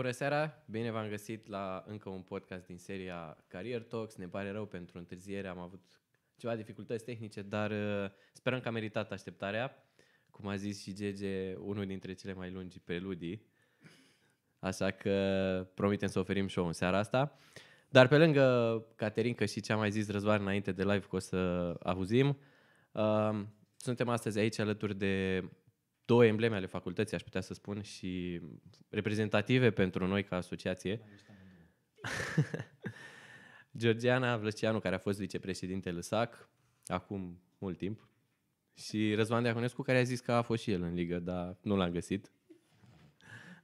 Bună seara, bine v-am găsit la încă un podcast din seria Career Talks. Ne pare rău pentru întârziere, am avut ceva dificultăți tehnice, dar uh, sperăm că a meritat așteptarea. Cum a zis și Gege, unul dintre cele mai lungi preludii. Așa că promitem să oferim show în seara asta. Dar pe lângă Caterinca și ce am mai zis Răzvan înainte de live că o să auzim, uh, suntem astăzi aici alături de două embleme ale facultății, aș putea să spun, și reprezentative pentru noi ca asociație. Georgiana Vlăscianu, care a fost vicepreședinte LSAC acum mult timp, și Răzvan Deaconescu, care a zis că a fost și el în ligă, dar nu l-am găsit.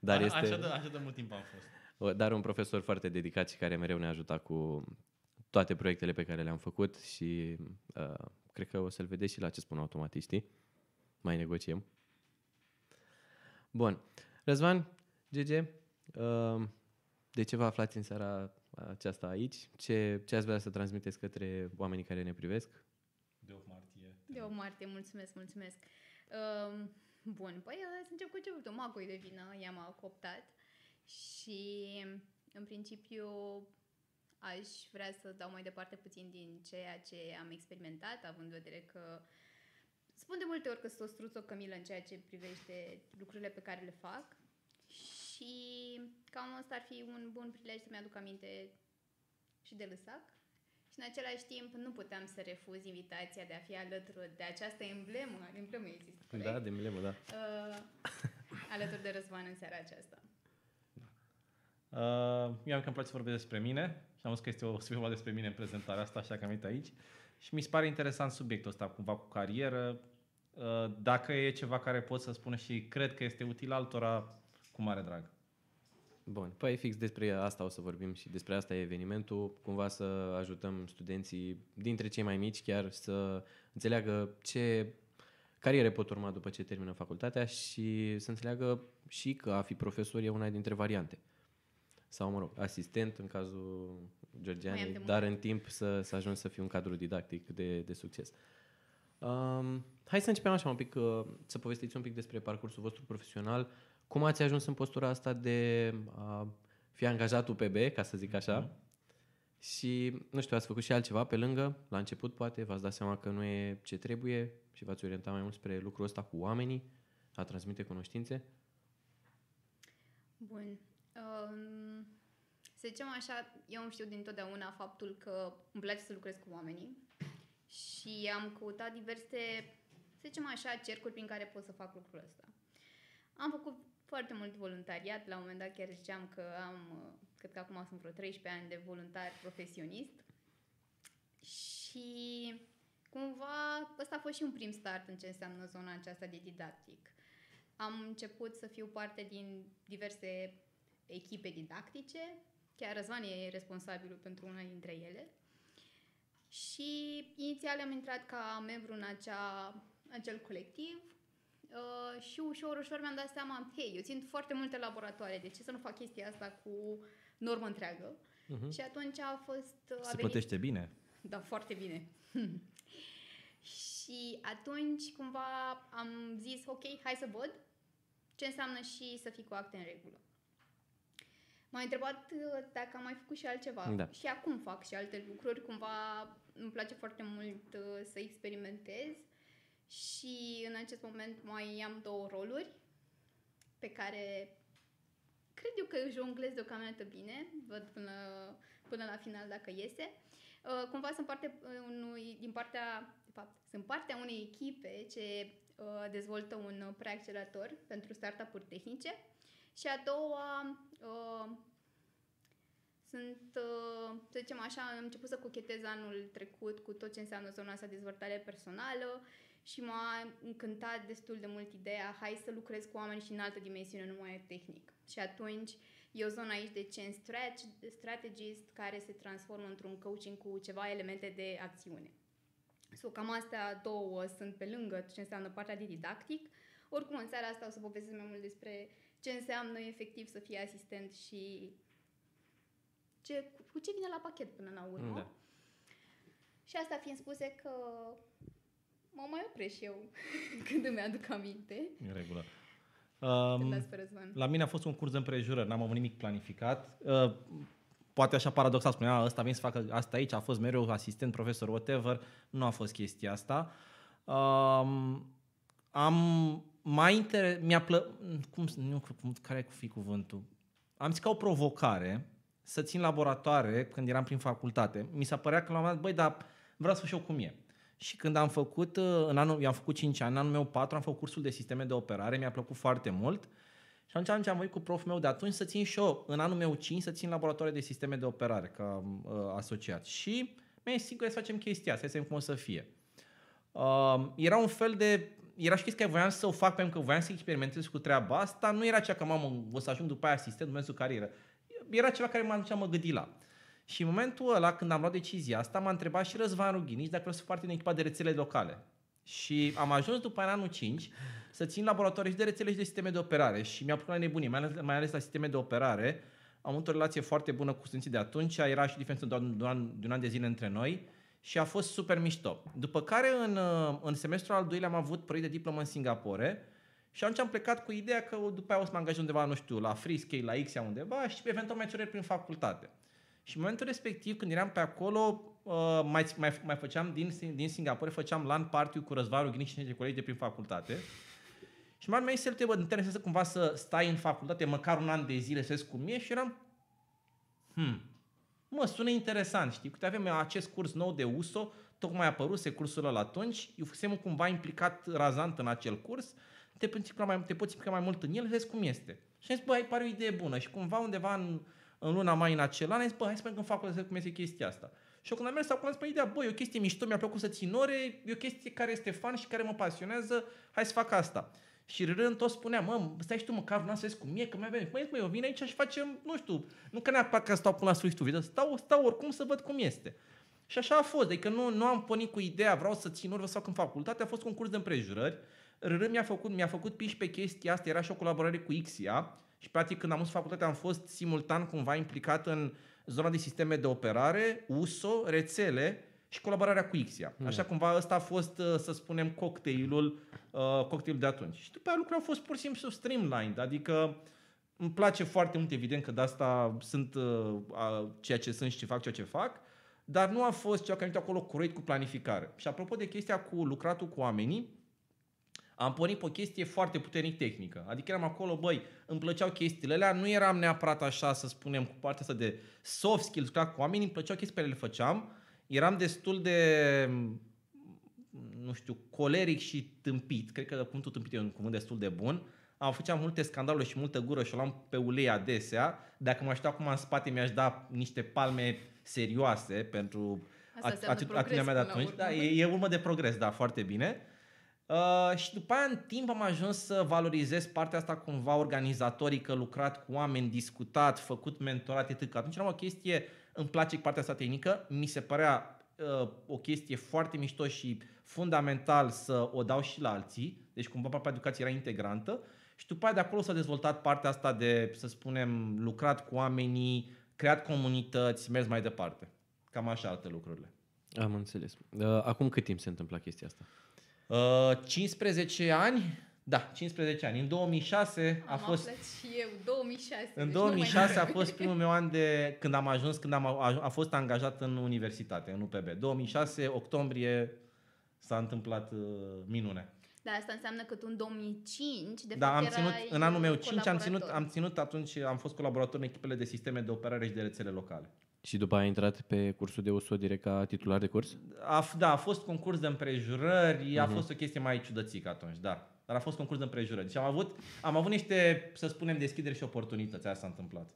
Dar este... Așa de, așa de mult timp am fost. Dar un profesor foarte dedicat și care mereu ne-a ajutat cu toate proiectele pe care le-am făcut și uh, cred că o să-l vedeți și la ce spun automatiștii. Mai negociem. Bun. Răzvan, GG, uh, de ce vă aflați în seara aceasta aici? Ce, ce ați vrea să transmiteți către oamenii care ne privesc? De 8 martie. De 8 martie, mulțumesc, mulțumesc. Uh, bun, păi să încep cu ce Magoi de vină, i-am cooptat și în principiu aș vrea să dau mai departe puțin din ceea ce am experimentat, având în vedere că spun de multe ori că sunt o struță, o cămilă în ceea ce privește lucrurile pe care le fac și cam asta ar fi un bun prilej să-mi aduc aminte și de lăsac. Și în același timp nu puteam să refuz invitația de a fi alături de această emblemă, emblemă există, corect? Da, de emblemă, da. Uh, alături de Răzvan în seara aceasta. Uh, mie că îmi place să vorbesc despre mine și am văzut că este o, să fie despre mine în prezentarea asta, așa că am venit aici. Și mi se pare interesant subiectul ăsta, cumva cu carieră. Uh, dacă e ceva care pot să spună și cred că este util altora, cu mare drag. Bun, păi fix despre asta o să vorbim și despre asta e evenimentul, cumva să ajutăm studenții dintre cei mai mici chiar să înțeleagă ce cariere pot urma după ce termină facultatea și să înțeleagă și că a fi profesor e una dintre variante. Sau, mă rog, asistent în cazul Georgianei, dar în timp să, să ajungi să fii un cadru didactic de, de succes. Um, hai să începem așa un pic, uh, să povestiți un pic despre parcursul vostru profesional. Cum ați ajuns în postura asta de a fi angajat UPB, ca să zic așa? Mm-hmm. Și, nu știu, ați făcut și altceva pe lângă, la început poate, v-ați dat seama că nu e ce trebuie și v-ați orientat mai mult spre lucrul ăsta cu oamenii, a transmite cunoștințe? Bun. Um, să zicem așa, eu îmi știu dintotdeauna faptul că îmi place să lucrez cu oamenii și am căutat diverse, să zicem așa, cercuri prin care pot să fac lucrul ăsta. Am făcut foarte mult voluntariat, la un moment dat chiar ziceam că am, cred că acum sunt vreo 13 ani de voluntar profesionist și cumva ăsta a fost și un prim start în ce înseamnă zona aceasta de didactic. Am început să fiu parte din diverse echipe didactice, chiar Răzvan e responsabilul pentru una dintre ele. Și inițial am intrat ca membru în acea, acel colectiv uh, și ușor, ușor mi-am dat seama, hei, eu țin foarte multe laboratoare, de ce să nu fac chestia asta cu normă întreagă? Uh-huh. Și atunci a fost... A Se venit... plătește bine. Da, foarte bine. și atunci cumva am zis, ok, hai să văd ce înseamnă și să fii cu acte în regulă. M-a întrebat uh, dacă am mai făcut și altceva. Da. Și acum fac și alte lucruri. Cumva îmi place foarte mult uh, să experimentez. Și în acest moment mai am două roluri pe care cred eu că jonglez deocamdată bine. Văd până, până la final dacă iese. Uh, cumva sunt parte unui, din partea, de fapt, sunt partea unei echipe ce dezvoltă un preaccelerator pentru startup-uri tehnice și a doua, uh, sunt, uh, să zicem așa, am început să cochetez anul trecut cu tot ce înseamnă zona asta de dezvoltare personală și m-a încântat destul de mult ideea, hai să lucrez cu oameni și în altă dimensiune, nu mai tehnic. Și atunci e o zonă aici de change strategist care se transformă într-un coaching cu ceva elemente de acțiune. So, cam astea două sunt pe lângă ce înseamnă partea de didactic. Oricum, în seara asta o să povestesc mai mult despre ce înseamnă efectiv să fii asistent și ce, cu ce vine la pachet până la urmă. Da. Și asta fiind spuse că mă mai opresc și eu când îmi aduc aminte. În regulă. Um, la mine a fost un curs de împrejurări, n-am avut nimic planificat. Uh, poate așa paradoxal spunea, ăsta vine să facă asta aici, a fost mereu asistent, profesor, whatever. Nu a fost chestia asta. Um, am mai inter... mi-a plă... cum, nu, cum, care cu fi cuvântul? Am zis ca o provocare să țin laboratoare când eram prin facultate. Mi s-a părea că la un moment dat, băi, dar vreau să știu cum e. Și când am făcut, uh, în anul, eu am făcut 5 ani, în anul meu 4 am făcut cursul de sisteme de operare, mi-a plăcut foarte mult. Și atunci am venit cu proful meu de atunci să țin și eu, în anul meu 5, să țin laboratoare de sisteme de operare ca uh, asociat. Și mi-e sigur să facem chestia asta, să vedem cum o să fie. Uh, era un fel de era și chestia că voiam să o fac pentru că voiam să experimentez cu treaba asta, nu era cea că mamă, o să ajung după aia asistent, în carieră. Era ceva care mă aducea mă gândi la. Și în momentul ăla, când am luat decizia asta, m-a întrebat și Răzvan Rughinici dacă vreau să parte în echipa de rețele locale. Și am ajuns după anul 5 să țin laboratoare și de rețele și de sisteme de operare. Și mi-a plăcut la nebunie, mai ales, mai ales la sisteme de operare. Am avut o relație foarte bună cu studenții de atunci, era și diferență de un, de, un, de un an de zile între noi și a fost super mișto. După care în, în semestrul al doilea am avut proiect de diplomă în Singapore și atunci am plecat cu ideea că după aia o să mă angajez undeva, nu știu, la Freescale, la Xia undeva și eventual mai prin facultate. Și în momentul respectiv, când eram pe acolo, uh, mai, mai, mai făceam din, din Singapore, făceam LAN party cu Răzvaru Ghinic și colegi de prin facultate. Și m-am mai să te văd, interesează cumva să stai în facultate măcar un an de zile să vezi cum e și eram, hmm, mă, sună interesant, știi, că avem acest curs nou de USO, tocmai a apăruse cursul ăla atunci, eu fusem cumva implicat razant în acel curs, te poți implica mai, te poți implica mai mult în el, vezi cum este. Și am zis, băi, pare o idee bună. Și cumva undeva în, în luna mai în acel an, am zis, bă, hai să mergem în facultate cum este chestia asta. Și eu când am mers acolo, am zis, ideea, băi, e o chestie mișto, mi-a plăcut să țin ore, e o chestie care este fan și care mă pasionează, hai să fac asta. Și rând tot spunea, mă, stai și tu măcar un an să vezi cum e, că mai avem. Măi, măi, eu vin aici și facem, nu știu, nu că neapărat că stau până la sfârșitul vieții, stau, stau oricum să văd cum este. Și așa a fost, adică nu, nu am pornit cu ideea, vreau să țin ori, să fac în facultate, a fost concurs de împrejurări. Rând mi-a făcut, mi-a făcut piși pe chestia asta, era și o colaborare cu Ixia și practic când am fost facultate am fost simultan cumva implicat în zona de sisteme de operare, USO, rețele și colaborarea cu Ixia. Mm. Așa cumva ăsta a fost, uh, să spunem, cocktailul, uh, cocktailul de atunci. Și după aia lucrurile au fost pur și simplu streamlined, adică îmi place foarte mult, evident, că de asta sunt uh, ceea ce sunt și ce fac ceea ce fac, dar nu a fost ceva care acolo corect cu planificare. Și apropo de chestia cu lucratul cu oamenii, am pornit pe o chestie foarte puternic tehnică. Adică eram acolo, băi, îmi plăceau chestiile alea, nu eram neapărat așa, să spunem, cu partea asta de soft skills, cu oamenii, îmi plăceau chestii pe care le făceam, eram destul de, nu știu, coleric și tâmpit. Cred că cuvântul tâmpit e un cuvânt destul de bun. Am făceam multe scandaluri și multă gură și o luam pe ulei adesea. Dacă mă aștept acum în spate, mi-aș da niște palme serioase pentru atitudinea mea de atunci. Da, e, e urmă de progres, da, foarte bine. Uh, și după aia, în timp, am ajuns să valorizez partea asta cumva organizatorică, lucrat cu oameni, discutat, făcut mentorat, etc. Atunci era o chestie îmi place partea asta tehnică, mi se părea uh, o chestie foarte mișto și fundamental să o dau și la alții, deci cumva partea educație era integrantă și după aia de acolo s-a dezvoltat partea asta de, să spunem, lucrat cu oamenii, creat comunități, mers mai departe. Cam așa alte lucrurile. Am înțeles. Uh, acum cât timp se întâmplă chestia asta? Uh, 15 ani da, 15 ani. În 2006 am a fost... și eu, 2006. În deci 2006 a fost primul meu an de când am ajuns, când am a, a fost angajat în universitate, în UPB. 2006, octombrie, s-a întâmplat uh, minune. Da, asta înseamnă că tu în 2005, de da, fapt, am ținut, în anul meu 5 am ținut, am ținut atunci, am fost colaborator în echipele de sisteme de operare și de rețele locale. Și după a intrat pe cursul de USO direct ca titular de curs? A, da, a fost concurs de împrejurări, uh-huh. a mhm. fost o chestie mai ciudățică atunci, da. Dar a fost concurs de împrejurări. Deci am avut, am avut niște, să spunem, deschideri și oportunități. Asta s-a întâmplat.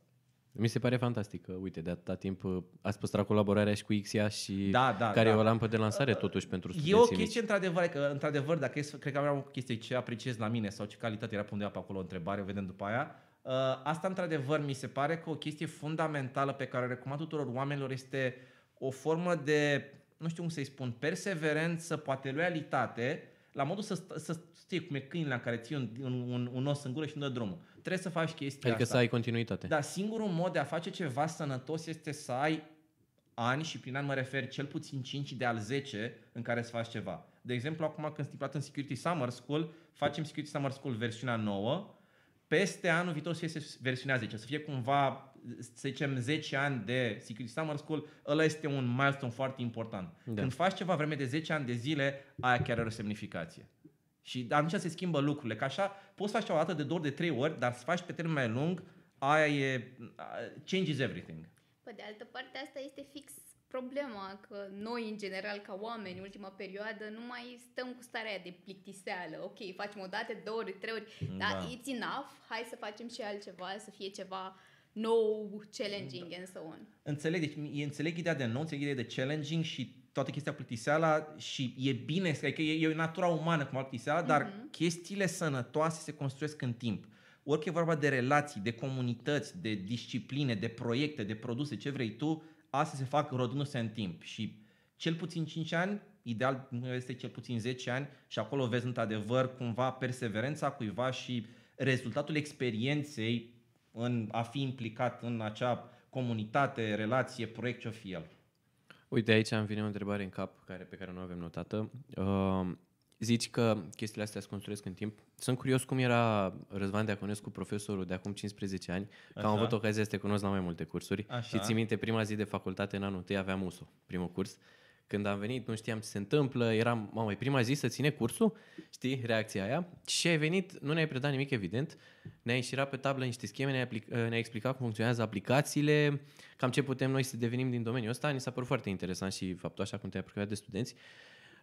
Mi se pare fantastic că, uite, de atâta timp uh, ați păstrat colaborarea și cu Xia și da, da, care da. e o lampă de lansare totuși pentru studenții E o chestie, mici. într-adevăr, că, într-adevăr, dacă e, cred că am o chestie ce apreciez la mine sau ce calitate era pe undeva pe acolo o întrebare, o vedem după aia. Uh, asta, într-adevăr, mi se pare că o chestie fundamentală pe care o recomand tuturor oamenilor este o formă de, nu știu cum să-i spun, perseverență, poate loialitate, la modul să, să știi cum e câinile în care ții un, un, un, un os în gură și nu dă drumul. Trebuie să faci chestia Adică asta. să ai continuitate. Dar singurul mod de a face ceva sănătos este să ai ani și prin ani mă refer cel puțin 5 de al 10 în care să faci ceva. De exemplu, acum când stiplat în Security Summer School, facem Security Summer School versiunea nouă peste anul viitor să fie versiunea 10, să fie cumva, să zicem, 10 ani de Security Summer School, ăla este un milestone foarte important. Da. Când faci ceva vreme de 10 ani de zile, aia chiar are o semnificație. Și atunci se schimbă lucrurile. Că așa poți face o dată de două, de trei ori, dar să faci pe termen mai lung, aia e... changes everything. Pe de altă parte, asta este fix problema că noi, în general, ca oameni, în ultima perioadă, nu mai stăm cu starea de plictiseală. Ok, facem o dată, două ori, trei ori, da. dar it's enough, hai să facem și altceva, să fie ceva nou, challenging da. and so on. Înțeleg, deci înțeleg ideea de nou, înțeleg ideea de challenging și toată chestia plictiseala și e bine, că e, e natura umană cum plictiseala, mm-hmm. dar mhm. chestiile sănătoase se construiesc în timp. Orică e vorba de relații, de comunități, de discipline, de proiecte, de produse, ce vrei tu, astea se fac rodându-se în timp și cel puțin 5 ani, ideal este cel puțin 10 ani și acolo vezi într-adevăr cumva perseverența cuiva și rezultatul experienței în a fi implicat în acea comunitate, relație, proiect ce-o fi el. Uite, aici am vine o întrebare în cap care, pe care nu avem notată. Uh, zici că chestiile astea se construiesc în timp. Sunt curios cum era Răzvan Deaconescu, profesorul de acum 15 ani, că am avut ocazia să te cunosc la mai multe cursuri Așa. și ții minte prima zi de facultate în anul întâi aveam USO, primul curs. Când am venit, nu știam ce se întâmplă, eram, mamă, prima zi să ține cursul, știi, reacția aia. Și ai venit, nu ne-ai predat nimic evident, ne-ai înșirat pe tablă niște scheme, ne-ai, aplic- ne-ai explicat cum funcționează aplicațiile, cam ce putem noi să devenim din domeniul ăsta. Ni s-a părut foarte interesant și faptul așa cum te-ai apropiat de studenți.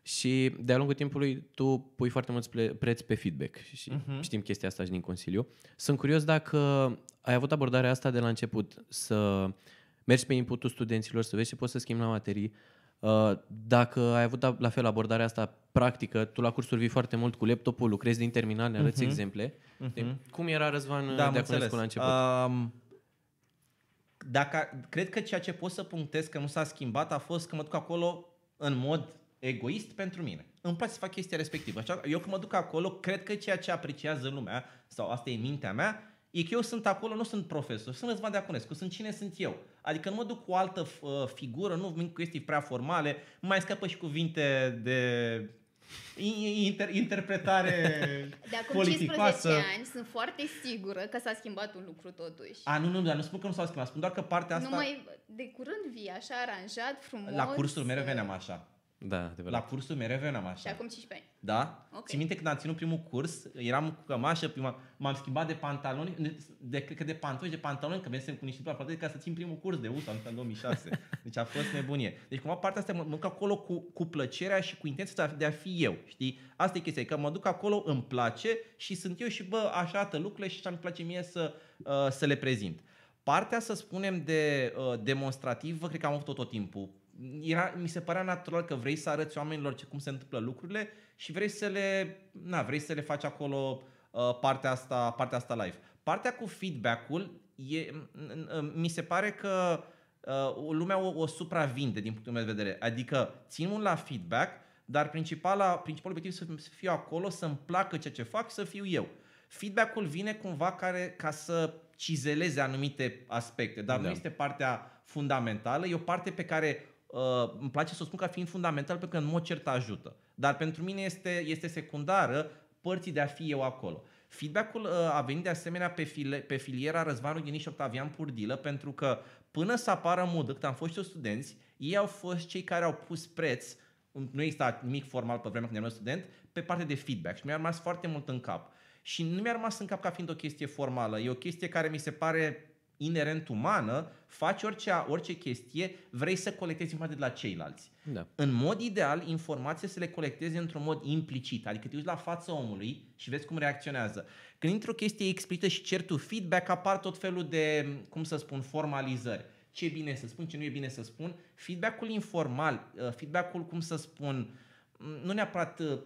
Și de-a lungul timpului tu pui foarte mulți preț pe feedback și uh-huh. știm chestia asta și din Consiliu. Sunt curios dacă ai avut abordarea asta de la început, să mergi pe inputul studenților, să vezi ce poți să schimbi la materii, uh, dacă ai avut la fel abordarea asta practică, tu la cursuri vii foarte mult cu laptopul, lucrezi din terminal, ne arăți uh-huh. exemple. Uh-huh. Cum era Răzvan da, de acum la început? Um, dacă, cred că ceea ce pot să punctez că nu s-a schimbat a fost că mă duc acolo în mod egoist pentru mine. Îmi place să fac chestia respectivă. Așa, eu când mă duc acolo, cred că ceea ce apreciază lumea, sau asta e mintea mea, e că eu sunt acolo, nu sunt profesor, sunt Răzvan Deaconescu, sunt cine sunt eu. Adică nu mă duc cu o altă uh, figură, nu vin cu chestii prea formale, mai scapă și cuvinte de inter- interpretare De acum 15 ani sunt foarte sigură că s-a schimbat un lucru totuși. A, nu, nu, dar nu spun că nu s-a schimbat, spun doar că partea asta... Nu mai, de curând vii așa aranjat, frumos. La cursul mereu veneam așa. Da, adevărat. La cursul mereu veneam așa. Și acum 15 ani. Da? Okay. Țin minte când am ținut primul curs, eram cu cămașă, prima, m-am schimbat de pantaloni, de, de, cred că de pantoși, de pantaloni, că venisem cu niște toate ca să țin primul curs de USA în 2006. Deci a fost nebunie. Deci cumva partea asta mă duc acolo cu, cu plăcerea și cu intenția de a fi eu, știi? Asta e chestia, că mă duc acolo, îmi place și sunt eu și bă, așa arată lucrurile și îmi place mie să, uh, să le prezint. Partea, să spunem, de uh, demonstrativă, cred că am avut tot timpul era, mi se părea natural că vrei să arăți oamenilor ce, cum se întâmplă lucrurile și vrei să le, na, vrei să le faci acolo uh, partea, asta, partea asta live. Partea cu feedback-ul, e, mi se pare că uh, lumea o, o supravinde din punctul meu de vedere. Adică țin mult la feedback, dar principala, principalul obiectiv să fiu acolo, să-mi placă ceea ce fac, să fiu eu. Feedback-ul vine cumva care, ca să cizeleze anumite aspecte, dar da. nu este partea fundamentală, e o parte pe care uh, îmi place să o spun ca fiind fundamental pentru că în mod cert ajută. Dar pentru mine este, este secundară părții de a fi eu acolo. Feedback-ul uh, a venit de asemenea pe, file, pe filiera Răzvanu Ghini și Octavian Purdilă pentru că până să apară modă, când am fost eu studenți, ei au fost cei care au pus preț, nu exista nimic formal pe vremea când eram student, pe partea de feedback și mi-a rămas foarte mult în cap. Și nu mi-a rămas în cap ca fiind o chestie formală, e o chestie care mi se pare inerent umană, faci orice, orice chestie, vrei să colectezi informații de la ceilalți. Da. În mod ideal, informația să le colectezi într-un mod implicit, adică te uiți la fața omului și vezi cum reacționează. Când într-o chestie explicită și cer tu feedback, apar tot felul de, cum să spun, formalizări. Ce e bine să spun, ce nu e bine să spun. Feedback-ul informal, uh, feedback-ul, cum să spun, nu neapărat uh,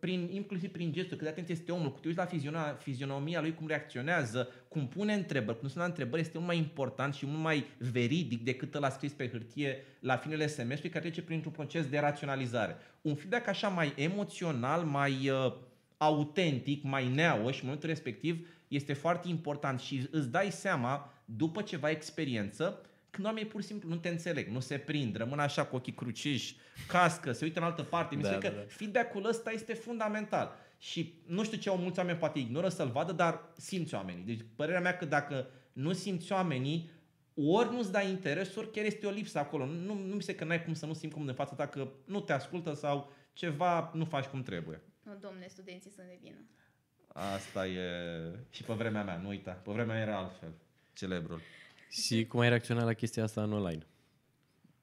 prin, inclusiv prin gesturi, cât de atent este omul, cu te uiți la fiziona, fizionomia lui, cum reacționează, cum pune întrebări, cum sună întrebări, este mult mai important și mult mai veridic decât l-a scris pe hârtie la finele semestrului, care trece printr-un proces de raționalizare. Un feedback așa mai emoțional, mai uh, autentic, mai neauă și în momentul respectiv este foarte important și îți dai seama, după ceva experiență, când oamenii pur și simplu nu te înțeleg, nu se prind, rămân așa cu ochii cruciși, cască, se uită în altă parte. Mi se da, da, că da. feedback-ul ăsta este fundamental. și nu știu ce au mulți oameni poate ignoră să-l vadă, dar simți oamenii. Deci părerea mea că dacă nu simți oamenii, ori nu-ți dai interes, ori chiar este o lipsă acolo. Nu, nu mi se că n-ai cum să nu simți cum de față ta că nu te ascultă sau ceva nu faci cum trebuie. Nu, domne, studenții sunt de vină. Asta e și pe vremea mea, nu uita. Pe vremea mea era altfel, celebrul. Și cum ai reacționat la chestia asta în online?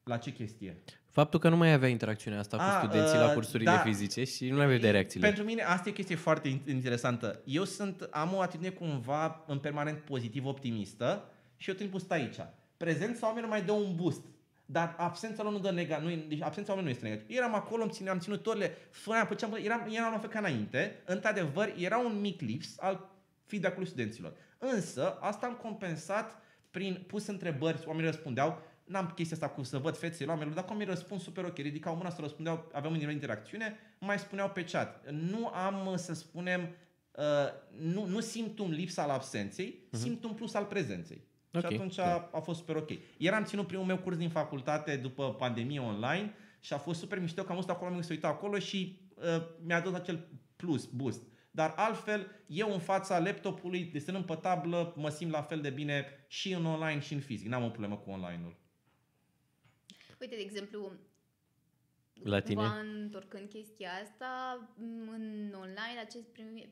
La ce chestie? Faptul că nu mai avea interacțiunea asta A, cu studenții uh, la cursurile da. fizice și nu aveai de reacțiile. Pentru mine asta e o chestie foarte interesantă. Eu sunt, am o atitudine cumva în permanent pozitiv optimistă și eu timpul stă aici. Prezența oamenilor mai dă un boost. Dar absența lor nu dă negativ. Nu, deci absența oamenilor nu este negativ. Eram acolo, îmi țineam ținutorile, făceam, făceam, eram, eram la fel ca înainte. Într-adevăr, era un mic lips al feedback-ului studenților. Însă, asta am compensat prin pus întrebări, oamenii răspundeau, n-am chestia asta cu să văd fețele oamenilor, dacă oamenii răspund super ok, ridicau mâna să răspundeau, aveam un nivel de interacțiune, mai spuneau pe chat. Nu am, să spunem, uh, nu, nu simt un lipsa al absenței, uh-huh. simt un plus al prezenței. Okay, și atunci da. a, a fost super ok. Iar am ținut primul meu curs din facultate după pandemie online și a fost super mișto că am fost acolo, am uitat acolo și uh, mi-a adus acel plus, boost. Dar altfel, eu în fața laptopului, desenând pe tablă, mă simt la fel de bine și în online și în fizic. N-am o problemă cu online-ul. Uite, de exemplu, la tine? întorcând chestia asta, în online, la ce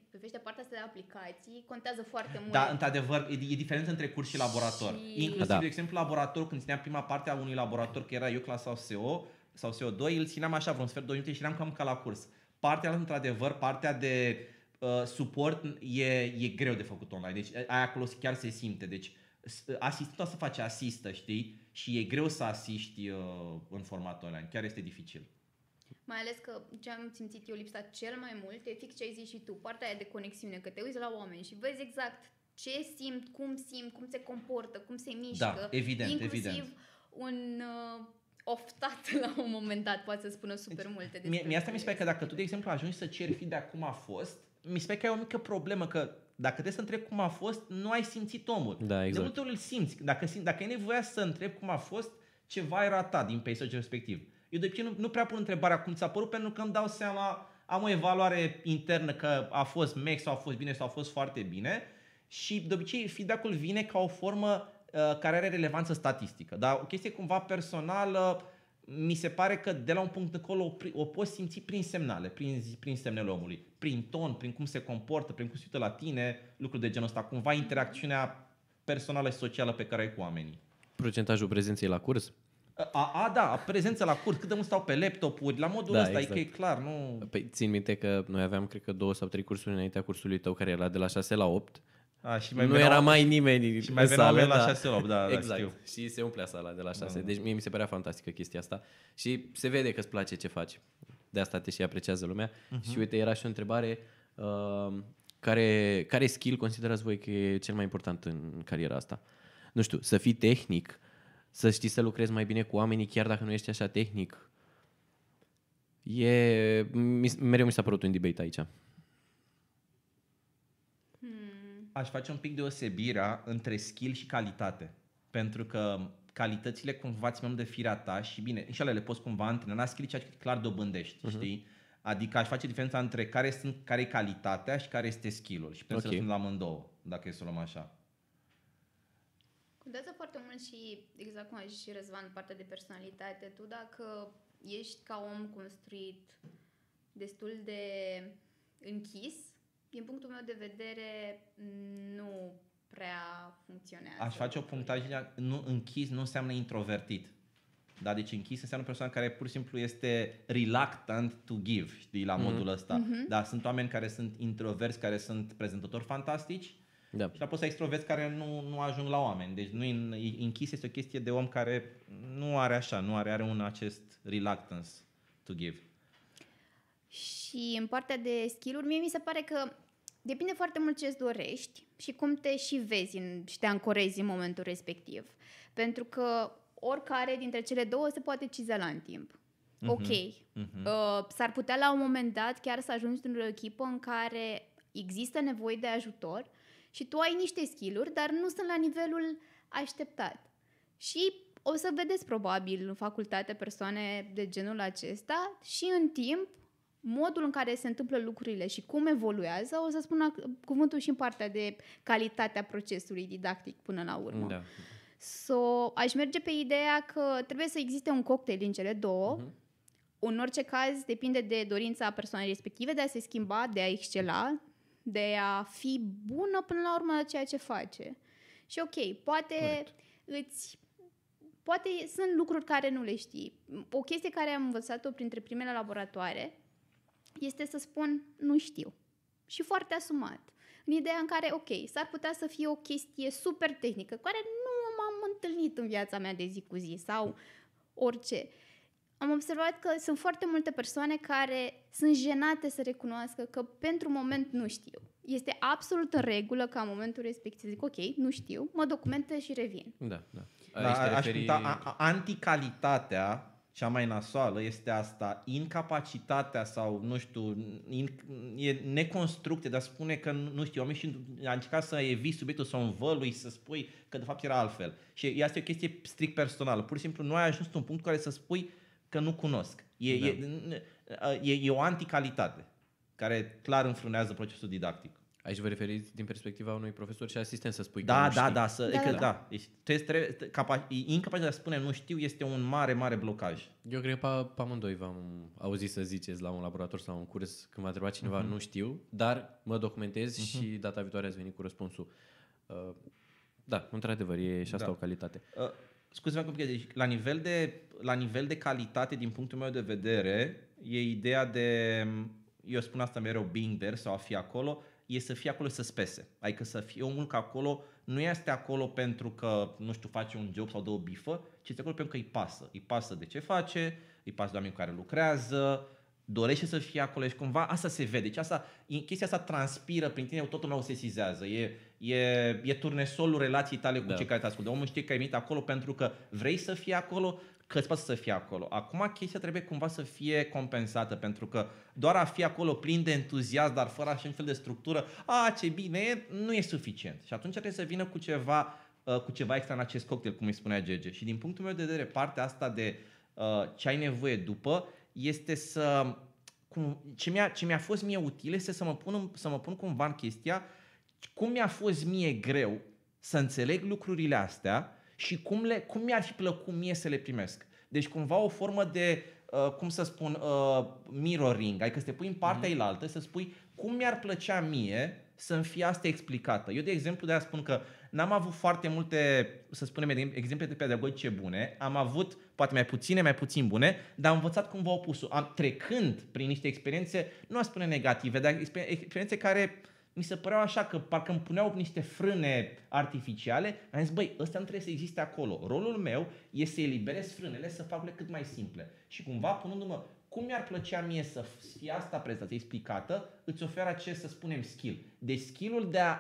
privește partea asta de aplicații, contează foarte mult. Da, într-adevăr, e, e diferență între curs și laborator. Și... Inclusiv, da. de exemplu, laborator, când țineam prima parte a unui laborator, că era eu clasa SEO sau SEO2, îl țineam așa vreo sfert, 2 minute și eram cam ca la curs. Partea, într-adevăr, partea de uh, suport e, e greu de făcut online. Deci aia acolo chiar se simte. Deci asistentul să face asistă, știi? Și e greu să asiști uh, în format online. Chiar este dificil. Mai ales că ce am simțit eu lipsa cel mai mult e fix ce ai zis și tu, partea aia de conexiune, că te uiți la oameni și vezi exact ce simt, cum simt, cum se comportă, cum se mișcă. Da, evident, inclusiv evident. un uh, oftat la un moment dat poate să spună super multe despre Mie, mie asta mi se pare că dacă tu, de exemplu, ajungi să ceri fi de acum a fost, mi se pare că ai o mică problemă, că dacă trebuie să întrebi cum a fost, nu ai simțit omul. Da, exact. De multe ori îl simți. Dacă, simți, dacă ai nevoia să întrebi cum a fost, ceva ai ratat din peisajul respectiv. Eu de nu, nu prea pun întrebarea cum ți-a părut, pentru că îmi dau seama, am o evaluare internă că a fost mex sau a fost bine sau a fost foarte bine și de obicei feedback-ul vine ca o formă uh, care are relevanță statistică. Dar o chestie cumva personală, mi se pare că de la un punct încolo o, o poți simți prin semnale, prin, prin semnele omului, prin ton, prin cum se comportă, prin cum se uită la tine, lucruri de genul ăsta, cumva interacțiunea personală și socială pe care ai cu oamenii. Procentajul prezenței la curs? A, a, da, prezență la curs, cât de mult stau pe laptopuri, la modul da, ăsta, exact. e că e clar, nu... Păi țin minte că noi aveam, cred că, două sau trei cursuri înaintea cursului tău, care era de la 6 la 8. A, și mai nu era mai nimeni Și mai venea la 6 la 8, da, exact. da, știu. Și se umplea sala de la 6. Da. Deci mie mi se părea fantastică chestia asta. Și se vede că îți place ce faci. De asta te și apreciază lumea. Uh-huh. Și uite, era și o întrebare... Uh, care, care skill considerați voi că e cel mai important în cariera asta? Nu știu, să fii tehnic, să știi să lucrezi mai bine cu oamenii chiar dacă nu ești așa tehnic. E, mereu mi s-a părut un debate aici. Hmm. Aș face un pic deosebirea între skill și calitate. Pentru că calitățile cumva ținem de firea ta și bine, și ale le poți cumva antrena, skill ceea ce clar dobândești, uh-huh. știi? Adică aș face diferența între care, sunt, care e calitatea și care este skill-ul. Și putem okay. să răspund la amândouă, dacă e să luăm așa. Contează foarte mult și, exact cum a zis și Răzvan, partea de personalitate. Tu dacă ești ca om construit destul de închis, din punctul meu de vedere, nu prea funcționează. Aș face o punctajă, nu, închis nu înseamnă introvertit. Da, deci închis înseamnă o persoană care pur și simplu este reluctant to give, știi, la mm-hmm. modul ăsta. Mm-hmm. Dar sunt oameni care sunt introverți, care sunt prezentatori fantastici da. Și apoi să extroverți care nu, nu ajung la oameni. Deci nu închis este o chestie de om care nu are așa, nu are, are un acest reluctance to give. Și în partea de skill-uri, mie mi se pare că depinde foarte mult ce îți dorești și cum te și vezi în, și te ancorezi în momentul respectiv. Pentru că oricare dintre cele două se poate cizela în timp. Uh-huh. Ok. Uh-huh. Uh, s-ar putea la un moment dat chiar să ajungi într-o echipă în care există nevoie de ajutor și tu ai niște skill dar nu sunt la nivelul așteptat. Și o să vedeți probabil în facultate persoane de genul acesta și în timp modul în care se întâmplă lucrurile și cum evoluează, o să spun cuvântul și în partea de calitatea procesului didactic până la urmă. Da. So, aș merge pe ideea că trebuie să existe un cocktail din cele două. Uh-huh. În orice caz, depinde de dorința persoanei respective de a se schimba, de a excela, de a fi bună până la urmă la ceea ce face. Și ok, poate Correct. îți poate sunt lucruri care nu le știi. O chestie care am învățat-o printre primele laboratoare este să spun nu știu. Și foarte asumat. În ideea în care, ok, s-ar putea să fie o chestie super tehnică, care nu m-am întâlnit în viața mea de zi cu zi sau orice. Am observat că sunt foarte multe persoane care sunt jenate să recunoască că pentru moment nu știu. Este absolut în regulă ca în momentul respectiv să zic, ok, nu știu, mă documentez și revin. Da, da. Da, aș referi... putea, anticalitatea cea mai nasoală este asta, incapacitatea sau, nu știu, in, e neconstrucție de a spune că, nu știu, oamenii și a încercat să eviți subiectul, să o învălui, să spui că de fapt era altfel. Și asta e o chestie strict personală. Pur și simplu nu ai ajuns un punct care să spui că nu cunosc. E, da. e, e, e o anticalitate care clar înfrânează procesul didactic. Aici vă referiți din perspectiva unui profesor și asistent să spui da, că nu da, știi. Da, să, da, că, da. da. Deci, trebuie, trebuie, capa, incapacitatea de a spune nu știu este un mare, mare blocaj. Eu cred că pe, pe amândoi v-am auzit să ziceți la un laborator sau un curs când v-a întrebat cineva uh-huh. nu știu, dar mă documentez uh-huh. și data viitoare ați venit cu răspunsul. Uh, da, într-adevăr, e și asta da. o calitate. Uh, scuze-mă că deci, la nivel, de, la nivel de calitate, din punctul meu de vedere, e ideea de, eu spun asta mereu, being there sau a fi acolo, e să fie acolo să spese. Adică să fie omul că acolo nu este acolo pentru că, nu știu, face un job sau dă o bifă, ci este acolo pentru că îi pasă. Îi pasă de ce face, îi pasă de oameni care lucrează, dorește să fie acolo și cumva asta se vede. Deci asta, chestia asta transpiră prin tine, totul meu se sesizează. E, e, e turnesolul relației tale cu da. cei care te ascultă. Omul știe că ai venit acolo pentru că vrei să fii acolo, că îți poate să fie acolo. Acum chestia trebuie cumva să fie compensată, pentru că doar a fi acolo plin de entuziasm, dar fără așa un fel de structură, a, ce bine e, nu e suficient. Și atunci trebuie să vină cu ceva, uh, cu ceva extra în acest cocktail, cum îi spunea Gege. Și din punctul meu de vedere, partea asta de uh, ce ai nevoie după este să... Cum, ce, mi-a, ce mi-a fost mie util este să mă, pun, să mă pun cumva în chestia cum mi-a fost mie greu să înțeleg lucrurile astea și cum, le, cum mi-ar fi plăcut mie să le primesc. Deci cumva o formă de, uh, cum să spun, uh, mirroring, adică să te pui în partea mm. altă, să spui cum mi-ar plăcea mie să-mi fie asta explicată. Eu, de exemplu, de a spun că n-am avut foarte multe, să spunem, exemple de pedagogice bune, am avut poate mai puține, mai puțin bune, dar am învățat cumva opusul. Am, trecând prin niște experiențe, nu aș spune negative, dar experiențe care mi se păreau așa că parcă îmi puneau niște frâne artificiale, am zis, băi, ăsta nu trebuie să existe acolo. Rolul meu este să eliberez frânele, să fac cât mai simple. Și cumva, punându-mă, cum mi-ar plăcea mie să fie asta prezentată, explicată, îți oferă acest, să spunem, skill. Deci skillul de, a,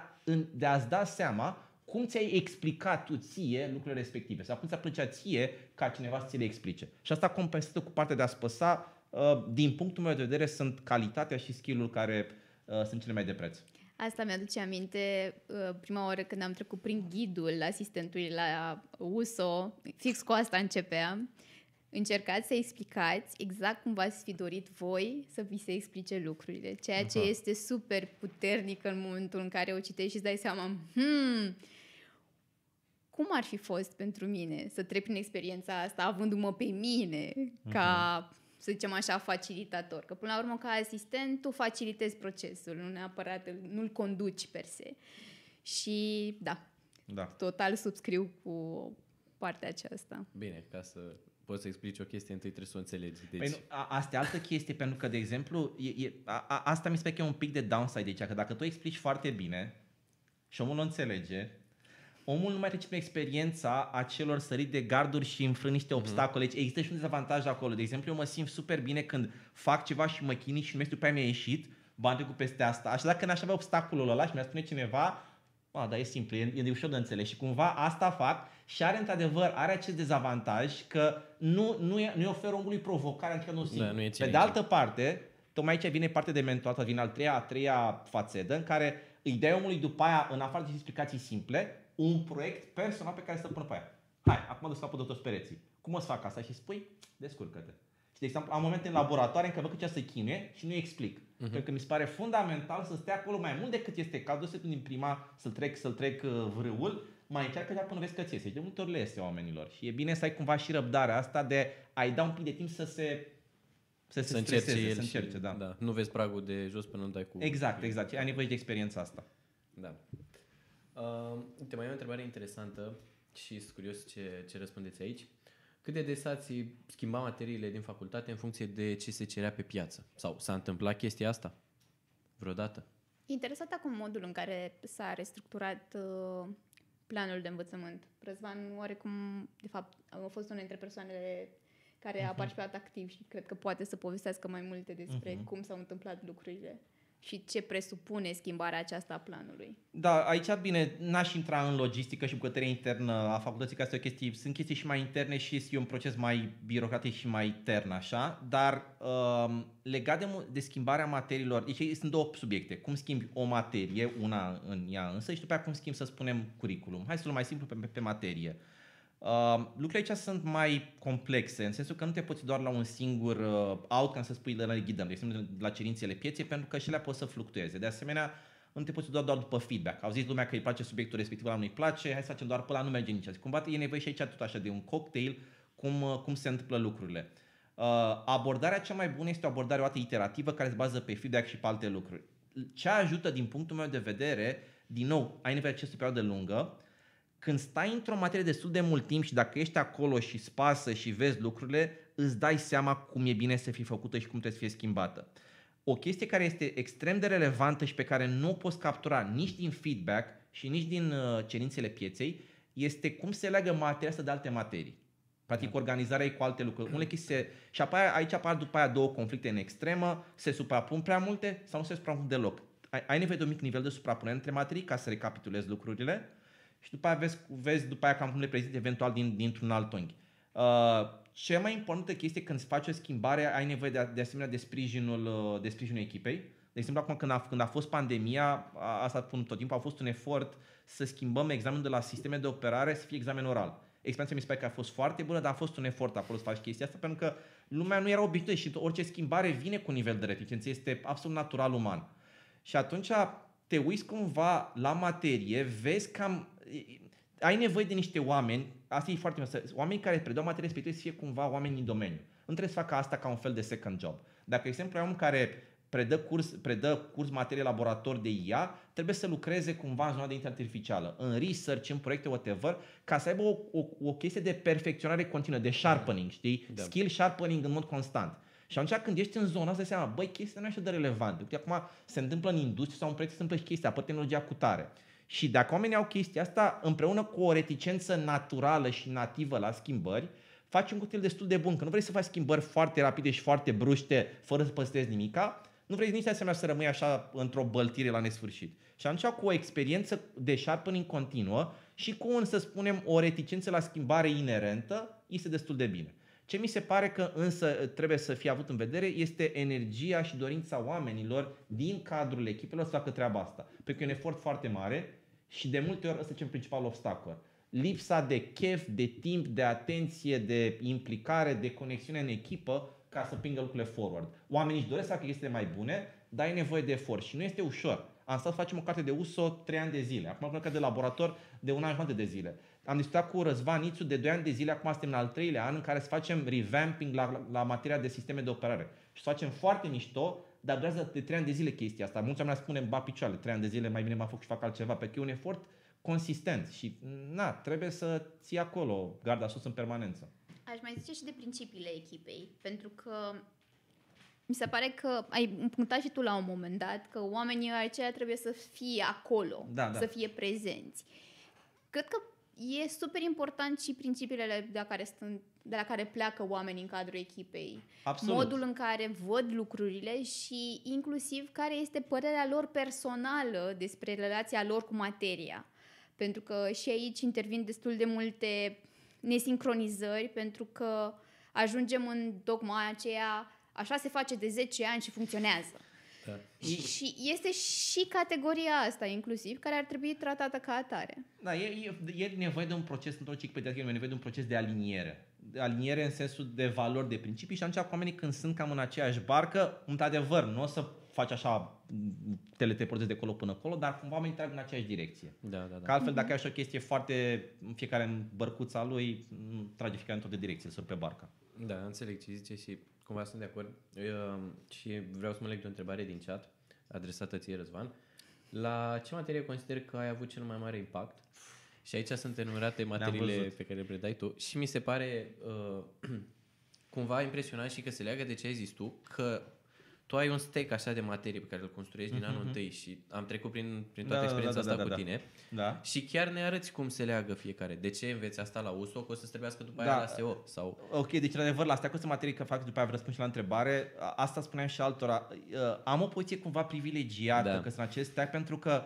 de a-ți da seama cum ți-ai explicat tu ție lucrurile respective sau cum ți-ar plăcea ție ca cineva să ți le explice. Și asta compensată cu partea de a spăsa, uh, din punctul meu de vedere, sunt calitatea și skill-ul care uh, sunt cele mai de preț. Asta mi-aduce aminte uh, prima oară când am trecut prin ghidul asistentului la USO, fix cu asta începeam. Încercați să explicați exact cum v-ați fi dorit voi să vi se explice lucrurile, ceea ce Aha. este super puternic în momentul în care o citești și îți dai seama, hmm, cum ar fi fost pentru mine să trec prin experiența asta avându-mă pe mine ca să zicem așa, facilitator. Că până la urmă, ca asistent, tu facilitezi procesul, nu neapărat, nu-l conduci per se. Și da, da. total subscriu cu partea aceasta. Bine, ca să poți să explici o chestie, întâi trebuie să o înțelegi. Deci... Păi nu, a, asta e altă chestie, pentru că, de exemplu, e, e, a, a, asta mi se pare că e un pic de downside aici, că dacă tu explici foarte bine și omul nu înțelege, omul nu mai trece prin experiența acelor sărit de garduri și înfrân niște mm-hmm. obstacole. Deci există și un dezavantaj acolo. De exemplu, eu mă simt super bine când fac ceva și mă chini și nu după aia mi-a ieșit, bani cu peste asta. Așa dacă n-aș avea obstacolul ăla și mi-ar spune cineva, a, dar e simplu, e, e ușor de înțeles. Și cumva asta fac și are într-adevăr, are acest dezavantaj că nu, nu, e, nu oferă omului provocarea că nu simt. Da, nu Pe de altă parte, tocmai aici vine parte de mentor, vine al treia, a treia fațetă în care îi dai omului după aia, în afară de explicații simple, un proiect personal pe care să-l pună pe aia. Hai, acum dus capul de toți pereții. Cum o să fac asta? Și spui, descurcă-te. Și, de exemplu, am momente în laboratoare în care văd că să chinuie și nu explic. Uh-huh. Pentru că mi se pare fundamental să stea acolo mai mult decât este cazul, să din prima să-l trec, să-l trec uh, vrâul, mai încearcă de până vezi că ți iese. Și de multe ori le iese oamenilor. Și e bine să ai cumva și răbdarea asta de a-i da un pic de timp să se să se să încerce streseze, el să încerce, și, da. da. Nu vezi pragul de jos până nu dai cu... Exact, exact. Ai nevoie de experiența asta. Da. Uh, uite, mai e o întrebare interesantă și sunt curios ce, ce răspundeți aici. Cât de des ați schimba materiile din facultate în funcție de ce se cerea pe piață? Sau s-a întâmplat chestia asta vreodată? Interesat acum modul în care s-a restructurat uh, planul de învățământ. Răzvan, oarecum, de fapt, a fost una dintre persoanele care uh-huh. a participat activ și cred că poate să povestească mai multe despre uh-huh. cum s-au întâmplat lucrurile și ce presupune schimbarea aceasta a planului. Da, aici, bine, n-aș intra în logistică și bucătărie internă a facultății, că asta e o chestie, sunt chestii și mai interne și este un proces mai birocratic și mai tern, așa, dar uh, legat de, de schimbarea materiilor, deci sunt două subiecte. Cum schimbi o materie, una în ea însă, și după aceea cum schimbi, să spunem, curriculum. Hai să luăm mai simplu pe, pe, pe materie. Uh, Uh, lucrurile aici sunt mai complexe, în sensul că nu te poți doar la un singur uh, outcome să spui de la ghidăm, de exemplu la cerințele pieței, pentru că și le pot să fluctueze. De asemenea, nu te poți doar, doar după feedback. Au zis lumea că îi place subiectul respectiv, la nu-i place, hai să facem doar pe la nu merge nici azi. Cumva e nevoie și aici tot așa de un cocktail, cum, uh, cum se întâmplă lucrurile. Uh, abordarea cea mai bună este o abordare o dată iterativă care se bazează pe feedback și pe alte lucruri. Ce ajută din punctul meu de vedere, din nou, ai nevoie de această perioadă lungă, când stai într-o materie destul de mult timp și dacă ești acolo și spasă și vezi lucrurile, îți dai seama cum e bine să fie făcută și cum trebuie să fie schimbată. O chestie care este extrem de relevantă și pe care nu o poți captura nici din feedback și nici din uh, cerințele pieței este cum se leagă materia asta de alte materii. Practic, da. organizarea e cu alte lucruri. Unele chestii se... Și apoi, aici apar după aia două conflicte în extremă, se suprapun prea multe sau nu se suprapun deloc. Ai, ai nevoie de un mic nivel de suprapunere între materii ca să recapitulezi lucrurile și după aia vezi, vezi după aia cam cum le prezinti eventual din, dintr-un alt unghi. Uh, cea mai importantă chestie când îți faci o schimbare, ai nevoie de, de asemenea de sprijinul, uh, de sprijinul echipei. De exemplu, acum când a, când a fost pandemia, a, asta spun tot timpul, a fost un efort să schimbăm examenul de la sisteme de operare să fie examen oral. Experiența mi se pare că a fost foarte bună, dar a fost un efort acolo să faci chestia asta, pentru că lumea nu era obișnuită și orice schimbare vine cu un nivel de reticență, este absolut natural uman. Și atunci te uiți cumva la materie, vezi cam ai nevoie de niște oameni, asta e foarte mult, oameni care predau materie respective să fie cumva oameni din domeniu. Nu trebuie să facă asta ca un fel de second job. Dacă, de exemplu, ai un care predă curs, predă curs materie laborator de IA, trebuie să lucreze cumva în zona de inteligență artificială, în research, în proiecte, whatever, ca să aibă o, o, o chestie de perfecționare continuă, de sharpening, știi? Da. Skill sharpening în mod constant. Și atunci când ești în zona asta, seama, băi, chestia nu e așa de relevantă. Uite, acum se întâmplă în industrie sau în proiect se întâmplă și chestia, pe tehnologia cu tare. Și dacă oamenii au chestia asta, împreună cu o reticență naturală și nativă la schimbări, faci un cocktail destul de bun. Că nu vrei să faci schimbări foarte rapide și foarte bruște, fără să păstrezi nimica, nu vrei nici de asemenea să rămâi așa într-o băltire la nesfârșit. Și atunci cu o experiență de sharpening continuă și cu un, să spunem, o reticență la schimbare inerentă, este destul de bine. Ce mi se pare că însă trebuie să fie avut în vedere este energia și dorința oamenilor din cadrul echipelor să facă treaba asta. Pentru că e un efort foarte mare și de multe ori ăsta e cel principal obstacol. Lipsa de chef, de timp, de atenție, de implicare, de conexiune în echipă ca să pingă lucrurile forward. Oamenii își doresc să facă chestii mai bune, dar ai nevoie de efort și nu este ușor. Am stat să facem o carte de USO 3 ani de zile. Acum am de laborator de un an de zile. Am discutat cu Răzvan Ițu de 2 ani de zile, acum suntem în al treilea an în care să facem revamping la, la materia de sisteme de operare. Și să facem foarte mișto, dar durează de 3 ani de zile chestia asta. Mulți oameni spune, ba picioare, 3 ani de zile mai bine mă fac și fac altceva, pentru că e un efort consistent și na, trebuie să ții acolo garda sus în permanență. Aș mai zice și de principiile echipei, pentru că mi se pare că ai punctat și tu la un moment dat că oamenii aceia trebuie să fie acolo, da, da. să fie prezenți. Cred că e super important și principiile de la care, stând, de la care pleacă oamenii în cadrul echipei. Absolut. Modul în care văd lucrurile și inclusiv care este părerea lor personală despre relația lor cu materia. Pentru că și aici intervin destul de multe nesincronizări, pentru că ajungem în dogma aceea, așa se face de 10 ani și funcționează. Da. Și este și categoria asta inclusiv, care ar trebui tratată ca atare. Da, e, e, e nevoie de un proces, într-o ciclu pediatrică, e nevoie de un proces de aliniere. De aliniere în sensul de valori, de principii și atunci oamenii când sunt cam în aceeași barcă, într-adevăr, nu o să faci așa teletransportezi de acolo până acolo, dar cumva oamenii trag în aceeași direcție. Da, da, da. Că altfel, dacă ai așa o chestie foarte, fiecare în bărcuța lui, trage fiecare în toate direcțiile, să pe barca. Da, înțeleg ce zice și cumva sunt de acord. Eu, și vreau să mă leg de o întrebare din chat, adresată ție, Răzvan. La ce materie consider că ai avut cel mai mare impact? Și aici sunt enumerate materiile pe care le predai tu și mi se pare uh, cumva impresionant și că se leagă de ce ai zis tu, că tu ai un stack așa de materie pe care îl construiești mm-hmm. din anul mhm. întâi și am trecut prin, prin toată da, experiența da, da, asta da, da, cu da. tine da. și chiar ne arăți cum se leagă fiecare. De ce înveți asta la USO, că o să trebuiască după da. aia la SEO? Sau... Ok, deci în adevăr la astea cu materii că fac după aia răspund și la întrebare, asta spuneam și altora. Am o poziție cumva privilegiată da. că sunt acest stack pentru că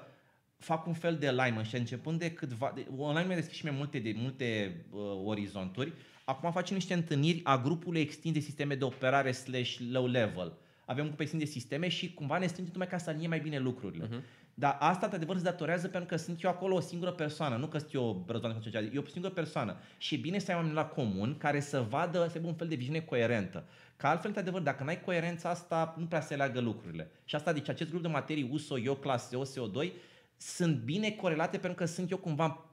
fac un fel de alignment și începând de câtva... De, online mi-a deschis și mai multe, de, multe uh, orizonturi. Acum facem niște întâlniri a grupului extins de sisteme de operare slash low level avem un grup de sisteme și cumva ne strângem numai ca să aliniem mai bine lucrurile. Uh-huh. Dar asta, de adevăr, se datorează pentru că sunt eu acolo o singură persoană, nu că sunt eu Răzvan Concegeade, eu o singură persoană. Și e bine să ai oameni la comun care să vadă, să aibă un fel de viziune coerentă. Că altfel, de adevăr, dacă n-ai coerența asta, nu prea se leagă lucrurile. Și asta, deci acest grup de materii USO, eu, clase, SO2, sunt bine corelate pentru că sunt eu cumva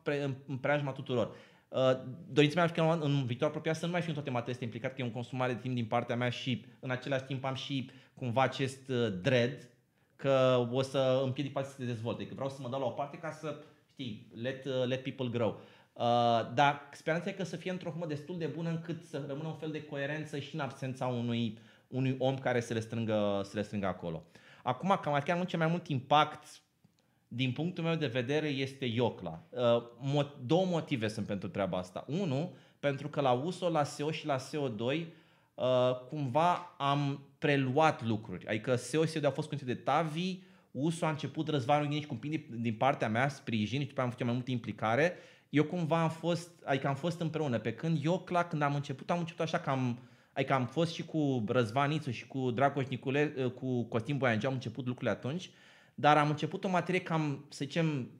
în preajma tuturor. Uh, dorința mea că în viitor apropiat să nu mai fiu în toate materiile implicat, că e un consumare de timp din partea mea și în același timp am și cumva acest uh, dread că o să împiedic pe să se dezvolte, că vreau să mă dau la o parte ca să, știi, let, uh, let people grow. Uh, dar speranța e că să fie într-o formă destul de bună încât să rămână un fel de coerență și în absența unui, unui om care să le strângă, să le strângă acolo. Acum, cam chiar ce mai mult impact din punctul meu de vedere este Iocla. Uh, două motive sunt pentru treaba asta. Unu, pentru că la USO, la SEO și la SEO2 uh, cumva am preluat lucruri. Adică SEO și SEO2 au fost conținute de Tavi, USO a început Răzvanul Ghinici cu din partea mea, sprijin și după am făcut mai multă implicare. Eu cumva am fost, adică am fost împreună. Pe când Iocla, când am început, am început așa că am, adică am fost și cu Răzvanițu și cu Dragoș Nicule, cu Costin Boiangea, am început lucrurile atunci dar am început o materie cam, să zicem,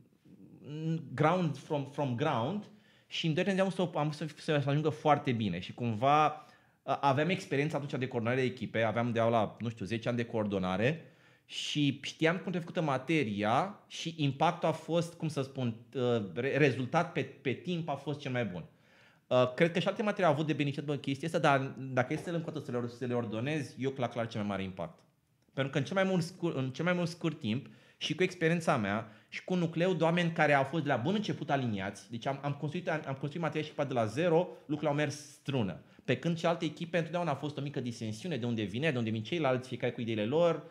ground from, from ground și în doi ani am să, am să, să ajungă foarte bine și cumva aveam experiența atunci de coordonare de echipe, aveam de la, nu știu, 10 ani de coordonare și știam cum trebuie făcută materia și impactul a fost, cum să spun, rezultat pe, pe timp a fost cel mai bun. Cred că și alte materii au avut de beneficiat pe chestia asta, dar dacă este să le să le, să le ordonezi, eu clar, clar cel mai mare impact. Pentru că în cel mai mult scurt, în cel mai mult scurt timp și cu experiența mea și cu un nucleu de oameni care au fost de la bun început aliniați, deci am, am construit, am, am construit materia și de la zero, lucrurile au mers strună. Pe când și alte echipe întotdeauna a fost o mică disensiune de unde vine, de unde vin ceilalți, fiecare cu ideile lor,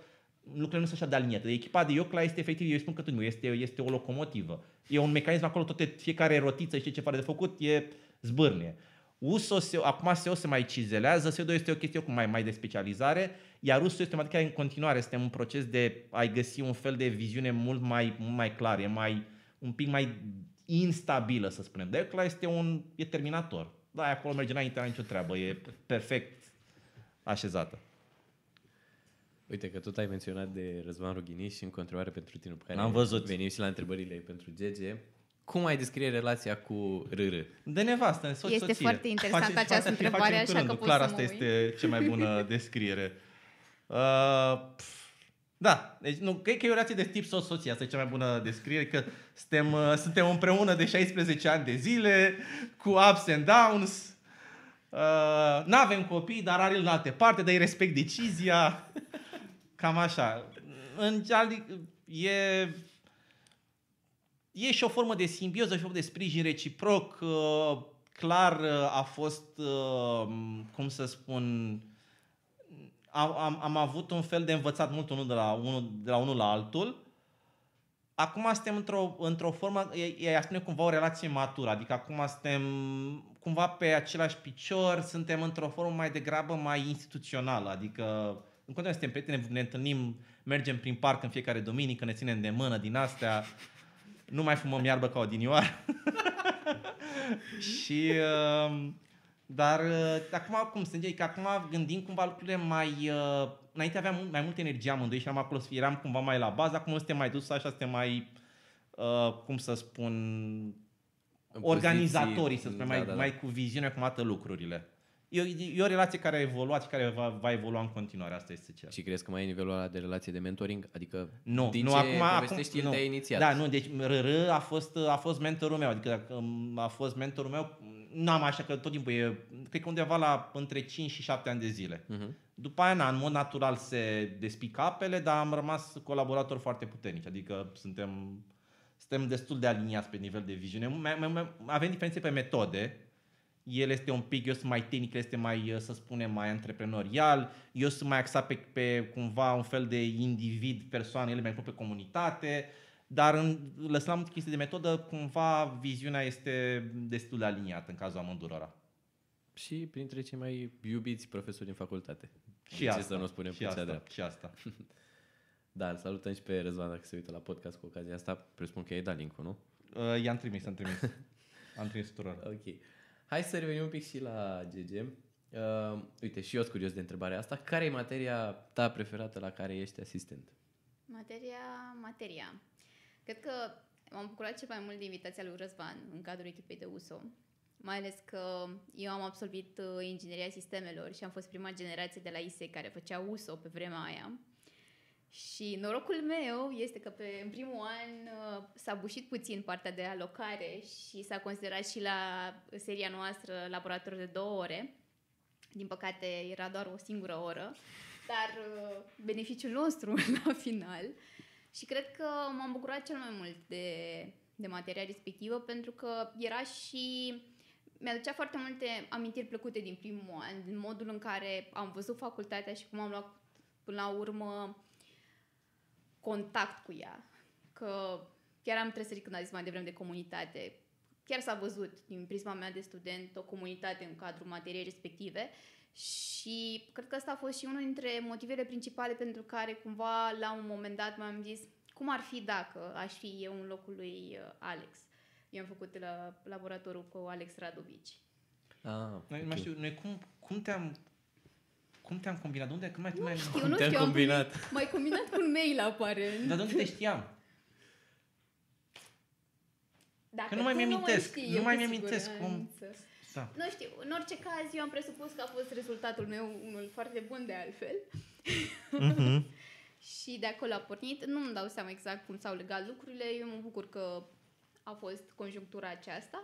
lucrurile nu sunt așa de aliniate. Echipa de Iocla este efectiv, eu spun că tu este, este o locomotivă. E un mecanism acolo, toate, fiecare rotiță știe ce pare de făcut, e zbârnie. USO, se, acum SEO se mai cizelează, SEO 2 este o chestie cu mai, mai de specializare, iar USO este mai în continuare, este un proces de a găsi un fel de viziune mult mai, mult mai clar, e mai, un pic mai instabilă, să spunem. Dar ăla este un e terminator. Da, acolo merge înainte, nicio treabă, e perfect așezată. Uite că tot ai menționat de Răzvan Rughini și în întrebare pentru tine pe care Am văzut. venim și la întrebările pentru GG. Cum ai descrie relația cu RR? De nevastă, so- Este soție. foarte interesantă face, această întrebare, așa că Clar, asta este cea mai bună descriere. Uh, da, deci nu, cred că e o relație de tip soț-soție, asta e cea mai bună descriere, că suntem, uh, suntem împreună de 16 ani de zile, cu ups and downs, uh, nu avem copii, dar are în alte parte, dar îi respect decizia, cam așa. În, e E și o formă de simbioză, și o formă de sprijin reciproc. Uh, clar uh, a fost, uh, cum să spun, am, am avut un fel de învățat mult unul de la unul, de la, unul la altul. Acum suntem într-o, într-o formă, e, e spune cumva o relație matură, adică acum suntem cumva pe același picior, suntem într-o formă mai degrabă mai instituțională, adică în continuare suntem prieteni, ne întâlnim, mergem prin parc în fiecare duminică, ne ținem de mână din astea, nu mai fumăm iarbă ca odinioară. și, uh, dar uh, acum cum se că acum gândim cumva lucrurile mai, uh, înainte aveam mai multă energie amândoi și eram acolo, eram cumva mai la bază, acum suntem mai dus, așa suntem mai, uh, cum să spun, organizatorii, să spunem, da, mai, da, da. mai cu viziune cum arată lucrurile. E, e o relație care a evoluat și care va, va evolua în continuare, asta este cel. Și crezi că mai e nivelul ăla de relație de mentoring? Adică nu, din nu, ce acum, acum nu. te inițiat? Da, nu, deci RR a fost, a fost mentorul meu, adică dacă a fost mentorul meu, n-am așa că tot timpul e, cred că undeva la între 5 și 7 ani de zile. Uh-huh. După aia, na, în mod natural se despic apele, dar am rămas colaboratori foarte puternici, adică suntem, suntem destul de aliniați pe nivel de viziune. Avem diferențe pe metode, el este un pic, eu sunt mai tehnic, el este mai, să spunem, mai antreprenorial, eu sunt mai axat pe, pe cumva un fel de individ, persoană, el mai pe comunitate, dar în, lăsăm chestii de metodă, cumva viziunea este destul de aliniată în cazul amândurora. Și printre cei mai iubiți profesori din facultate. Și asta. să nu spunem și asta, drept. și asta. da, salutăm și pe Răzvan dacă se uită la podcast cu ocazia asta. Presupun că ai dat link nu? Uh, i-am trimis, am trimis. am trimis tuturor. ok. Hai să revenim un pic și la GG. Uh, uite, și eu sunt curios de întrebarea asta. Care e materia ta preferată la care ești asistent? Materia, materia. Cred că m-am bucurat cel mai mult de invitația lui Răzvan în cadrul echipei de USO. Mai ales că eu am absolvit uh, ingineria sistemelor și am fost prima generație de la ISE care făcea USO pe vremea aia. Și norocul meu este că pe, în primul an uh, s-a bușit puțin partea de alocare și s-a considerat și la seria noastră laborator de două ore. Din păcate era doar o singură oră, dar uh, beneficiul nostru la final. Și cred că m-am bucurat cel mai mult de, de materia respectivă pentru că era și mi-aducea foarte multe amintiri plăcute din primul an, din modul în care am văzut facultatea și cum am luat până la urmă contact cu ea. Că chiar am trăsărit când a zis mai devreme de comunitate. Chiar s-a văzut din prisma mea de student o comunitate în cadrul materiei respective și cred că asta a fost și unul dintre motivele principale pentru care cumva la un moment dat m-am zis cum ar fi dacă aș fi eu în locul lui uh, Alex. Eu am făcut la laboratorul cu Alex Radovici. Ah, noi, okay. mai știu, noi cum, cum te-am cum te-am combinat? De unde? Când mai, nu mai... știu, nu știu. combinat? Am mai combinat cu un mail, aparent. Dar de unde te știam? Dacă că nu mai mi-amintesc. Nu mai mi-amintesc cum... Da. Nu știu, în orice caz, eu am presupus că a fost rezultatul meu unul foarte bun de altfel. Mm-hmm. și de acolo a pornit. Nu îmi dau seama exact cum s-au legat lucrurile. Eu mă bucur că a fost conjunctura aceasta.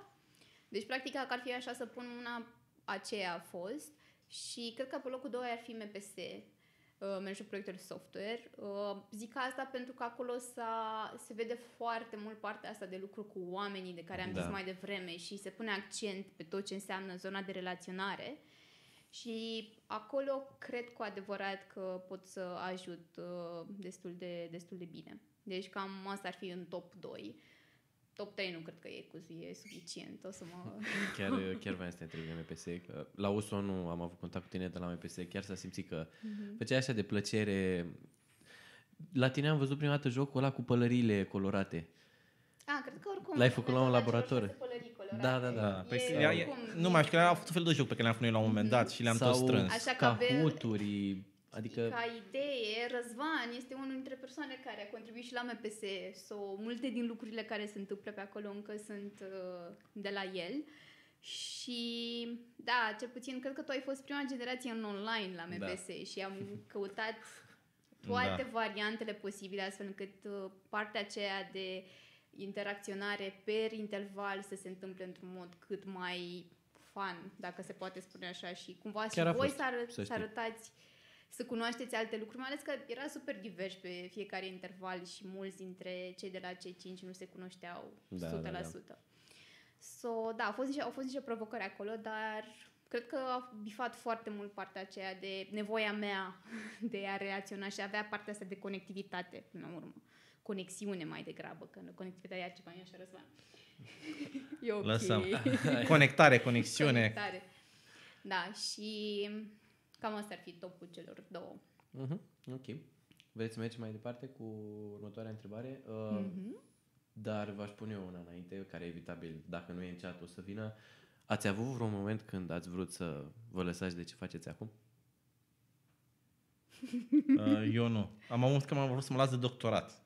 Deci, practic, dacă ar fi așa să pun una, aceea a fost. Și cred că pe locul 2 ar fi MPS, uh, managerul proiectelor software. Uh, zic asta pentru că acolo s-a, se vede foarte mult partea asta de lucru cu oamenii de care am da. zis mai devreme și se pune accent pe tot ce înseamnă zona de relaționare. Și acolo cred cu adevărat că pot să ajut uh, destul de, destul de bine. Deci cam asta ar fi în top 2 top 3 nu cred că e, cu e suficient. O să mă... Chiar, chiar vreau să te întreb de MPS, că la USO nu am avut contact cu tine de la MPS, chiar s-a simțit că uh-huh. făceai așa de plăcere. La tine am văzut prima dată jocul ăla cu pălăriile colorate. Ah, cred că oricum... L-ai făcut la un laborator. Da, da, da. Păi, e, e, nu mai știu, că au fost fel de joc pe care le-am făcut la un moment dat și le-am Sau tot strâns. Așa ca Kahuturi, Adică... Ca idee, Răzvan este unul dintre persoane care a contribuit și la MPS. So, multe din lucrurile care se întâmplă pe acolo încă sunt uh, de la el. Și da, cel puțin cred că tu ai fost prima generație în online la MPS da. și am căutat toate da. variantele posibile astfel încât uh, partea aceea de interacționare per interval să se întâmple într-un mod cât mai fun, dacă se poate spune așa și cumva Chiar și voi să, arăt, să, să arătați să cunoașteți alte lucruri, mai ales că era super divers pe fiecare interval și mulți dintre cei de la cei 5 nu se cunoșteau da, 100%. Da, da. So, da, au fost, niște, au fost niște provocări acolo, dar cred că a bifat foarte mult partea aceea de nevoia mea de a reacționa și avea partea asta de conectivitate, până la urmă. Conexiune mai degrabă, că conectivitatea e ceva, așa răzvan. e ok. Lăsăm. Conectare, conexiune. Conectare. Da, și Cam asta ar fi topul celor două. Uh-huh. Ok. Vreți să mergem mai departe cu următoarea întrebare? Uh, uh-huh. Dar v-aș pune eu una înainte, care e evitabil, dacă nu e în chat, o să vină. Ați avut vreun moment când ați vrut să vă lăsați de ce faceți acum? Uh, eu nu. Am avut că m-am vrut să mă las de doctorat.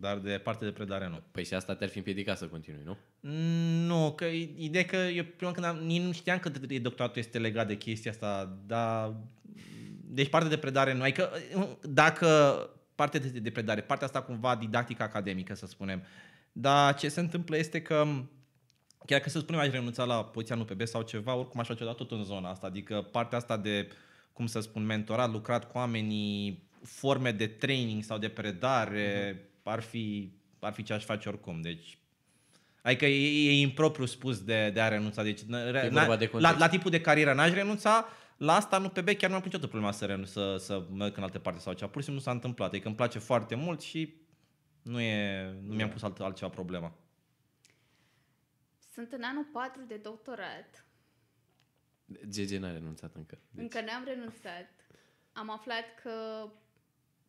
Dar de parte de predare nu. Păi și asta te-ar fi împiedicat să continui, nu? Mm, nu, că ideea că eu prima când am, nici nu știam că doctoratul este legat de chestia asta, dar deci partea de predare nu. Adică dacă partea de, de predare, partea asta cumva didactică academică, să spunem. Dar ce se întâmplă este că chiar că să spunem aș renunța la poziția în UPB sau ceva, oricum aș face tot în zona asta. Adică partea asta de, cum să spun, mentorat, lucrat cu oamenii, forme de training sau de predare, uh-huh ar fi, ar fi ce aș face oricum. Deci, adică e, e impropriu spus de, de a renunța. Deci, na, de la, la tipul de carieră n-aș renunța, la asta nu pe B chiar nu am niciodată problema să, renunț, să, să merg în alte parte sau ceva. Pur și simplu s-a întâmplat. Adică îmi place foarte mult și nu, e, nu mi-am pus alt, altceva problema. Sunt în anul 4 de doctorat. GG n-a renunțat încă. Deci. Încă n-am renunțat. Am aflat că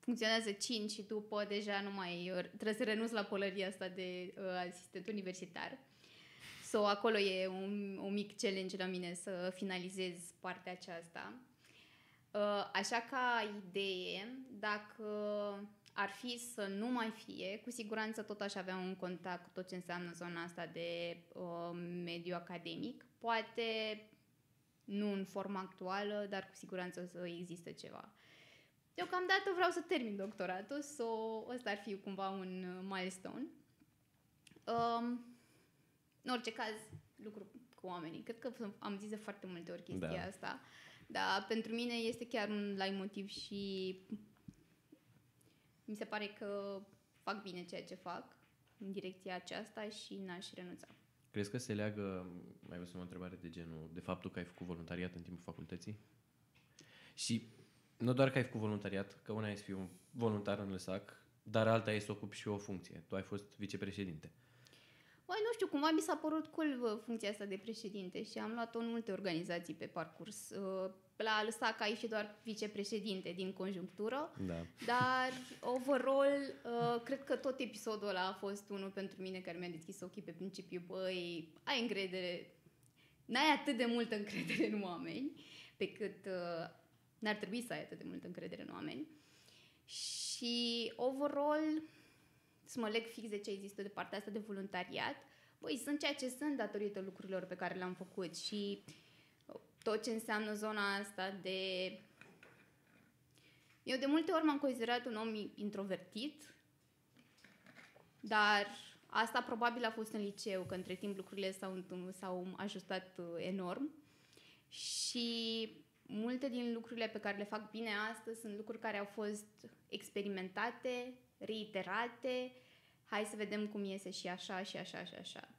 funcționează 5 și după deja nu mai trebuie să renunți la pălăria asta de uh, asistent universitar. So, acolo e un, un mic challenge la mine să finalizez partea aceasta. Uh, așa ca idee, dacă ar fi să nu mai fie, cu siguranță tot aș avea un contact cu tot ce înseamnă zona asta de uh, mediu academic. Poate nu în forma actuală, dar cu siguranță o să existe ceva. Deocamdată vreau să termin doctoratul, so ăsta ar fi cumva un uh, milestone. Um, în orice caz, lucru cu oamenii. Cred că am zis de foarte multe ori chestia da. asta. Dar pentru mine este chiar un motiv și mi se pare că fac bine ceea ce fac în direcția aceasta și n-aș renunța. Crezi că se leagă, mai văzut o întrebare de genul, de faptul că ai făcut voluntariat în timpul facultății? Și nu doar că ai făcut voluntariat, că una e să fii un voluntar în lăsac, dar alta e să ocupi și o funcție. Tu ai fost vicepreședinte. Băi, nu știu, cumva mi s-a părut cool funcția asta de președinte și am luat-o în multe organizații pe parcurs. Uh, la Lăsac ai și doar vicepreședinte din conjunctură, da. dar overall, uh, cred că tot episodul ăla a fost unul pentru mine care mi-a deschis ochii pe principiu, băi, ai încredere, n-ai atât de multă încredere în oameni pe cât uh, N-ar trebui să ai atât de multă încredere în oameni. Și overall, să mă leg fix de ce există de partea asta de voluntariat, băi, sunt ceea ce sunt datorită lucrurilor pe care le-am făcut și tot ce înseamnă zona asta de... Eu de multe ori m-am considerat un om introvertit, dar asta probabil a fost în liceu, că între timp lucrurile s-au, s-au ajustat uh, enorm și multe din lucrurile pe care le fac bine astăzi sunt lucruri care au fost experimentate, reiterate, hai să vedem cum iese și așa și așa și așa.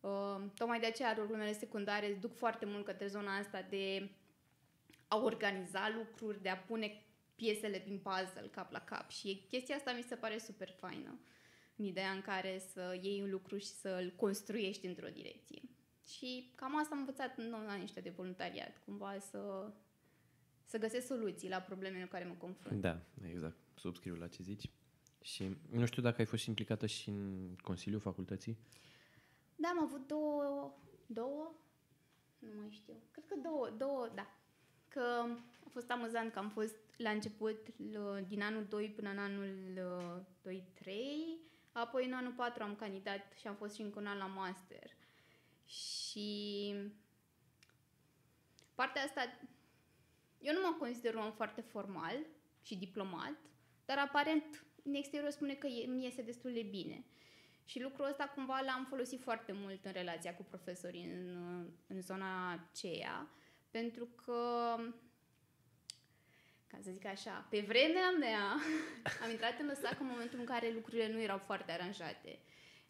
Uh, tocmai de aceea lucrurile secundare duc foarte mult către zona asta de a organiza lucruri, de a pune piesele din puzzle cap la cap și chestia asta mi se pare super faină în ideea în care să iei un lucru și să-l construiești într-o direcție. Și cam asta am învățat în anii ăștia de voluntariat, cumva să, să găsesc soluții la problemele cu care mă confrunt. Da, exact. Subscriu la ce zici. Și nu știu dacă ai fost implicată și în Consiliul Facultății? Da, am avut două, două, nu mai știu, cred că două, două, da. Că a fost amuzant că am fost la început din anul 2 până în anul 2-3, apoi în anul 4 am candidat și am fost și încă un an la master. Și partea asta, eu nu mă consider un om foarte formal și diplomat, dar aparent în exterior spune că mi iese destul de bine. Și lucrul ăsta cumva l-am folosit foarte mult în relația cu profesorii în, în zona aceea, pentru că, ca să zic așa, pe vremea mea am intrat în lăsac în momentul în care lucrurile nu erau foarte aranjate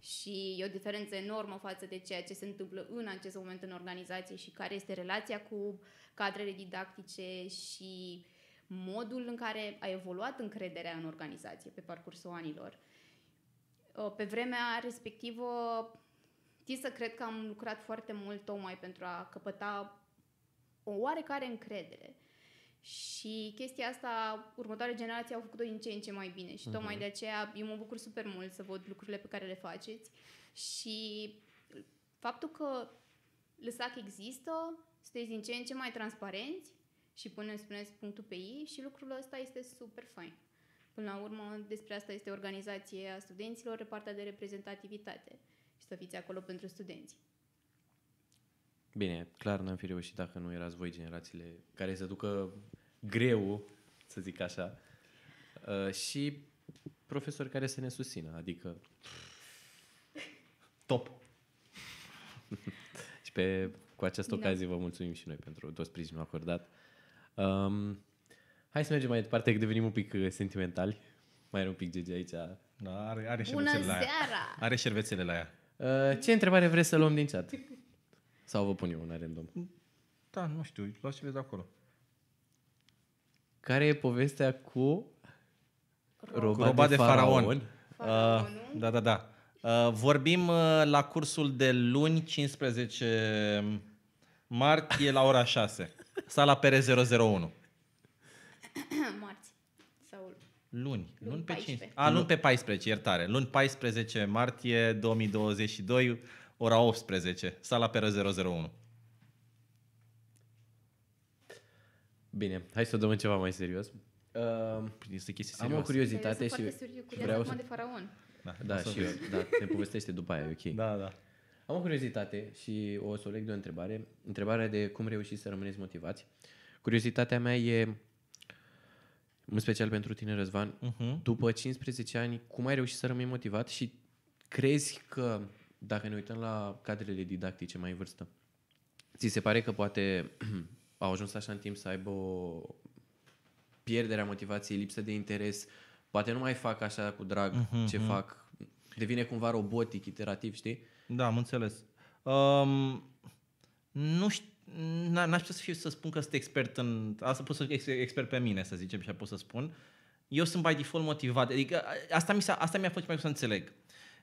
și e o diferență enormă față de ceea ce se întâmplă în acest moment în organizație și care este relația cu cadrele didactice și modul în care a evoluat încrederea în organizație pe parcursul anilor. Uh, pe vremea respectivă, tis să cred că am lucrat foarte mult tocmai pentru a căpăta o oarecare încredere. Și chestia asta, următoarea generație au făcut-o din ce în ce mai bine și uh-huh. tocmai de aceea eu mă bucur super mult să văd lucrurile pe care le faceți și faptul că lăsac există, sunteți din ce în ce mai transparenți și punem, spuneți, punctul pe I și lucrul ăsta este super fain. Până la urmă, despre asta este organizația studenților, partea de reprezentativitate și să fiți acolo pentru studenți. Bine, clar n-am fi reușit dacă nu erați voi generațiile care să ducă greu, să zic așa, uh, și profesori care să ne susțină, adică... Top! și pe, cu această da. ocazie vă mulțumim și noi pentru tot sprijinul acordat. Um, hai să mergem mai departe, că devenim un pic uh, sentimentali. Mai are un pic GG aici. Da, are, are Bună șervețele seara! la ea. Are șervețele la ea. Uh, ce întrebare vreți să luăm din chat? Sau vă pun eu una random? Da, nu știu, luați ce vezi acolo. Care e povestea cu roba, roba de, de faraon? faraon. Uh, da, da, da. Uh, vorbim uh, la cursul de luni 15 martie la ora 6. Sala Pere 001. Marți. Sau Luni. Luni Luni pe 14. 15. A, luni pe 14, iertare. Luni 14 martie 2022, ora 18. Sala Pere 001. Bine, hai să o dăm în ceva mai serios. Uh, Este chestii am o serioase. curiozitate și... vreau vreau să... să... de faraon. Da, Da, o să și vezi. eu, da, ne povestește după aia, e ok. Da, da. Am o curiozitate și o să o leg de o întrebare. Întrebarea de cum reușiți să rămâneți motivați. Curiozitatea mea e, în special pentru tine, Răzvan, Uh-huh. după 15 ani, cum ai reușit să rămâi motivat și crezi că, dacă ne uităm la cadrele didactice mai în vârstă, ți se pare că poate au ajuns așa în timp să aibă o pierdere a motivației, lipsă de interes, poate nu mai fac așa cu drag Mhm, ce fac, devine cumva robotic, iterativ, știi? Da, am înțeles. Um, nu știu, n- n-aș putea să, fiu, să spun că sunt expert în... Asta pot să ex- expert pe mine, să zicem, și pot să spun. Eu sunt by default motivat. Adică a- asta, mi s-a, asta mi-a fost mai să înțeleg.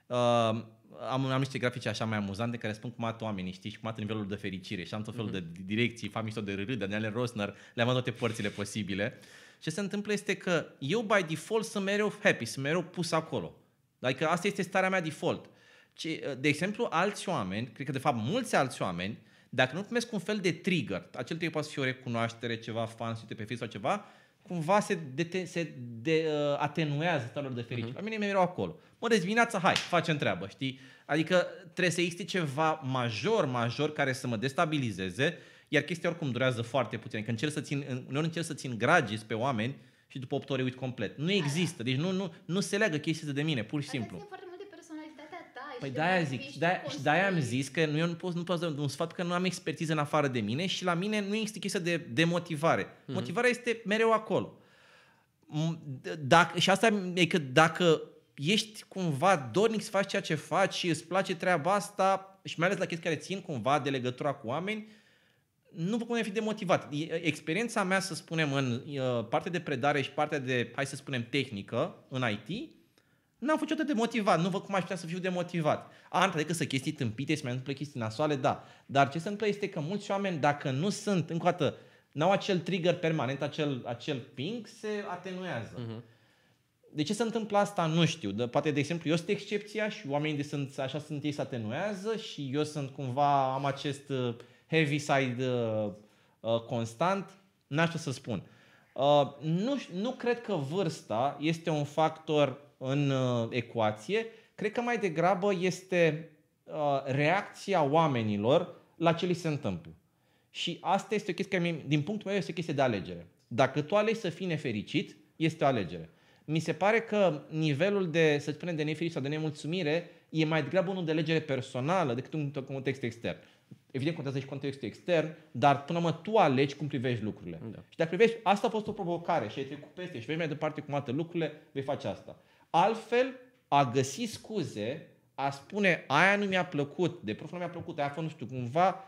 Uh, am, am niște grafice așa mai amuzante care spun cum arată oamenii, știi, și cum arată nivelul de fericire și am tot felul de direcții, fac mișto de râd, de ale Rosner, le-am în toate părțile posibile. Ce se întâmplă este că eu by default sunt mereu happy, sunt mereu pus acolo. Adică asta este starea mea default. Ce, de exemplu, alți oameni, cred că de fapt mulți alți oameni, dacă nu primesc un fel de trigger, acel trigger poate să fie o recunoaștere, ceva fan, uite pe Facebook sau ceva, cumva se, dete, se de, uh, atenuează starea lor de fericire. Uh-huh. La mine e mereu acolo. Mă, de dimineața, hai, facem treabă, știi? Adică trebuie să existe ceva major, major care să mă destabilizeze, iar chestia oricum durează foarte puțin. Adică încerc să țin, uneori încerc să țin gragis pe oameni și după 8 ore uit complet. Nu există. Deci nu, nu, nu se leagă chestia de mine, pur și simplu. Asta ține foarte mult de personalitatea ta. Păi și de de-aia cum zic, ești de-aia, tu și de-aia am construit. zis că nu, eu nu pot, nu pot să dau un sfat că nu am expertiză în afară de mine și la mine nu există chestia de, de motivare. Mm-hmm. Motivarea este mereu acolo. M- d- Dacă, și asta e că dacă ești cumva dornic să faci ceea ce faci și îți place treaba asta și mai ales la chestii care țin cumva de legătura cu oameni, nu vă cum fi demotivat. E- Experiența mea, să spunem, în uh, partea de predare și partea de, hai să spunem, tehnică, în IT, N-am fost niciodată demotivat, nu văd cum aș putea să fiu demotivat. Am decât să chestii tâmpite, să mai întâmplă chestii nasoale, da. Dar ce se întâmplă este că mulți oameni, dacă nu sunt, încă o dată, n-au acel trigger permanent, acel, acel ping, se atenuează. Uh-huh. De ce se întâmplă asta? Nu știu. De, poate, de exemplu, eu sunt excepția și oamenii de sunt, așa sunt ei, se atenuează și eu sunt cumva, am acest uh, heavy side uh, uh, constant. N-aș știu să spun. Uh, nu, ș- nu cred că vârsta este un factor în uh, ecuație. Cred că mai degrabă este uh, reacția oamenilor la ce li se întâmplă. Și asta este o chestie care, mie- din punctul meu, este o chestie de alegere. Dacă tu alegi să fii nefericit, este o alegere. Mi se pare că nivelul de, să spunem, de nefericit sau de nemulțumire e mai degrabă unul de alegere personală decât un context extern. Evident, contează și contextul extern, dar până la urmă tu alegi cum privești lucrurile. Da. Și dacă privești, asta a fost o provocare și ai trecut peste și vezi mai departe cum arată lucrurile, vei face asta. Altfel, a găsi scuze, a spune aia nu mi-a plăcut, de profil nu mi-a plăcut, aia a fost, nu știu, cumva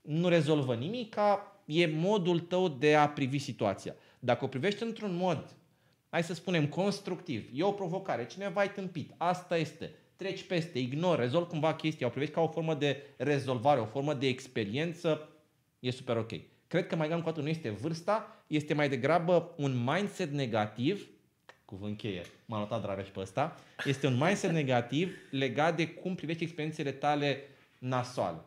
nu rezolvă nimic, e modul tău de a privi situația. Dacă o privești într-un mod, hai să spunem, constructiv, e o provocare, cineva ai tâmpit, asta este, treci peste, ignori, rezolvi cumva chestia, o privești ca o formă de rezolvare, o formă de experiență, e super ok. Cred că mai degrabă cu atât nu este vârsta, este mai degrabă un mindset negativ, cuvânt cheie, m-am notat dragă și pe ăsta, este un mindset negativ legat de cum privești experiențele tale nasoale.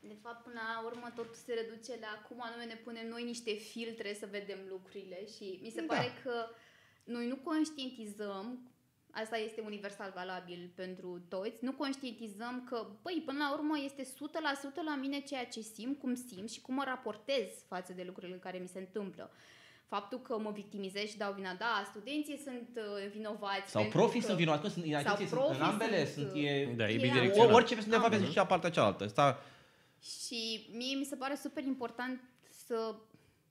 Deci fapt, până la urmă, totul se reduce la cum anume ne punem noi niște filtre să vedem lucrurile și mi se da. pare că noi nu conștientizăm asta este universal valabil pentru toți, nu conștientizăm că, băi, până la urmă este 100% la mine ceea ce simt, cum simt și cum mă raportez față de lucrurile care mi se întâmplă. Faptul că mă victimizez și dau vina, da, studenții sunt uh, vinovați. Sau profii că... sunt vinovați, sunt, sau profii în ambele sunt, sunt e, da, e bidirecțional. Orice sunt undeva vezi și partea cealaltă. Asta... Și mie mi se pare super important să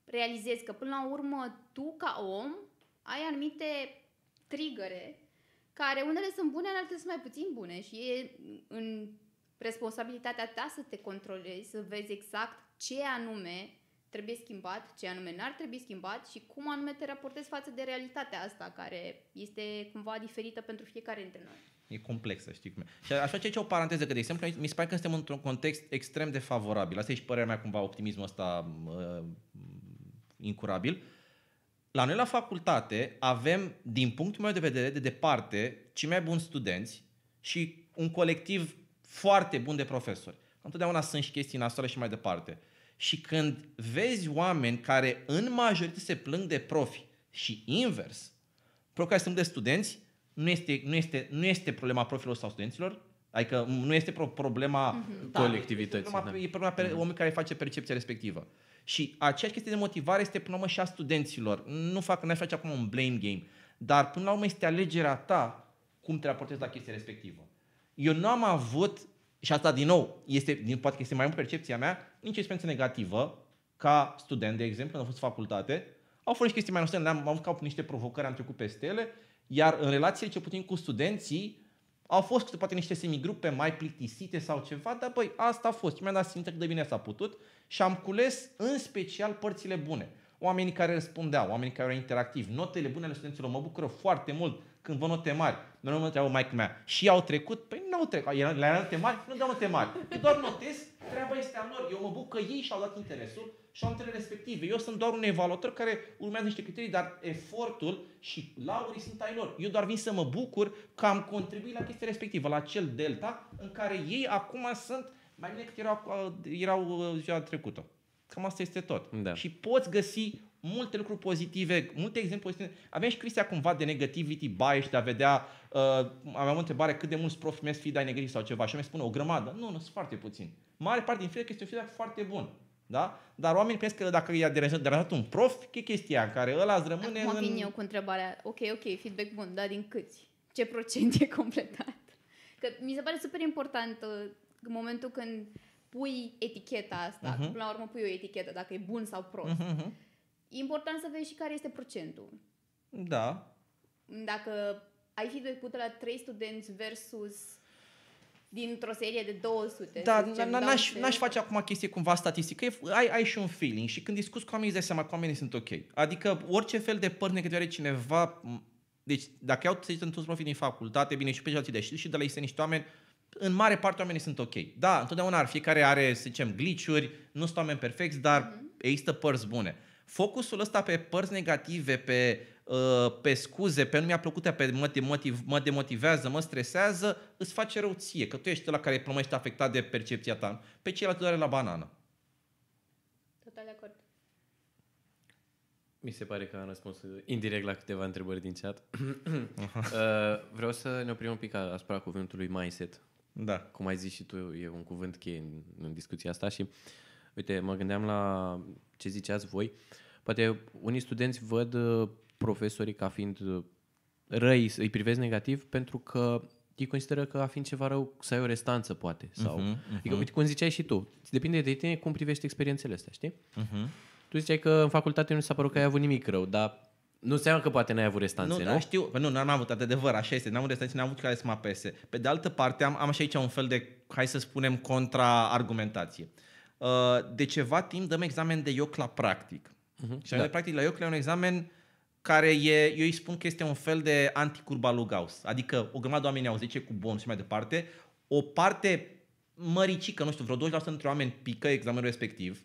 realizez că până la urmă tu ca om ai anumite trigăre care unele sunt bune, altele sunt mai puțin bune și e în responsabilitatea ta să te controlezi, să vezi exact ce anume trebuie schimbat, ce anume n-ar trebui schimbat și cum anume te raportezi față de realitatea asta, care este cumva diferită pentru fiecare dintre noi. E complexă, știi cum e. Și aș face aici o paranteză, că, de exemplu, mi se pare că suntem într-un context extrem de favorabil. Asta e și părerea mea, cumva, optimismul ăsta uh, incurabil. Uh, la noi la facultate avem, din punctul meu de vedere, de departe, cei mai buni studenți și un colectiv foarte bun de profesori. Întotdeauna sunt și chestii nasoale și mai departe. Și când vezi oameni care în majoritate se plâng de profi și invers, pro care sunt de studenți, nu este, nu este, nu este problema profilor sau studenților, adică nu este pro- problema mm-hmm. colectivității. E problema, da. e problema mm-hmm. omului care face percepția respectivă. Și aceeași chestie de motivare este până la urmă și a studenților. Nu fac, n-aș face acum un blame game, dar până la urmă este alegerea ta cum te raportezi la chestia respectivă. Eu nu am avut, și asta din nou, este, din, poate că este mai mult percepția mea, nici experiență negativă ca student, de exemplu, când am fost facultate. Au fost niște chestii mai noastre, am avut ca niște provocări, am trecut peste ele, iar în relațiile, ce puțin cu studenții, au fost poate niște semigrupe mai plictisite sau ceva, dar băi, asta a fost. Mi-am dat simte cât de bine s-a putut și am cules în special părțile bune. Oamenii care răspundeau, oamenii care erau interactivi, notele bune ale studenților mă bucură foarte mult când văd note mari. Nu mă întreabă mai mea. Și au trecut? Păi nu au trecut. La note mari? Nu dau note mari. Eu doar notez, treaba este a lor. Eu mă bucur că ei și-au dat interesul și au notele respective. Eu sunt doar un evaluator care urmează niște criterii, dar efortul și laurii sunt ai lor. Eu doar vin să mă bucur că am contribuit la chestia respectivă, la cel delta în care ei acum sunt mai bine decât erau, erau uh, ziua trecută. Cam asta este tot. Da. Și poți găsi multe lucruri pozitive, multe exemple pozitive. Avem și chestia cumva de negativity bias, de a vedea, uh, aveam o întrebare cât de mulți profi mi feedback negativ sau ceva și mi spune o grămadă. Nu, nu, sunt foarte puțini. Mare parte din feedback este un feedback foarte bun. Da? Dar oamenii cresc că dacă i-a deranjat, deranjat un prof, ce chestia în care ăla îți rămâne Acum în... vin eu cu întrebarea, ok, ok, feedback bun, dar din câți? Ce procent e completat? Că mi se pare super important uh, în momentul când pui eticheta asta, uh-huh. până la urmă pui o etichetă, dacă e bun sau prost. Uh-huh. E important să vezi și care este procentul. Da. Dacă ai fi trecut la 3 studenți versus dintr-o serie de 200. Da, n-aș, n-aș face acum chestie cumva statistică. Ai, ai și un feeling și când discuți cu oamenii, îți dai seama că oamenii sunt ok. Adică orice fel de părți negative are cineva... Deci dacă iau, să zicem, toți profii din facultate, bine, și pe celălalt de și de la ei sunt niște oameni în mare parte oamenii sunt ok. Da, întotdeauna ar fiecare are, să zicem, glitch-uri, nu sunt oameni perfecți, dar mm-hmm. există părți bune. Focusul ăsta pe părți negative, pe, uh, pe scuze, pe nu mi-a plăcut, pe mă, demotiv, mă demotivează, mă stresează, îți face rău ție, că tu ești la care problema ești afectat de percepția ta. Pe ceilalți doare la banană. Total de acord. Mi se pare că am răspuns indirect la câteva întrebări din chat. uh, vreau să ne oprim un pic asupra cuvântului mindset. Da. Cum ai zis și tu, e un cuvânt cheie în, în discuția asta și uite, mă gândeam la ce ziceați voi. Poate unii studenți văd uh, profesorii ca fiind uh, răi, îi privesc negativ pentru că ei consideră că a fiind ceva rău să ai o restanță, poate. Sau, uh-huh, uh-huh. Adică, uite, cum ziceai și tu, depinde de tine cum privești experiențele astea, știi? Uh-huh. Tu ziceai că în facultate nu s-a părut că ai avut nimic rău, dar nu înseamnă că poate n-ai avut restanțe, nu? Nu, da, știu. Păi nu, n-am avut, adevăr, așa este. N-am avut restanțe, n-am avut care să mă apese. Pe de altă parte, am, am și aici un fel de, hai să spunem, contra-argumentație. Uh, de ceva timp dăm examen de IOC la practic. Uh-huh. Și da. de practic la IOC e un examen care e, eu îi spun că este un fel de anticurba lui Gauss. Adică o grămadă de oameni au 10 cu bonus și mai departe. O parte măricică, nu știu, vreo 20% dintre oameni pică examenul respectiv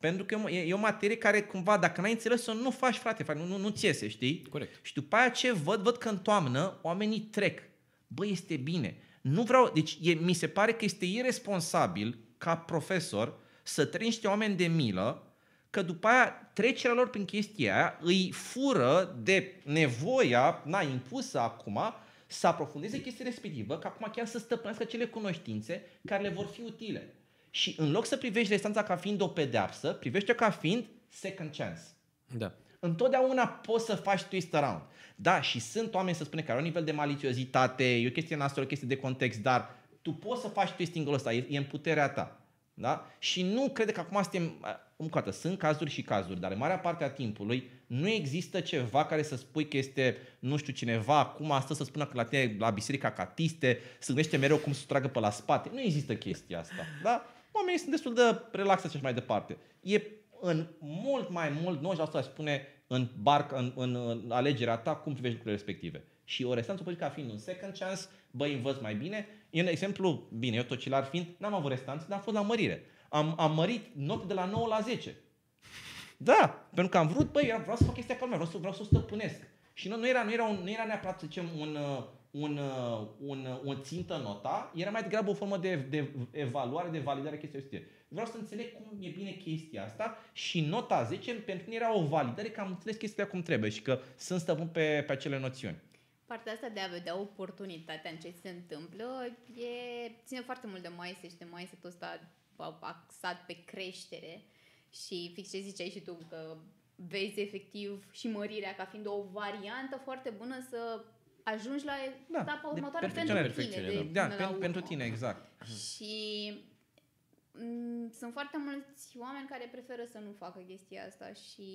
pentru că e, e o materie care cumva, dacă n-ai înțeles-o, nu faci, frate, frate nu, nu, nu-ți iese, știi? Corect. Și după aia ce văd? Văd că în toamnă oamenii trec. Bă, este bine. Nu vreau, deci e, mi se pare că este irresponsabil ca profesor, să treci niște oameni de milă, că după aia trecerea lor prin chestia aia îi fură de nevoia, na, impusă acum, să aprofundeze chestia respectivă, ca acum chiar să stăpânească cele cunoștințe care le vor fi utile. Și în loc să privești restanța ca fiind o pedeapsă, privește ca fiind second chance. Da. Întotdeauna poți să faci twist around. Da, și sunt oameni, să spunem, care au un nivel de maliciozitate, e o chestie nasoală, o chestie de context, dar tu poți să faci twisting-ul ăsta, e, e în puterea ta. Da? Și nu cred că acum suntem, încă o dată, sunt cazuri și cazuri, dar în marea parte a timpului nu există ceva care să spui că este, nu știu, cineva acum asta să spună că la tine, la biserica catiste, se gândește mereu cum să tragă pe la spate. Nu există chestia asta. Da? Oamenii sunt destul de relaxați și mai departe. E în mult mai mult, 90% spune în barcă, în, în, în alegerea ta, cum privești lucrurile respective. Și o restanță poți ca fiind un second chance, băi, învăț mai bine. E un exemplu, bine, eu tocilar fiind, n-am avut restanță, dar am fost la mărire. Am, am mărit note de la 9 la 10. Da, pentru că am vrut, băi, vreau să fac chestia ca lumea, vreau să, vreau să o stăpânesc. Și nu, nu, era, nu, era un, nu era neapărat, să zicem, un, un, un, un țintă nota, era mai degrabă o formă de, de evaluare, de validare a chestiei Vreau să înțeleg cum e bine chestia asta și nota 10 pentru mine era o validare că am înțeles chestia cum trebuie și că sunt stăpân pe, pe acele noțiuni. Partea asta de a vedea oportunitatea în ce se întâmplă e, ține foarte mult de mindset și de mindset-ul ăsta axat pe creștere și fix ce ziceai și tu, că vezi efectiv și mărirea ca fiind o variantă foarte bună să ajungi la da, etapa următoare pentru tine. De, da, da pentru, pentru tine, exact. Și Mm, sunt foarte mulți oameni care preferă să nu facă chestia asta și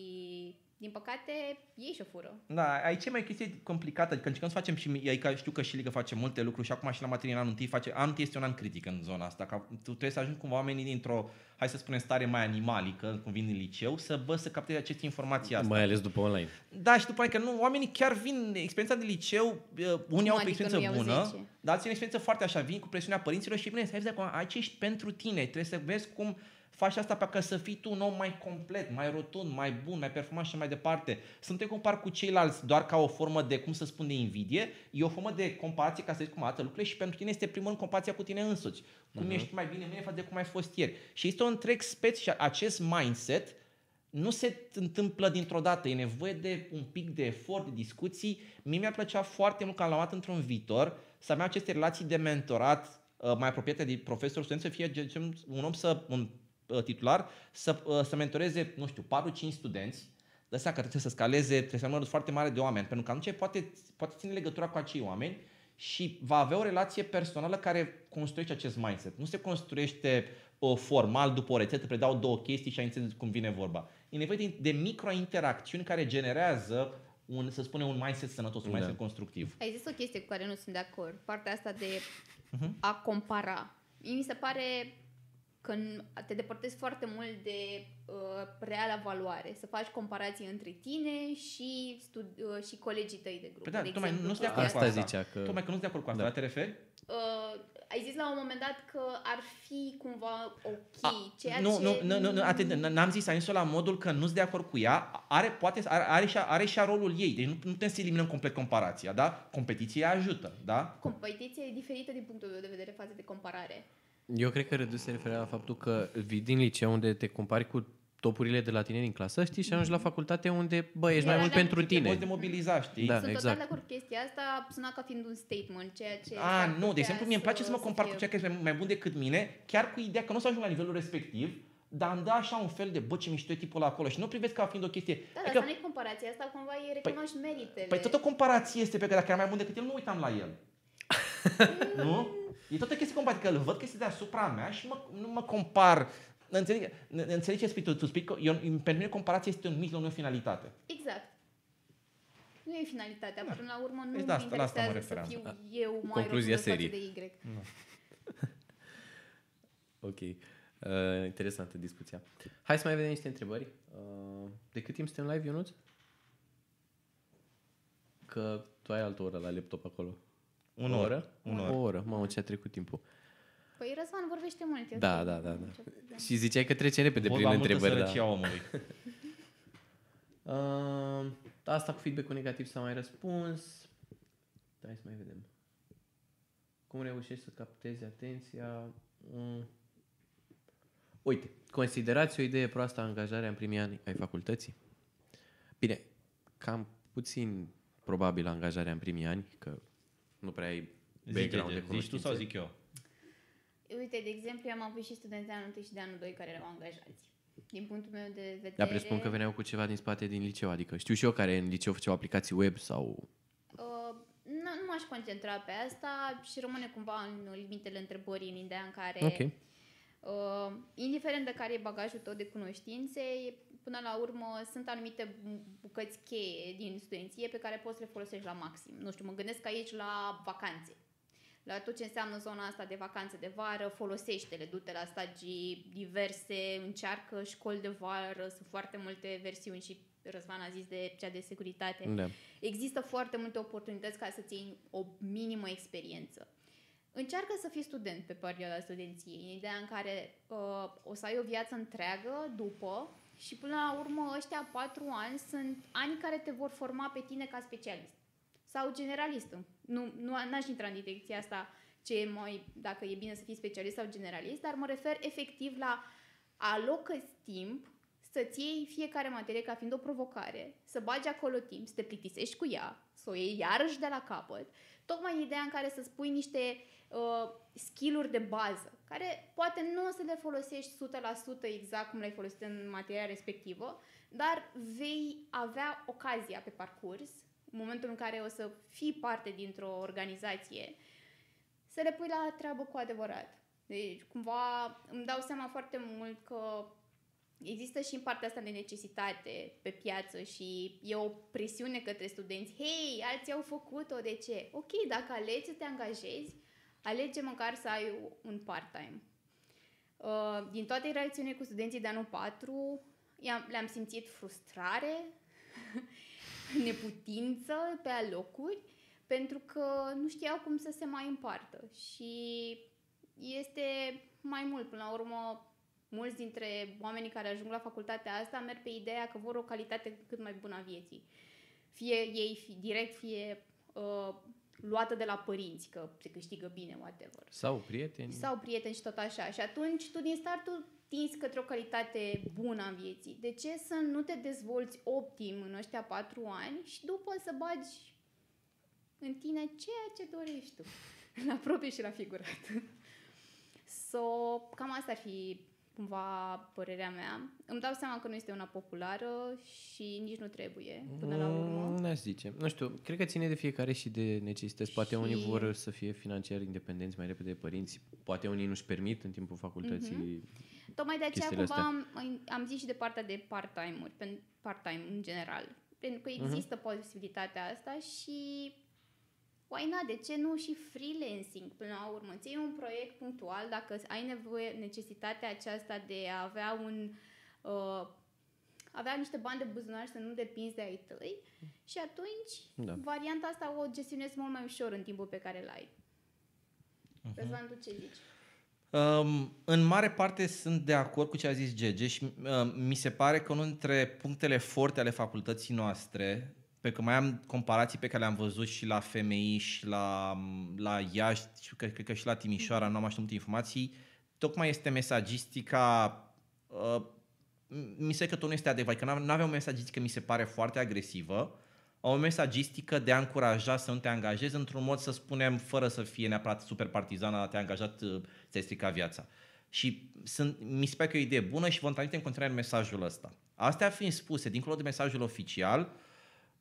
din păcate, ei și-o fură. Da, aici e mai chestie complicată, adică încercăm să facem și aici știu că și Liga face multe lucruri și acum și la materie în anul întâi face, anul întâi este un an critic în zona asta, că tu trebuie să ajungi cu oamenii dintr-o, hai să spunem, stare mai animalică, cum vin din liceu, să bă, să capteze aceste informații astea. Mai ales după online. Da, și după că nu, oamenii chiar vin, experiența de liceu, unii au o adică experiență bună, dar alții o experiență foarte așa, vin cu presiunea părinților și bine, să vezi acum, aici ești pentru tine, trebuie să vezi cum faci asta pe ca să fii tu un om mai complet, mai rotund, mai bun, mai performant și mai departe. Să nu te compari cu ceilalți doar ca o formă de, cum să spun, de invidie, e o formă de comparație ca să vezi cum arată lucrurile și pentru tine este primul rând comparația cu tine însuți. Cum uh-huh. ești mai bine mâine față de cum ai fost ieri. Și este un întreg speț și acest mindset nu se întâmplă dintr-o dată, e nevoie de un pic de efort, de discuții. Mie mi-a plăcea foarte mult că am luat într-un viitor să avem aceste relații de mentorat uh, mai apropiate de profesor, student, să fie un om să, un Uh, titular să, uh, să mentoreze, nu știu, 4-5 studenți, de asta că trebuie să scaleze, trebuie să număr foarte mare de oameni, pentru că atunci poate, poate ține legătura cu acei oameni și va avea o relație personală care construiește acest mindset. Nu se construiește uh, formal după o rețetă, predau două chestii și ai înțeles cum vine vorba. E nevoie de, de micro-interacțiuni care generează un, să spunem, un mindset sănătos, un da. mindset constructiv. Ai zis o chestie cu care nu sunt de acord. Partea asta de uh-huh. a compara. Mi se pare că te depărtezi foarte mult de uh, reala valoare, să faci comparații între tine și, studi- uh, și colegii tăi de grup. Păi da, de tocmai exemplu, nu sunt de acord cu asta. Zicea că... Tocmai că nu sunt de acord cu asta, da. te referi? Uh, ai zis la un moment dat că ar fi cumva ok, A, ceea nu, ce... Nu, nu, nu, nu atent, n-am zis, am zis la modul că nu sunt de acord cu ea, are, poate, are, are, și, are și rolul ei, deci nu, nu putem să eliminăm complet comparația, da? Competiția ajută, da? Competiția e diferită din punctul meu de vedere față de comparare. Eu cred că redus se referea la faptul că vii din liceu unde te compari cu topurile de la tine din clasă, știi, și ajungi la facultate unde, bă, ești mai mult da, pentru tine. Poți demobiliza, știi? Da, Sunt exact. total de acord cu chestia asta, suna ca fiind un statement, ceea ce... A, nu, de exemplu, mie îmi place să mă compar cu cea care este mai bun decât mine, chiar cu ideea că nu o să ajung la nivelul respectiv, dar îmi dă așa un fel de, bă, ce mișto e tipul ăla acolo și nu privesc ca fiind o chestie. Da, adică, dar asta nu e comparație, asta cumva e păi- recunoști păi, meritele. Păi tot o comparație este pe care dacă era mai bun decât el, nu uitam la el. Nu? E tot o chestie comparativă, că îl văd că este deasupra mea și mă, nu mă compar. Înțeleg, înțeleg ce spui tu? tu spui că eu, pentru mine comparația este un mijloc, nu o finalitate. Exact. Nu e finalitatea, da. până la urmă nu deci, da, mă interesează mă să fiu eu mai Concluzia serii. de Y. No. ok. Uh, interesantă discuția. Hai să mai vedem niște întrebări. Uh, de cât timp suntem live, Ionuț? Că tu ai altă oră la laptop acolo. Un o oră? Un oră. O oră. Mamă, ce a trecut timpul. Păi Răzvan vorbește mult. Da, da, da, da. Și ziceai că trece repede prin întrebări. Da. omului. uh, asta cu feedback-ul negativ s-a mai răspuns. Hai să mai vedem. Cum reușești să captezi atenția? Mm. Uite, considerați o idee proastă angajarea în primii ani ai facultății? Bine, cam puțin probabil angajarea în primii ani, că nu prea ai background zici, de Zici tu sau zic eu? Uite, de exemplu, am avut și studenți de anul 1 și de anul 2 care erau angajați. Din punctul meu de vedere... Dar presupun că veneau cu ceva din spate din liceu, adică știu și eu care în liceu făceau aplicații web sau... Uh, nu, nu m-aș concentra pe asta și rămâne cumva în limitele întrebării, în ideea în care... Okay. Uh, indiferent de care e bagajul tău de cunoștințe, până la urmă sunt anumite bucăți cheie din studenție pe care poți să le folosești la maxim. Nu știu, mă gândesc aici la vacanțe la tot ce înseamnă zona asta de vacanțe de vară, folosește-le, du-te la stagii diverse, încearcă școli de vară, sunt foarte multe versiuni și Răzvan a zis de cea de securitate. Da. Există foarte multe oportunități ca să-ți iei o minimă experiență. Încearcă să fii student pe perioada studenției, în ideea în care uh, o să ai o viață întreagă după și până la urmă ăștia patru ani sunt ani care te vor forma pe tine ca specialist sau generalist. Nu, nu aș intra în direcția asta ce e mai, dacă e bine să fii specialist sau generalist, dar mă refer efectiv la alocă timp să-ți iei fiecare materie ca fiind o provocare, să bagi acolo timp, să te plictisești cu ea, să o iei iarăși de la capăt, tocmai în ideea în care să spui niște uh, skill-uri de bază, care poate nu o să le folosești 100% exact cum le-ai folosit în materia respectivă, dar vei avea ocazia pe parcurs momentul în care o să fii parte dintr-o organizație, să le pui la treabă cu adevărat. Deci, cumva, îmi dau seama foarte mult că există și în partea asta de necesitate pe piață și e o presiune către studenți. Hei, alții au făcut-o, de ce? Ok, dacă alegi să te angajezi, alege măcar să ai un part-time. Uh, din toate reacțiunile cu studenții de anul 4, le-am simțit frustrare neputință pe alocuri pentru că nu știau cum să se mai împartă și este mai mult, până la urmă, mulți dintre oamenii care ajung la facultatea asta merg pe ideea că vor o calitate cât mai bună a vieții. Fie ei fi direct, fie uh, luată de la părinți, că se câștigă bine, whatever. Sau prieteni. Sau prieteni și tot așa. Și atunci tu din startul tinzi către o calitate bună a vieții. De ce să nu te dezvolți optim în ăștia patru ani și după să bagi în tine ceea ce dorești tu, la propriu și la figurat. So, cam asta ar fi cumva părerea mea. Îmi dau seama că nu este una populară și nici nu trebuie, până la urmă. Mm, n-aș zice. Nu știu, cred că ține de fiecare și de necesități. Poate și... unii vor să fie financiar independenți mai repede de părinți, poate unii nu-și permit în timpul facultății mm-hmm Tocmai de aceea cumva am, am zis și de partea de part-time-uri, part-time în general. Pentru că mhm. există uh-huh. posibilitatea asta și why not? De ce nu și freelancing până la urmă? Ți un proiect punctual dacă ai nevoie, necesitatea aceasta de a avea un uh, avea niște bani de buzunar să nu depinzi de ai tăi și atunci da. varianta asta o gestionezi mult mai ușor în timpul pe care îl ai. Uh-huh. Răzvan, tu ce zici? Um, în mare parte sunt de acord cu ce a zis Gege și uh, mi se pare că unul dintre punctele forte ale facultății noastre, pe că mai am comparații pe care le-am văzut și la FMI și la, la Iași și cred, cred că și la Timișoara, nu am așa multe informații, tocmai este mesagistica uh, mi se că tot nu este adevărat, că nu avea o mesagistică mi se pare foarte agresivă, o mesagistică de a încuraja să nu te angajezi într-un mod, să spunem, fără să fie neapărat super partizan, te-a angajat, uh, ți-ai stricat viața. Și sunt, mi se pare că e o idee bună și vom transmite în continuare mesajul ăsta. Astea fiind spuse, dincolo de mesajul oficial,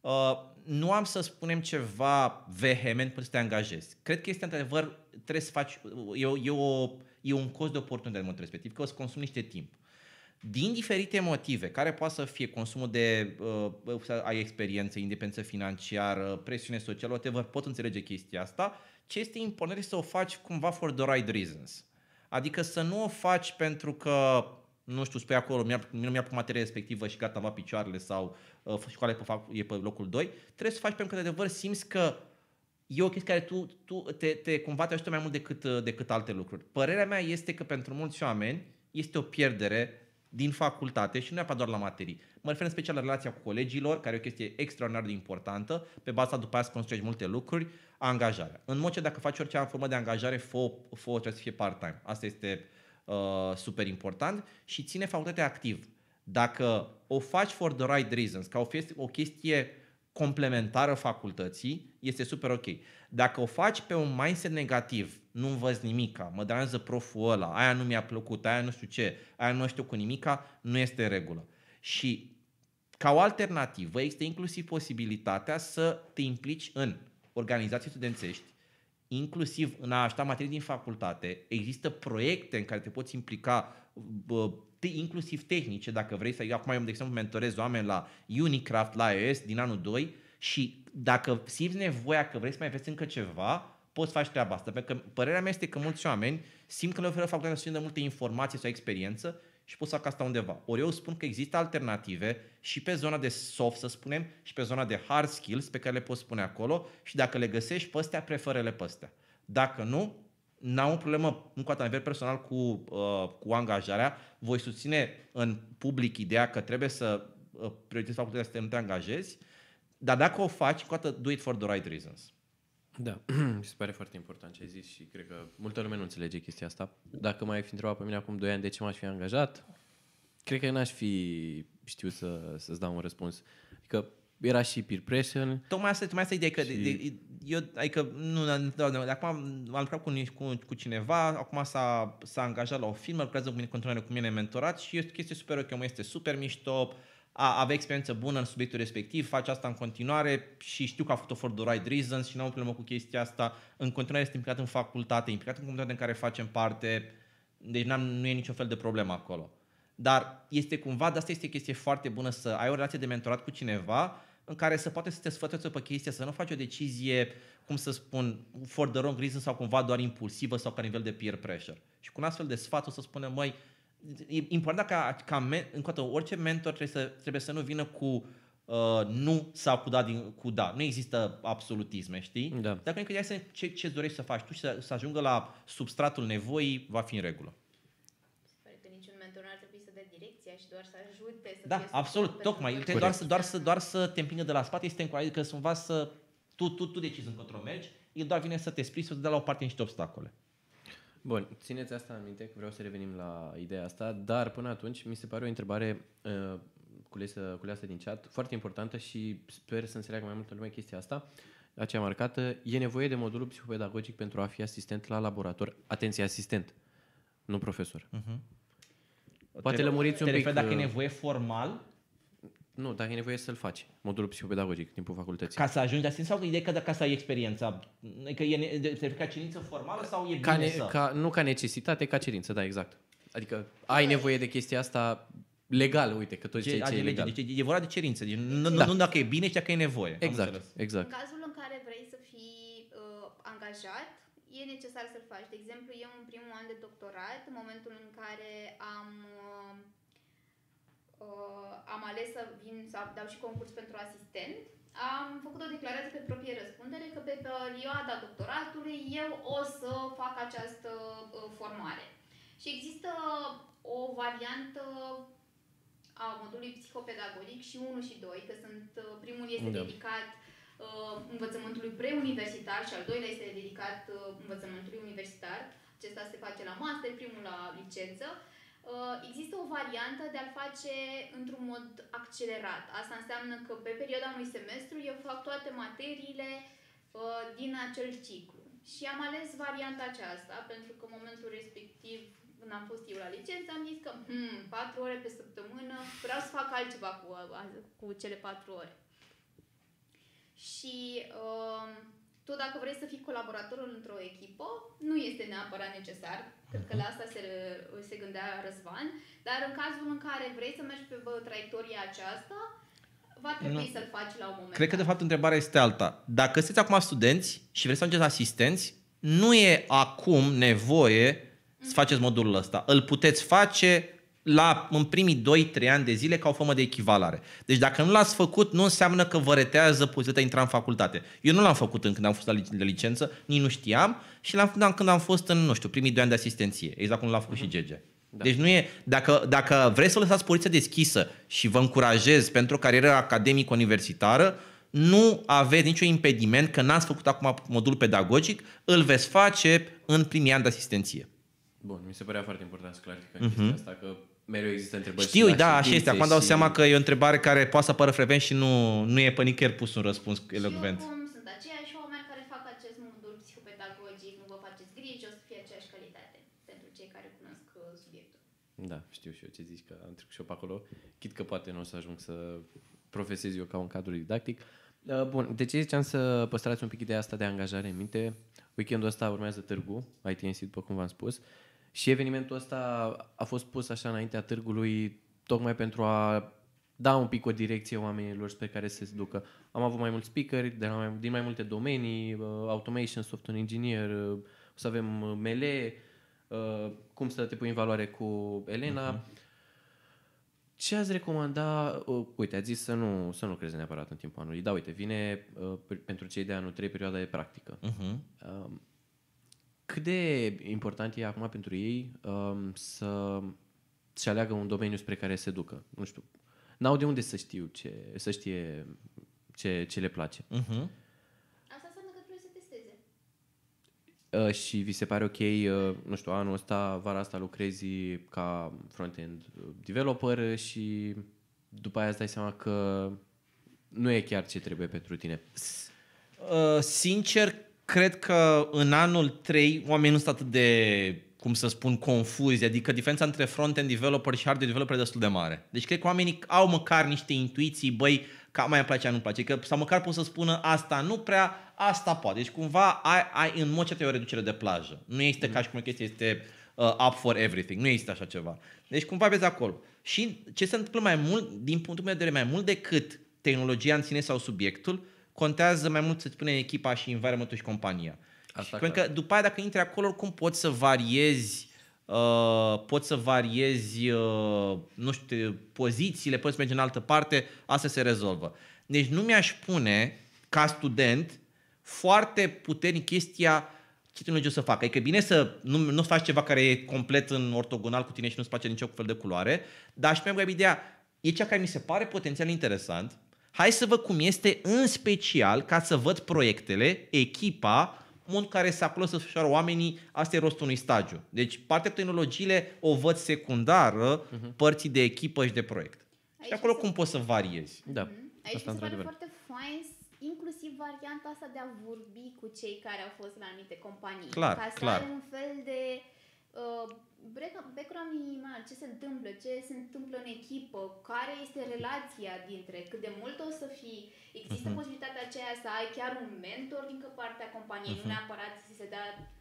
uh, nu am să spunem ceva vehement până să te angajezi. Cred că este într-adevăr, trebuie să faci, e, e, o, e un cost de oportunitate în momentul respectiv, că o să consumi niște timp din diferite motive, care poate să fie consumul de uh, să ai experiență, independență financiară, presiune socială, whatever, pot înțelege chestia asta. Ce este important este să o faci cumva for the right reasons. Adică să nu o faci pentru că, nu știu, spui acolo, mi-a, nu mi-a materia respectivă și gata, va picioarele sau uh, școala e pe, e pe locul 2. Trebuie să faci pentru că, de adevăr, simți că e o chestie care tu, tu te, te cumva te ajută mai mult decât, uh, decât alte lucruri. Părerea mea este că pentru mulți oameni este o pierdere din facultate și nu neapărat doar la materii. Mă refer în special la relația cu colegilor, care e o chestie extraordinar de importantă, pe baza după aia să construiești multe lucruri, angajarea. În mod ce dacă faci orice formă de angajare, fă, fă trebuie să fie part-time. Asta este uh, super important și ține facultatea activ. Dacă o faci for the right reasons, ca o, fie, o chestie complementară facultății, este super ok. Dacă o faci pe un mindset negativ, nu învăț nimica, mă deranjează proful ăla, aia nu mi-a plăcut, aia nu știu ce, aia nu știu cu nimica, nu este în regulă. Și ca o alternativă există inclusiv posibilitatea să te implici în organizații studențești, inclusiv în a ajuta materii din facultate. Există proiecte în care te poți implica bă, te, inclusiv tehnice, dacă vrei să... Acum eu, de exemplu, mentorez oameni la Unicraft, la iOS din anul 2 și dacă simți nevoia că vrei să mai vezi încă ceva, poți face treaba asta. Pentru că părerea mea este că mulți oameni simt că le oferă facultatea suficient de multe informații sau experiență și pot să fac asta undeva. Ori eu spun că există alternative și pe zona de soft, să spunem, și pe zona de hard skills pe care le poți spune acolo și dacă le găsești pe astea, preferele pe astea. Dacă nu, n-am o problemă încă o la nivel personal cu, uh, cu angajarea. Voi susține în public ideea că trebuie să uh, prioritezi facultatea să te angajezi, dar dacă o faci, cu atât do it for the right reasons. Da, mi se pare foarte important ce ai zis și cred că multă lume nu înțelege chestia asta. Dacă mai fi întrebat pe mine acum 2 ani de ce m-aș fi angajat, cred că n-aș fi știut să, să-ți dau un răspuns. Adică era și peer pressure. Tocmai asta, tocmai asta ideea, că și... de, de, eu, adică, nu, da, da, acum am lucrat cu, cu, cu cineva, acum s-a, s-a angajat la o firmă, lucrează cu mine, continuare cu mine mentorat și este o chestie super ok, este super mișto, a, avea experiență bună în subiectul respectiv, face asta în continuare și știu că a făcut-o for the right reasons și nu am o problemă cu chestia asta. În continuare este implicat în facultate, implicat în comunitate în care facem parte, deci n-am, nu e niciun fel de problemă acolo. Dar este cumva, de asta este o chestie foarte bună să ai o relație de mentorat cu cineva în care să poate să te sfătuiască pe chestia, să nu faci o decizie, cum să spun, for the wrong reason sau cumva doar impulsivă sau ca nivel de peer pressure. Și cu un astfel de sfat o să spunem, măi, e important ca, ca men, încă o dată, orice mentor trebuie să, trebuie să nu vină cu uh, nu sau cu da, din, cu da. Nu există absolutisme, știi? Da. Dacă nu să ce, ce dorești să faci tu și să, să ajungă la substratul nevoii, va fi în regulă. doar să ajute să Da, absolut, tocmai. Corect. Doar să, doar, să, doar să te împingă de la spate, este încurajat că cumva să tu, tu, tu decizi încotro mergi, el doar vine să te sprijin, să te dea la o parte niște obstacole. Bun, țineți asta în minte, că vreau să revenim la ideea asta, dar până atunci mi se pare o întrebare uh, culeasă, culeasă din chat, foarte importantă și sper să înțeleagă mai multă lume chestia asta. Aceea marcată, e nevoie de modulul psihopedagogic pentru a fi asistent la laborator. Atenție, asistent, nu profesor. Uh-huh. Poate lămuriți un pic. dacă e uh, nevoie formal? Nu, dacă e nevoie să-l faci, modulul psihopedagogic, timpul facultății. Ca să ajungi asistent sau ideea că ca să ai experiența? Că e ca cerință formală sau e ca bine ne, să... Ca, nu ca necesitate, ca cerință, da, exact. Adică ai nevoie de chestia asta legal, uite, că tot ce, ce e legal. Deci e vorba de cerință, deci nu, da. nu dacă e bine, ci dacă e nevoie. Exact, exact. În cazul în care vrei să fii uh, angajat, e necesar să-l faci. De exemplu, eu în primul an de doctorat, în momentul în care am uh, uh, am ales să vin să dau și concurs pentru asistent, am făcut o declarație pe proprie răspundere că pe perioada doctoratului eu o să fac această uh, formare. Și există o variantă a modului psihopedagogic și 1 și 2, că sunt uh, primul este da. dedicat uh, învățământului preuniversitar și al doilea este dedicat uh, învățământului universitar. Acesta se face la master, primul la licență. Uh, există o variantă de a-l face într-un mod accelerat. Asta înseamnă că pe perioada unui semestru eu fac toate materiile uh, din acel ciclu. Și am ales varianta aceasta pentru că în momentul respectiv când am fost eu la licență, am zis că hmm, 4 ore pe săptămână, vreau să fac altceva cu, cu cele 4 ore. Și uh, tu dacă vrei să fii colaboratorul într-o echipă, nu este neapărat necesar. Cred că la asta se, se gândea Răzvan. Dar în cazul în care vrei să mergi pe traiectoria aceasta, va trebui nu. să-l faci la un moment Cred că de fapt întrebarea este alta. Dacă sunteți acum studenți și vreți să ajungeți asistenți, nu e acum nevoie să faceți modulul ăsta. Îl puteți face la, în primii 2-3 ani de zile ca o formă de echivalare. Deci dacă nu l-ați făcut, nu înseamnă că vă retează posibilitatea intra în facultate. Eu nu l-am făcut încă când am fost la de licență, nici nu știam și l-am făcut când am fost în, nu știu, primii 2 ani de asistenție, exact cum l-a făcut uh-huh. și Gege. Da. Deci nu e, dacă, dacă vreți să lăsați poliția deschisă și vă încurajez pentru o carieră academică universitară, nu aveți niciun impediment că n-ați făcut acum modul pedagogic, îl veți face în primii ani de asistenție. Bun, mi se părea foarte important să clarificăm uh-huh. chestia asta, că mereu există întrebări Știu, da, așa este. Acum dau și... seama că e o întrebare care poate să apară frecvent și nu, nu e pe nicăieri pus un răspuns elocvent. Și eu sunt aceiași oameni care fac acest modul psihopedagogic, nu vă faceți griji, o să fie aceeași calitate pentru cei care cunosc uh, subiectul. Da, știu și eu ce zici, că am trecut și eu pe acolo. Chit că poate nu o să ajung să profesez eu ca un cadru didactic. Uh, bun, de ce ziceam să păstrați un pic ideea asta de angajare în minte? Weekendul ăsta urmează târgu, ITNC, după cum v-am spus. Și evenimentul ăsta a fost pus așa înaintea târgului tocmai pentru a da un pic o direcție oamenilor spre care să se ducă. Am avut mai mulți speakeri de la mai, din mai multe domenii, uh, automation, software engineer, uh, o să avem uh, mele, uh, cum să te pui în valoare cu Elena. Uh-huh. Ce ați recomanda? Uh, uite, ați zis să nu, să nu crezi neapărat în timpul anului. Da, uite, vine uh, pentru cei de anul 3 perioada de practică. Uh-huh. Uh, cât de important e acum pentru ei um, să să aleagă un domeniu spre care se ducă? Nu știu. N-au de unde să știu ce, să știe ce, ce le place. Uh-huh. Asta înseamnă că trebuie să testeze. Uh, și vi se pare ok, uh, nu știu, anul ăsta, vara asta lucrezi ca front-end developer și după aia îți dai seama că nu e chiar ce trebuie pentru tine. Uh, sincer, cred că în anul 3 oamenii nu sunt atât de cum să spun, confuzi, adică diferența între front-end developer și hardware developer e destul de mare. Deci cred că oamenii au măcar niște intuiții, băi, că mai îmi place, nu-mi place, că, sau măcar pot să spună asta nu prea, asta poate. Deci cumva ai, ai în mod ce o reducere de plajă. Nu este mm. ca și cum o chestie este uh, up for everything. Nu există așa ceva. Deci cumva vezi acolo. Și ce se întâmplă mai mult, din punctul meu de vedere, mai mult decât tehnologia în sine sau subiectul, contează mai mult să spune echipa și environmentul și compania. Asta Pentru că după aia dacă intri acolo, oricum poți să variezi Uh, poți să variezi, uh, nu știu, pozițiile, poți să mergi în altă parte, asta se rezolvă. Deci nu mi-aș pune, ca student, foarte puternic chestia ce tehnologie o să fac. Adică e bine să nu, nu faci ceva care e complet în ortogonal cu tine și nu-ți place nicio fel de culoare, dar și mi-am ideea, e cea care mi se pare potențial interesant, hai să văd cum este în special ca să văd proiectele, echipa, mod care se acolo să desfășoară oamenii, asta e rostul unui stagiu. Deci partea cu tehnologiile o văd secundară uh-huh. părții de echipă și de proiect. Aici și acolo cum poți să variezi. Da. Aici asta mi se pare foarte fain inclusiv varianta asta de a vorbi cu cei care au fost la anumite companii. Clar, ca să clar. ai un fel de uh, background minimal, ce se întâmplă, ce se întâmplă în echipă, care este relația dintre, cât de mult o să fii, există uh-huh. posibilitatea aceea să ai chiar un mentor din partea companiei, uh-huh. nu mhm. neapărat să se dea uh,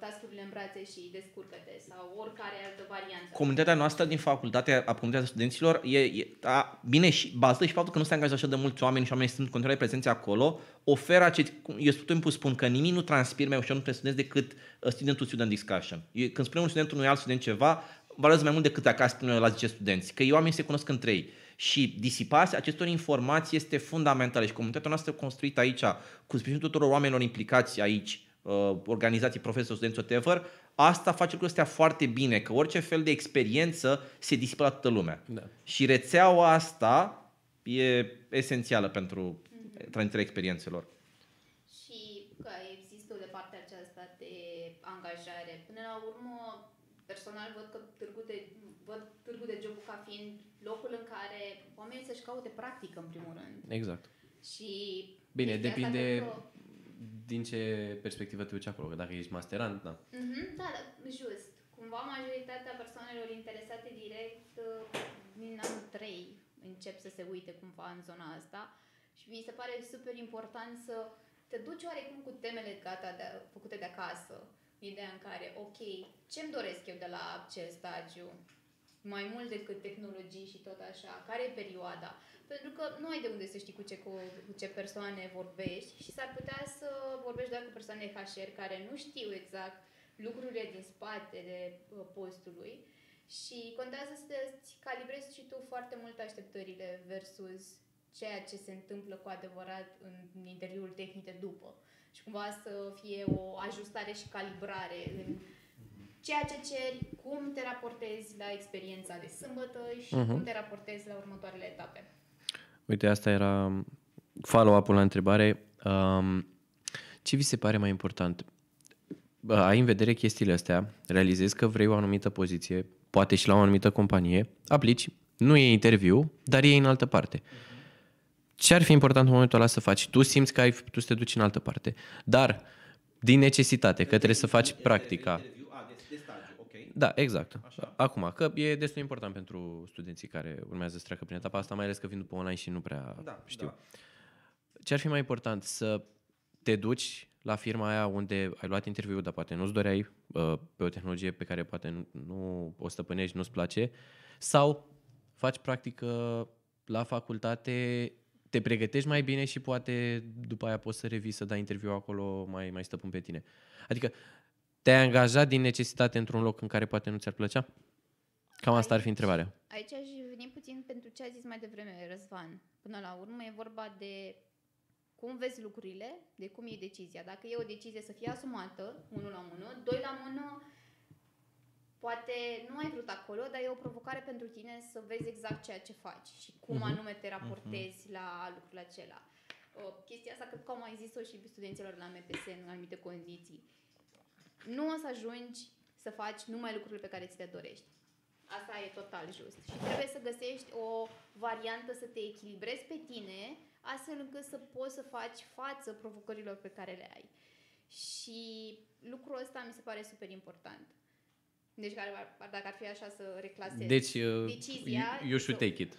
tascurile în brațe și descurcă-te sau oricare altă variantă. Comunitatea noastră din facultate, a comunitatea studenților, e, e a, bine și bazată și faptul că nu se angajează așa de mulți oameni și oamenii sunt în continuare prezenți acolo, oferă acest, eu tot timpul spun că nimic nu transpir mai ușor între studenți decât uh, student-to-student discussion. Eu, când spune un student unui alt student ceva, valorează mai mult decât dacă spune la 10 studenți, că ei oamenii se cunosc între ei. Și disiparea acestor informații este fundamentală și comunitatea noastră construită aici, cu sprijinul tuturor oamenilor implicați aici, uh, organizații, profesori, studenți, whatever, asta face lucrul astea foarte bine, că orice fel de experiență se disipă la toată lumea. Da. Și rețeaua asta e esențială pentru transmiterea experiențelor. Și că există de partea aceasta de angajare. Până la urmă, personal văd că târgul de, văd târgul de job ca fiind locul în care oamenii să-și caute practică, în primul rând. Exact. Și Bine, depinde că... din ce perspectivă te duci acolo, că dacă ești masterant, da. Mm-hmm, da, da, just. Cumva majoritatea persoanelor interesate direct uh, din anul 3 încep să se uite cumva în zona asta și mi se pare super important să te duci oarecum cu temele gata de, făcute de acasă. Ideea în care, ok, ce-mi doresc eu de la acel stagiu? Mai mult decât tehnologii și tot așa. Care e perioada? Pentru că nu ai de unde să știi cu ce, cu, cu ce persoane vorbești și s-ar putea să vorbești doar cu persoane HR care nu știu exact lucrurile din spate de uh, postului și contează să-ți calibrezi și tu foarte mult așteptările versus ceea ce se întâmplă cu adevărat în interiorul tehnic de după. Și cumva să fie o ajustare și calibrare în ceea ce ceri, cum te raportezi la experiența de sâmbătă și uh-huh. cum te raportezi la următoarele etape. Uite, asta era follow-up-ul la întrebare. Um, ce vi se pare mai important? ai în vedere chestiile astea, realizezi că vrei o anumită poziție, poate și la o anumită companie, aplici, nu e interviu, dar e în altă parte. Ce ar fi important în momentul ăla să faci? Tu simți că ai tu să te duci în altă parte, dar din necesitate, că trebuie să faci practica. Da, exact. Așa. Acum, că e destul de important pentru studenții care urmează să treacă prin etapa asta, mai ales că vin după online și nu prea da, știu. Da. Ce ar fi mai important? Să te duci la firma aia unde ai luat interviul, dar poate nu-ți doreai uh, pe o tehnologie pe care poate nu, nu o stăpânești, nu-ți place, sau faci practică la facultate, te pregătești mai bine și poate după aia poți să revii să dai interviu acolo mai, mai stăpân pe tine. Adică te-ai angajat din necesitate într-un loc în care poate nu ți-ar plăcea? Cam asta ar fi întrebarea. Aici aș veni puțin pentru ce a zis mai devreme Răzvan. Până la urmă e vorba de cum vezi lucrurile, de cum e decizia. Dacă e o decizie să fie asumată, unul la mână, doi la mână, poate nu ai vrut acolo, dar e o provocare pentru tine să vezi exact ceea ce faci și cum uh-huh. anume te raportezi uh-huh. la lucrul acela. O, chestia asta cred că au mai zis-o și studenților la MPS în anumite condiții. Nu o să ajungi să faci numai lucrurile pe care ți le dorești. Asta e total just. Și trebuie să găsești o variantă să te echilibrezi pe tine astfel încât să poți să faci față provocărilor pe care le ai. Și lucrul ăsta mi se pare super important. Deci, dacă ar fi așa să reclasez deci, uh, decizia... You, you should take it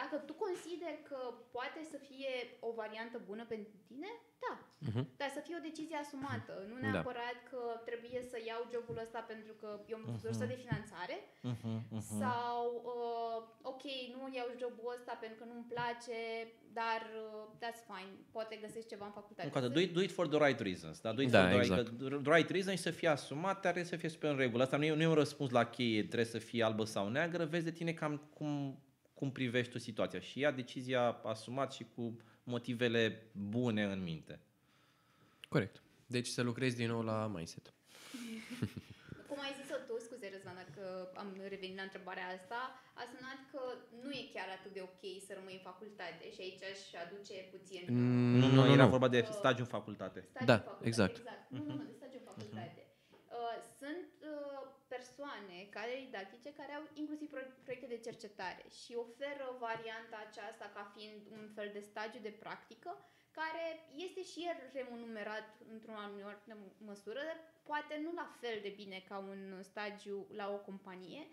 dacă tu consideri că poate să fie o variantă bună pentru tine, da. Uh-huh. Dar să fie o decizie asumată. Nu da. neapărat da. că trebuie să iau jobul ăsta pentru că e o sursă uh-huh. de finanțare uh-huh. Uh-huh. sau uh, ok, nu iau jobul ăsta pentru că nu-mi place, dar uh, that's fine. Poate găsesc ceva în facultate. Încă do, it, do it for the right reasons. Da, do it da, for the exact. right, the right reason și să fie asumat, dar să fie super în regulă. Asta nu e, nu e un răspuns la cheie, trebuie să fie albă sau neagră. Vezi de tine cam cum cum privești tu situația și ia decizia asumat și cu motivele bune în minte. Corect. Deci să lucrezi din nou la mindset. Cum ai zis-o tu, scuze Răzvan, că am revenit la întrebarea asta, a sunat că nu e chiar atât de ok să rămâi în facultate și aici aș aduce puțin... Mm, nu, nu, nu, era nu. vorba de stagiu în facultate. Stagiu da, în facultate, exact. exact. Nu, nu, nu, de stagiu în facultate. Uh-huh. Uh, sunt uh, persoane care didactice care au inclusiv proiecte de cercetare și oferă varianta aceasta ca fiind un fel de stagiu de practică care este și el remunerat într-o anumită măsură, poate nu la fel de bine ca un stagiu la o companie,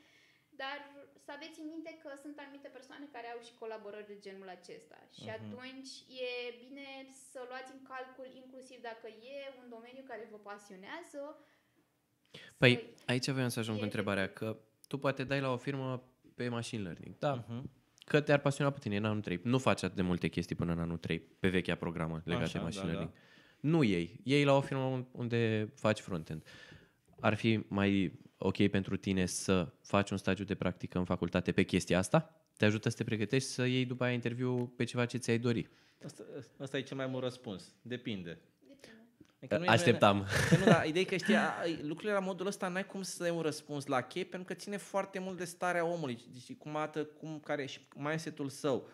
dar să aveți în minte că sunt anumite persoane care au și colaborări de genul acesta și uh-huh. atunci e bine să luați în calcul inclusiv dacă e un domeniu care vă pasionează, Păi aici voiam să ajung cu întrebarea, că tu poate dai la o firmă pe machine learning, da? Uh-huh. Că te-ar pasiona pe tine în anul 3. Nu faci atât de multe chestii până în anul 3 pe vechea programă legată Așa, de machine da, learning. Da. Nu ei. Ei la o firmă unde faci frontend. Ar fi mai ok pentru tine să faci un stagiu de practică în facultate pe chestia asta? Te ajută să te pregătești să iei după aia interviu pe ceva ce ți-ai dori. Asta, asta e cel mai bun răspuns. Depinde. Adică nu Așteptam. E, nu, da, ideea e că știi, lucrurile la modul ăsta n-ai cum să dai un răspuns la chei pentru că ține foarte mult de starea omului și cum arată, cum care și mindset-ul său.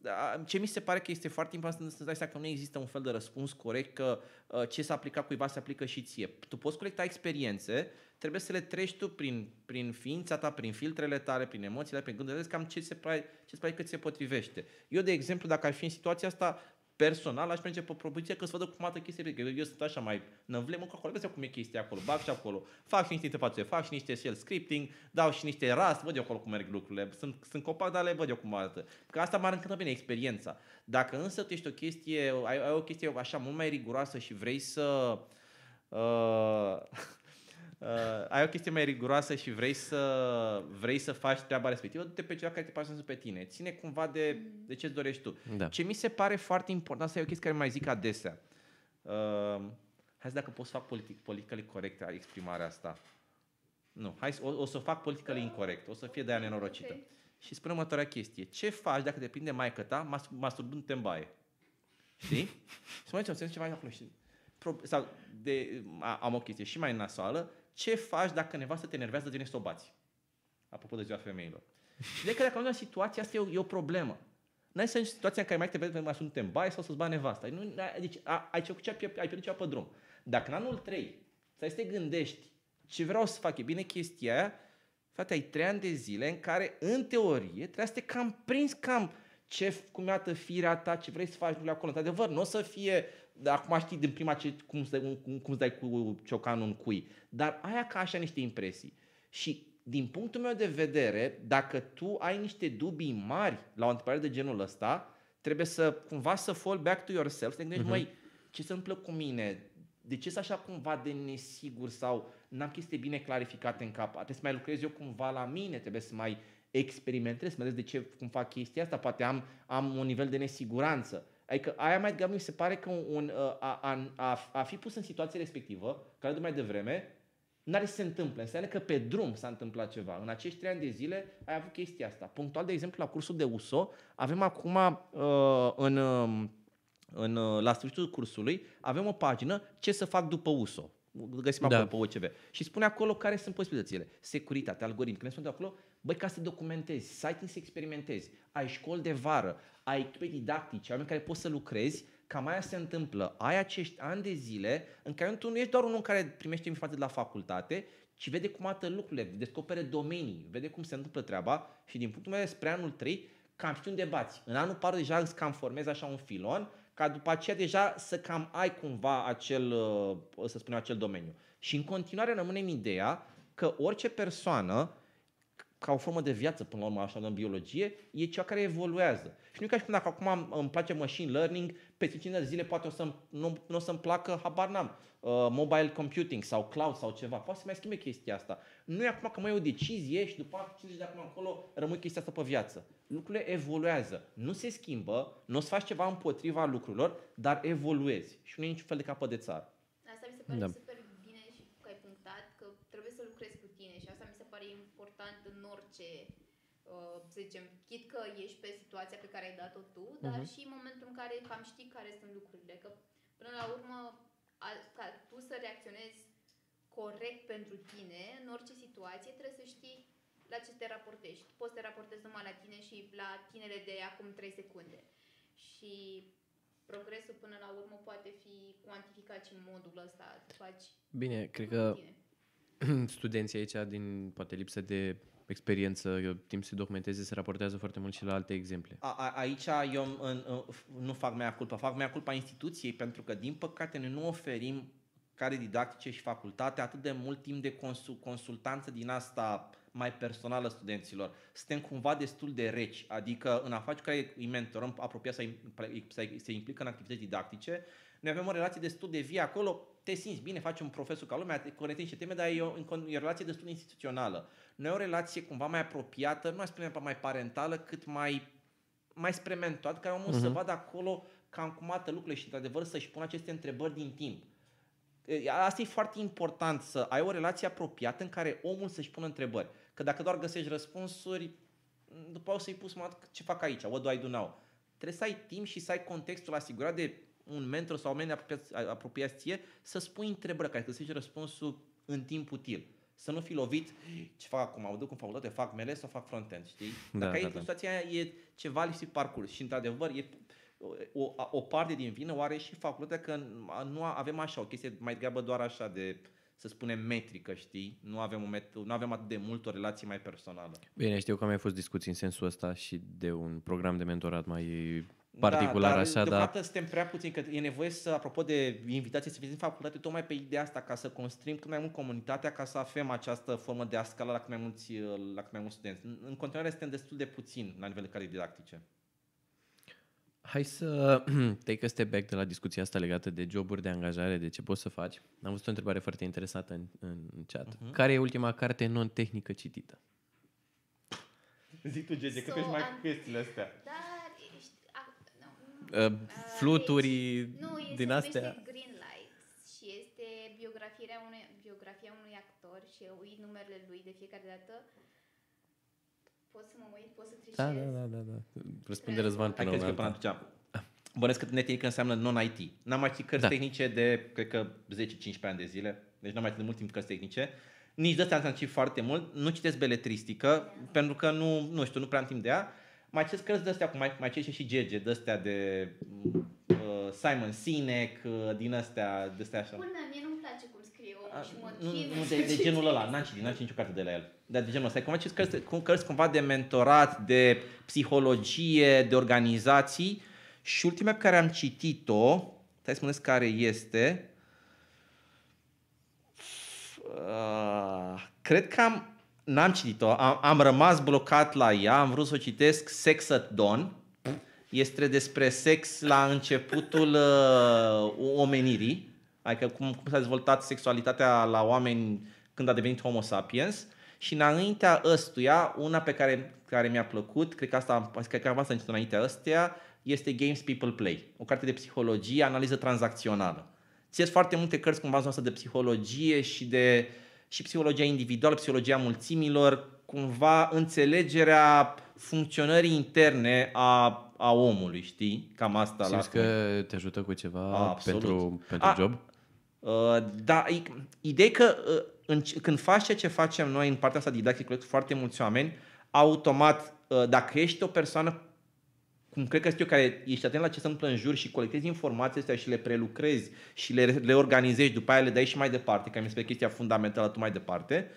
Da, ce mi se pare că este foarte important să dai seama că nu există un fel de răspuns corect că uh, ce s-a aplicat cuiva se aplică și ție. Tu poți colecta experiențe, trebuie să le treci tu prin, prin ființa ta, prin filtrele tale, prin emoțiile, prin gândurile, cam ce se pare, ce se pare că ți se potrivește. Eu, de exemplu, dacă ar fi în situația asta, personal aș merge pe propoziție că să văd cum arată chestia. Că eu sunt așa mai năvlem cu acolo, vezi cum e chestia acolo, bag și acolo, fac și niște interfațe, fac și niște shell scripting, dau și niște rast, văd eu acolo cum merg lucrurile. Sunt, sunt copac, dar le văd eu cum arată. Că asta m-ar încânta bine experiența. Dacă însă tu ești o chestie, ai, ai o chestie așa mult mai riguroasă și vrei să uh, uh, ai o chestie mai riguroasă și vrei să, vrei să faci treaba respectivă, du-te pe ceva care te pasionează pe tine. Ține cumva de, de ce-ți dorești tu. Da. Ce mi se pare foarte important, asta e o chestie care mai zic adesea. Uh, hai să dacă pot să fac politic, politically corect exprimarea asta. Nu, hai, o, o să fac politically incorrect, o să fie de aia nenorocită. Okay. Și spune următoarea chestie. Ce faci dacă te prinde maică ta masturbând-te în baie? Știi? și mă zice, ceva acolo. Și, sau de, am o chestie și mai nasoală, ce faci dacă nevastă te enervează din sobați? Apropo de ziua femeilor. Și de că dacă în situația asta e o, e o problemă. N-ai să în situația în care mai te vezi mai sunt în baie sau să-ți bani nevasta. Nu, deci a, ai, ce, ai pierdut ceva pe drum. Dacă în anul 3 să te gândești ce vreau să fac, e bine chestia aia, frate, ai 3 ani de zile în care, în teorie, trebuie să te cam prins cam ce, cum iată firea ta, ce vrei să faci lucrurile acolo. Într-adevăr, nu o să fie, acum știi din prima ce, cum, cum, cum îți dai cu ciocanul în cui, dar aia ca așa niște impresii. Și din punctul meu de vedere, dacă tu ai niște dubii mari la o întrebare de genul ăsta, trebuie să cumva să fall back to yourself, să te gândești, uh-huh. măi, ce se întâmplă cu mine? De ce sunt așa cumva de nesigur sau n-am chestii bine clarificate în cap? Trebuie să mai lucrez eu cumva la mine, trebuie să mai experimentez, să mă de ce cum fac chestia asta, poate am, am un nivel de nesiguranță. Adică aia mai degrabă mi se pare că un, a, a, a, a fi pus în situația respectivă, care de mai devreme, N-are să se întâmple. Înseamnă că pe drum s-a întâmplat ceva. În acești trei ani de zile ai avut chestia asta. Punctual, de exemplu, la cursul de USO, avem acum uh, în, uh, în, uh, la sfârșitul cursului, avem o pagină ce să fac după USO. Găsim acolo da. pe OCV. Și spune acolo care sunt posibilitățile. Securitate, algoritm. Când spune acolo, băi, ca să te documentezi, site să experimentezi, ai școli de vară, ai echipe didactice, oameni care poți să lucrezi cam aia se întâmplă. Ai acești ani de zile în care tu nu ești doar unul care primește informații de la facultate, ci vede cum arată lucrurile, descopere domenii, vede cum se întâmplă treaba și din punctul meu spre anul 3, cam știu unde bați. În anul 4 deja îți cam formezi așa un filon, ca după aceea deja să cam ai cumva acel, uh, să spunem, acel domeniu. Și în continuare rămâne în ideea că orice persoană ca o formă de viață, până la urmă, așa în biologie, e cea care evoluează. Și nu e ca și cum dacă acum îmi place machine learning, peste 5 de zile poate o să nu, nu o să-mi placă, habar n-am, uh, mobile computing sau cloud sau ceva. Poate să mai schimbe chestia asta. Nu e acum că mai e o decizie și după 50 de acum încolo rămâi chestia asta pe viață. Lucrurile evoluează. Nu se schimbă, nu o să faci ceva împotriva lucrurilor, dar evoluezi. Și nu e niciun fel de capăt de țară. Asta mi se pare da. super bine și că ai punctat că trebuie să lucrezi cu tine și asta mi se pare important în orice Uh, să zicem, chit că ești pe situația pe care ai dat-o tu, uh-huh. dar mhm. și în momentul în care cam știi care sunt lucrurile. Că până la urmă, a, ca tu să reacționezi corect pentru tine în orice situație, trebuie să știi la ce te raportezi. Poți să te raportezi numai la tine și la tinele de acum 3 secunde. Și progresul până la urmă poate fi cuantificat și în modul ăsta. Faci Bine, cred că studenții aici, din poate lipsă de experiență, timp să documenteze, se raportează foarte mult și la alte exemple. A, a, aici eu în, în, nu fac mea culpa, fac mea culpa instituției pentru că, din păcate, noi nu oferim care didactice și facultate atât de mult timp de consul, consultanță din asta mai personală studenților. Suntem cumva destul de reci, adică în afaci care îi mentorăm apropiat să se implică în activități didactice, noi avem o relație destul de vie acolo, te simți bine, faci un profesor ca lumea, te conectezi niște teme, dar e o, e o relație destul de instituțională. Noi o relație cumva mai apropiată, nu aș spune mai parentală, cât mai, mai spre mentor, care omul uh-huh. să mhm. vadă acolo cam cum arată lucrurile și într-adevăr să-și pună aceste întrebări din timp. Asta e foarte important, să ai o relație apropiată în care omul să-și pună întrebări. Că dacă doar găsești răspunsuri, după o să-i pus ce fac aici, what do I do now? Trebuie să ai timp și să ai contextul asigurat de un mentor sau oameni apropiați, apropiați ție să spui întrebări care găsești răspunsul în timp util. Să nu fi lovit ce fac acum, mă duc în facultate, fac mele sau fac frontend, știi? Da, Dacă da, ai da, da. situația aia, e ceva lipsit parcurs și într-adevăr e o, o parte din vină o are și facultatea că nu avem așa o chestie mai degrabă doar așa de să spunem metrică, știi? Nu avem, un met- nu avem atât de mult o relație mai personală. Bine, știu că mai fost discuții în sensul ăsta și de un program de mentorat mai particular da, dar așa, dar... suntem prea puțini, că e nevoie să, apropo de invitații, să vizităm facultate tocmai pe ideea asta, ca să construim cât mai mult comunitatea, ca să avem această formă de a scala la cât mai mulți, la cât mai mulți studenți. În continuare suntem destul de puțini la nivel de cadre didactice. Hai să take a step back de la discuția asta legată de joburi de angajare, de ce poți să faci. Am văzut o întrebare foarte interesată în, în chat. Uh-huh. Care e ultima carte non-tehnică citită? Zic tu, Gege, so, că tu ești mai cu chestiile astea. Da, uh, fluturi nu, din astea. Green Lights și este biografia unui, biografia unui actor și eu uit numerele lui de fiecare dată. Poți să mă uit, poți să trișez? Da, da, da, da. da. Răspunde Răzvan până Hai, că până atunci. Bănesc că netehnică înseamnă non-IT. N-am mai citit cărți da. tehnice de, cred că, 10-15 ani de zile. Deci n-am mai citit de mult timp cărți tehnice. Nici de astea am citit foarte mult. Nu citesc beletristică, yeah. pentru că nu, nu știu, nu prea am timp de ea mai citesc cărți de astea, mai, mai citesc și GG, de astea de uh, uh, Simon Sinek, uh, din astea, de astea așa. Până, mie nu-mi place cum scrie omul și mă nu, chinui nu să de, de citesc. genul ăla, n-am citit, n-am citit nicio carte de la el. Dar de genul ăsta, cumva citit cărți, cum- cărți cumva de mentorat, de psihologie, de organizații și ultima pe care am citit-o, stai să spuneți care este, uh, cred că am, n-am citit-o, am, am rămas blocat la ea, am vrut să o citesc Sex at Dawn, este despre sex la începutul uh, omenirii, adică cum, cum s-a dezvoltat sexualitatea la oameni când a devenit Homo sapiens și înaintea ăstuia, una pe care, care mi-a plăcut, cred că asta, cred că am asta înaintea ăstuia, este Games People Play, o carte de psihologie, analiză tranzacțională. Ți foarte multe cărți cumva zona asta de psihologie și de și psihologia individuală, psihologia mulțimilor, cumva înțelegerea funcționării interne a, a omului, știi? Cam asta la Simți că te ajută cu ceva A, absolut. pentru, pentru A, job? Uh, da, e- ideea e că uh, în, când faci ceea ce facem noi în partea asta didactică cu foarte mulți oameni, automat, uh, dacă ești o persoană cum cred că sunt eu, care ești atent la ce se întâmplă în jur și colectezi informațiile astea și le prelucrezi și le, le organizezi, după aia le dai și mai departe, că mi se pare chestia fundamentală tu mai departe,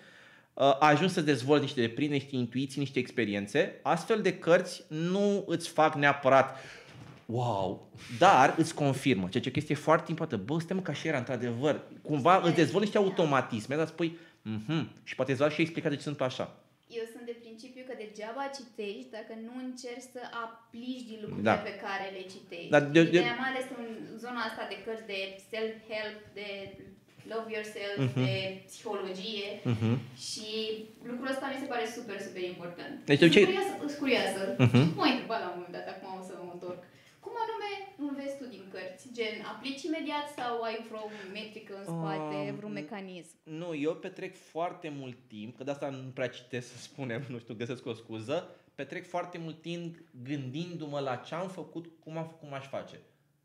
uh, ajungi să dezvolți niște deprinde, niște intuiții, niște experiențe. Astfel de cărți nu îți fac neapărat wow, dar îți confirmă, ceea ce e o chestie foarte importantă. Bă, suntem ca și era, într-adevăr. Cumva îți dezvolți niște automatisme, dar spui, mhm, și poate îți dau și explica de ce sunt așa. Eu sunt de principiu că degeaba citești dacă nu încerci să aplici din lucrurile Da. pe care le citești. Dar de- de- Ideea mai ales în zona asta de cărți de self-help, de love yourself, Mhm. de psihologie Mhm. și lucrul ăsta mi se pare super, super important. Deci de sunt obicei- curioasă, sunt curioasă. Mhm. Mă întreba la un moment dat, acum o să mă întorc. Cum anume înveți tu din cărți? Gen, aplici imediat sau ai vreo metrică în spate, Um, vreun mecanism? Nu, eu petrec foarte mult timp, că de asta nu prea citesc, să spunem, nu știu, găsesc o scuză, petrec foarte mult timp gândindu-mă la ce am făcut, cum am făcut, cum aș face.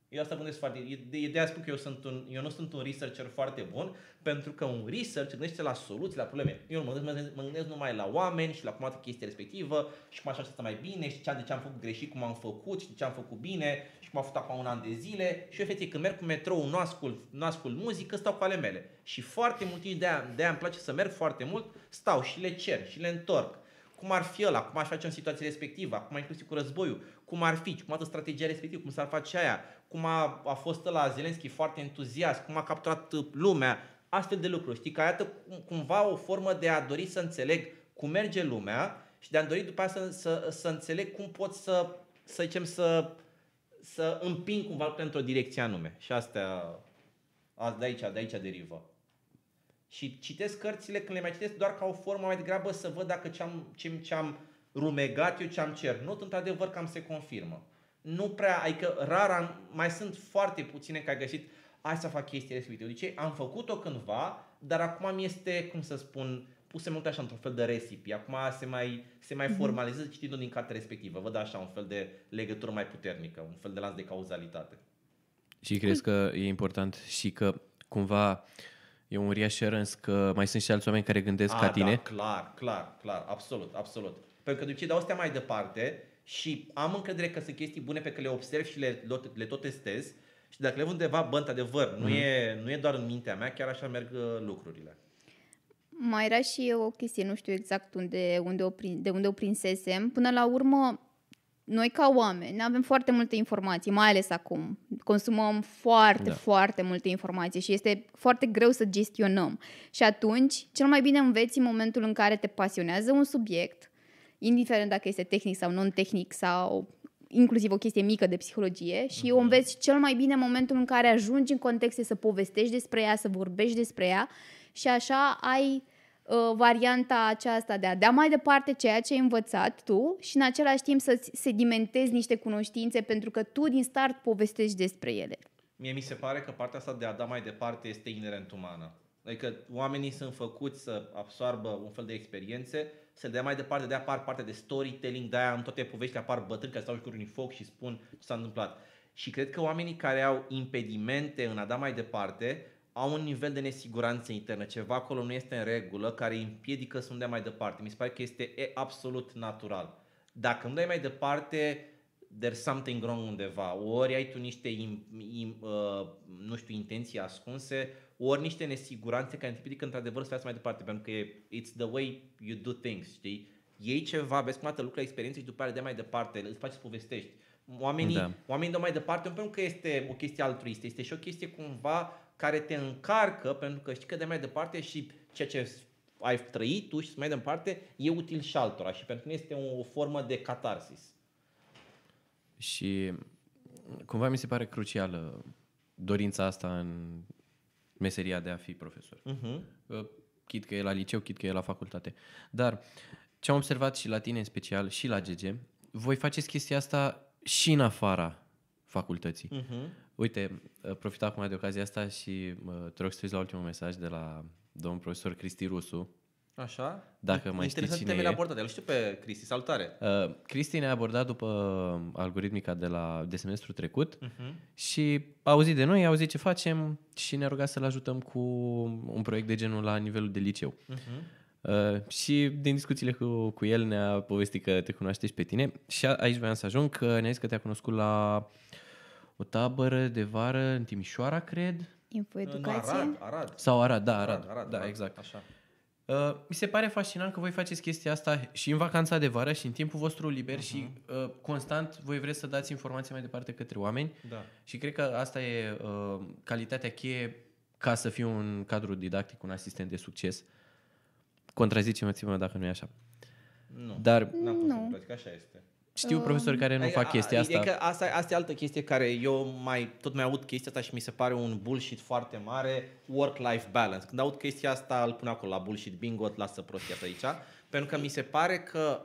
Eu asta gândesc foarte... e De, e de aia spun că eu, sunt un, eu nu sunt un researcher foarte bun, pentru că un researcher gândește la soluții, la probleme. Eu nu mă gândesc, mă gândesc- mă gândesc numai la oameni și la cum arată chestia respectivă și cum aș face asta mai bine și ce, de ce am făcut greșit, cum am făcut și de ce am făcut bine și cum am făcut acum un an de zile. Și eu, efectiv, când merg cu metrou, nu ascult, nu ascult muzică, stau cu ale mele. Și foarte mult timp, de-aia, de-aia îmi place să merg foarte mult, stau și le cer și le întorc. Cum ar fi ăla, cum aș face în situația respectivă, acum inclusiv cu războiul, cum ar fi, cum arată strategia respectivă, cum s-ar face aia, cum a, a fost ăla Zelenski foarte entuziast, cum a capturat uh, lumea, astfel de lucruri. Știi, că iată cum- cumva o formă de a dori să înțeleg cum merge lumea și de a dori după aia să, să, să înțeleg cum pot să, să zicem, să, să împing cumva pentru o direcție anume. Și astea, a- de aici, de aici derivă. Și citesc cărțile când le mai citesc doar ca o formă mai degrabă să văd dacă ce-am, ce, ce-am rumegat eu, ce-am cernut, într-adevăr cam se confirmă. Nu prea, adică rar am, mai sunt foarte puține care ai găsit hai să fac chestia respectivă. De ce? Am făcut-o cândva, dar acum mi este, cum să spun, puse mult așa într-un fel de recipe. Acum se mai, se mai formalizează citind din cartea respectivă. Văd așa un fel de legătură mai puternică, un fel de lanț de cauzalitate. Și crezi că e important și că cumva e un reassurance că mai sunt și alți oameni care gândesc A, ca tine? Da, clar, clar, clar, absolut, absolut. Pentru că de obicei dau astea mai departe și am încredere că sunt chestii bune pe care le observ și le, le tot testez și dacă le văd undeva, bă, într-adevăr, Mhm. nu, e, nu e doar în mintea mea, chiar așa merg uh, lucrurile. Mai era și o chestie, nu știu exact unde, unde o prin, de unde o prinsesem. Până la urmă, noi ca oameni avem foarte multe informații, mai ales acum. Consumăm foarte, Da. da. foarte multe informații și este foarte greu să gestionăm. Și atunci, cel mai bine înveți în momentul în care te pasionează un subiect, indiferent dacă este tehnic sau non-tehnic sau inclusiv o chestie mică de psihologie și o înveți cel mai bine în momentul în care ajungi în contexte să povestești despre ea, să vorbești despre ea și așa ai uh, varianta aceasta de a da mai departe ceea ce ai învățat tu și în același timp să sedimentezi niște cunoștințe pentru că tu din start povestești despre ele. Mie mi se pare că partea asta de a da mai departe este inerent umană. Adică oamenii sunt făcuți să absorbă un fel de experiențe, să le dea mai departe, de apar partea de storytelling, de-aia în toate poveștile apar bătrâni care stau și cu în foc și spun ce s-a întâmplat. Și cred că oamenii care au impedimente în a da mai departe au un nivel de nesiguranță internă, ceva acolo nu este în regulă, care îi împiedică să nu dea mai departe. Mi se pare că este e absolut natural. Dacă îmi dai mai departe, there's something wrong undeva. Ori ai tu niște, im, im, uh, nu știu, intenții ascunse, ori niște nesiguranțe care te împiedică într-adevăr să faci mai departe, pentru că it's the way you do things, știi? Iei ceva, vezi cum arată lucrurile, experiențe și după aceea de mai departe, îți faci să povestești. Oamenii, da. oamenii dau mai departe, nu pentru că este o chestie altruistă, este și o chestie cumva care te încarcă, pentru că știi că de mai departe și ceea ce ai trăit tu și mai departe e util și altora și pentru mine este o, o formă de catarsis. Și cumva mi se pare crucială dorința asta în meseria de a fi profesor. Uh-huh. Chit că e la liceu, chit că e la facultate. Dar ce am observat și la tine în special și la GG, voi faceți chestia asta și în afara facultății. Uh-huh. Uite, profit acum de ocazia asta și te rog să la ultimul mesaj de la domnul profesor Cristi Rusu. Așa? Dacă mai știi cine temele abordate. Îl știu pe Cristi. Salutare! Uh, Cristi ne-a abordat după algoritmica de la de semestru trecut uh-huh. și a auzit de noi, a auzit ce facem și ne-a rugat să-l ajutăm cu un proiect de genul la nivelul de liceu. Uh-huh. Uh, și din discuțiile cu, cu el ne-a povestit că te cunoaște și pe tine și a, aici voiam să ajung, că ne-a zis că te-a cunoscut la o tabără de vară în Timișoara, cred. Infoeducație? Arad, Arad. Sau Arad, da, Arad. Arad, Arad da, Arad, exact. Așa. Uh, mi se pare fascinant că voi faceți chestia asta și în vacanța de vară și în timpul vostru liber uh-huh. și uh, constant voi vreți să dați informații mai departe către oameni da. și cred că asta e uh, calitatea cheie ca să fiu un cadru didactic, un asistent de succes. Contraziceți-mă dacă nu e așa. Nu, Dar, n-am nu. Să așa este. Știu profesori care nu a, fac chestia asta. E că asta, asta e altă chestie care eu mai tot mai aud chestia asta și mi se pare un bullshit foarte mare, work-life balance. Când aud chestia asta, îl pun acolo la bullshit bingo, lasă prostia pe aici, pentru că mi se pare că,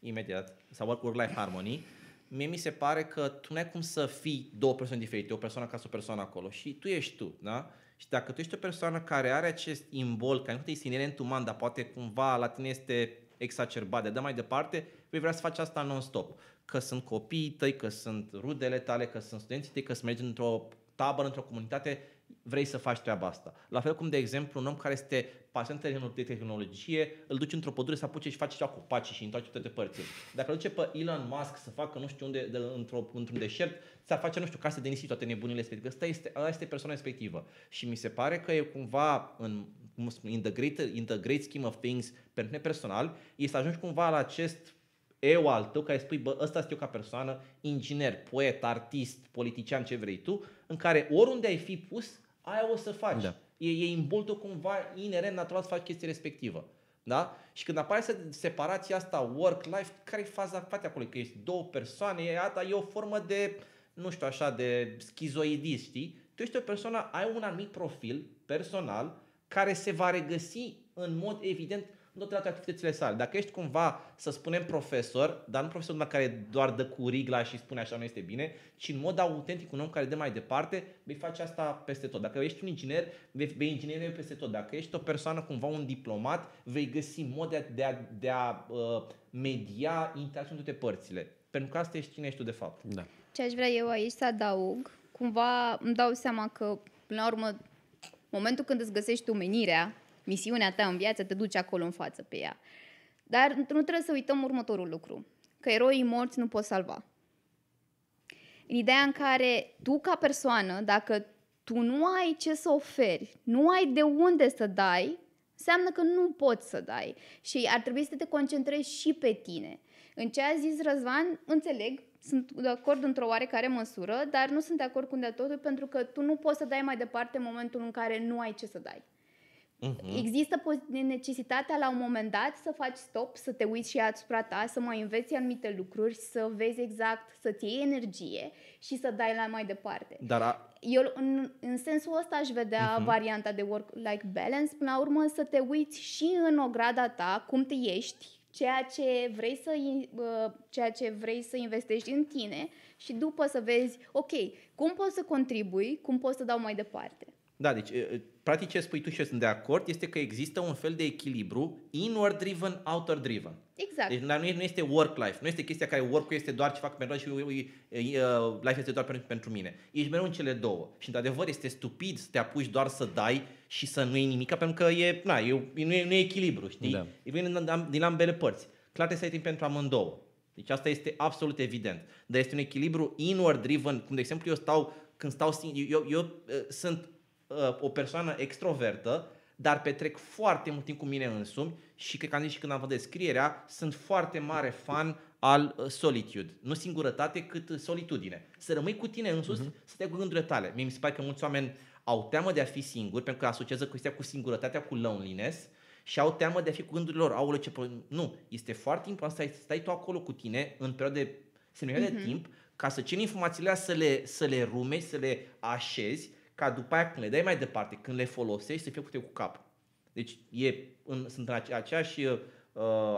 imediat, sau work-life harmony, mie mi se pare că tu nu ai cum să fii două persoane diferite, o persoană ca o persoană acolo și tu ești tu, da? Și dacă tu ești o persoană care are acest imbol, care nu este inerent uman, dar poate cumva la tine este exacerbat de dă mai departe, vei vrea să faci asta non-stop. Că sunt copiii tăi, că sunt rudele tale, că sunt studenții tăi, că să mergi într-o tabără, într-o comunitate, vrei să faci treaba asta. La fel cum, de exemplu, un om care este pasionat de tehnologie, îl duci într-o pădure să apuce și face ceva cu paci și întoarce toate părțile. Dacă îl duce pe Elon Musk să facă nu știu unde, de, într-o, într-un deșert, să face, nu știu, case de nisip, toate nebunile respective. Asta este, asta este persoana respectivă. Și mi se pare că e cumva în in the, great, in the great scheme of things, pentru mine personal, e să ajungi cumva la acest eu al tău care spui, bă, ăsta sunt eu ca persoană, inginer, poet, artist, politician, ce vrei tu, în care oriunde ai fi pus, aia o să faci. Da. E, e imboltul cumva inerent natural să faci chestia respectivă. Da? Și când apare separația asta work-life, care e faza fate acolo? Că ești două persoane, e, asta e o formă de, nu știu așa, de schizoidism, știi? Tu ești o persoană, ai un anumit profil personal care se va regăsi în mod evident în toate activitățile sale. Dacă ești cumva, să spunem, profesor, dar nu profesor numai care doar dă cu rigla și spune așa nu este bine, ci în mod autentic un om care dă mai departe, vei face asta peste tot. Dacă ești un inginer, vei, vei ingineri peste tot. Dacă ești o persoană, cumva un diplomat, vei găsi mod de a, de a, de a uh, media interacțiuni toate părțile. Pentru că asta ești cine ești tu de fapt. Da. Ce aș vrea eu aici să adaug, cumva îmi dau seama că, până la urmă, momentul când îți găsești umenirea, misiunea ta în viață te duce acolo în față pe ea. Dar nu trebuie să uităm următorul lucru, că eroii morți nu pot salva. În ideea în care tu ca persoană, dacă tu nu ai ce să oferi, nu ai de unde să dai, înseamnă că nu poți să dai. Și ar trebui să te concentrezi și pe tine. În ce a zis Răzvan, înțeleg, sunt de acord într-o oarecare măsură, dar nu sunt de acord cu de totul pentru că tu nu poți să dai mai departe în momentul în care nu ai ce să dai. Uh-huh. Există necesitatea la un moment dat să faci stop, să te uiți și asupra ta, să mai înveți anumite lucruri, să vezi exact, să-ți iei energie și să dai la mai departe. Dar a... Eu în, în sensul ăsta aș vedea uh-huh. varianta de work-life balance, până la urmă să te uiți și în ograda ta, cum te ești, ceea ce vrei să, ceea ce vrei să investești în tine și după să vezi, ok, cum pot să contribui, cum pot să dau mai departe. Da, deci practic ce spui tu și eu sunt de acord este că există un fel de echilibru inward driven, outer driven. Exact. Deci nu este work-life, nu este chestia care work este doar ce fac pentru și uh, life este doar pentru, pentru mine. Ești mereu în cele două. Și într-adevăr este stupid să te apuci doar să dai și să nu iei nimic, pentru că e, na, e, nu, e, nu e echilibru, știi? Da. E vine din, din ambele părți. Clar trebuie să ai timp pentru amândouă. Deci asta este absolut evident. Dar este un echilibru inward driven, cum de exemplu eu stau, când stau singur, eu, eu uh, sunt uh, o persoană extrovertă, dar petrec foarte mult timp cu mine însumi și cred că am zis și când am văzut descrierea, sunt foarte mare fan al uh, solitude. Nu singurătate, cât uh, solitudine. Să rămâi cu tine însuți, uh-huh. să te cu gândurile tale. Mie mi se pare că mulți oameni au teamă de a fi singuri, pentru că asociază chestia cu singurătatea, cu loneliness și au teamă de a fi cu gândurile lor. Au ce Nu, este foarte important să stai tu acolo cu tine în perioade semnificative uh-huh. de mhm. timp ca să ceri informațiile să le, să le rumezi, să le așezi, ca după aia când le dai mai departe, când le folosești, să fie cu cu cap. Deci e, în, sunt în aceeași uh,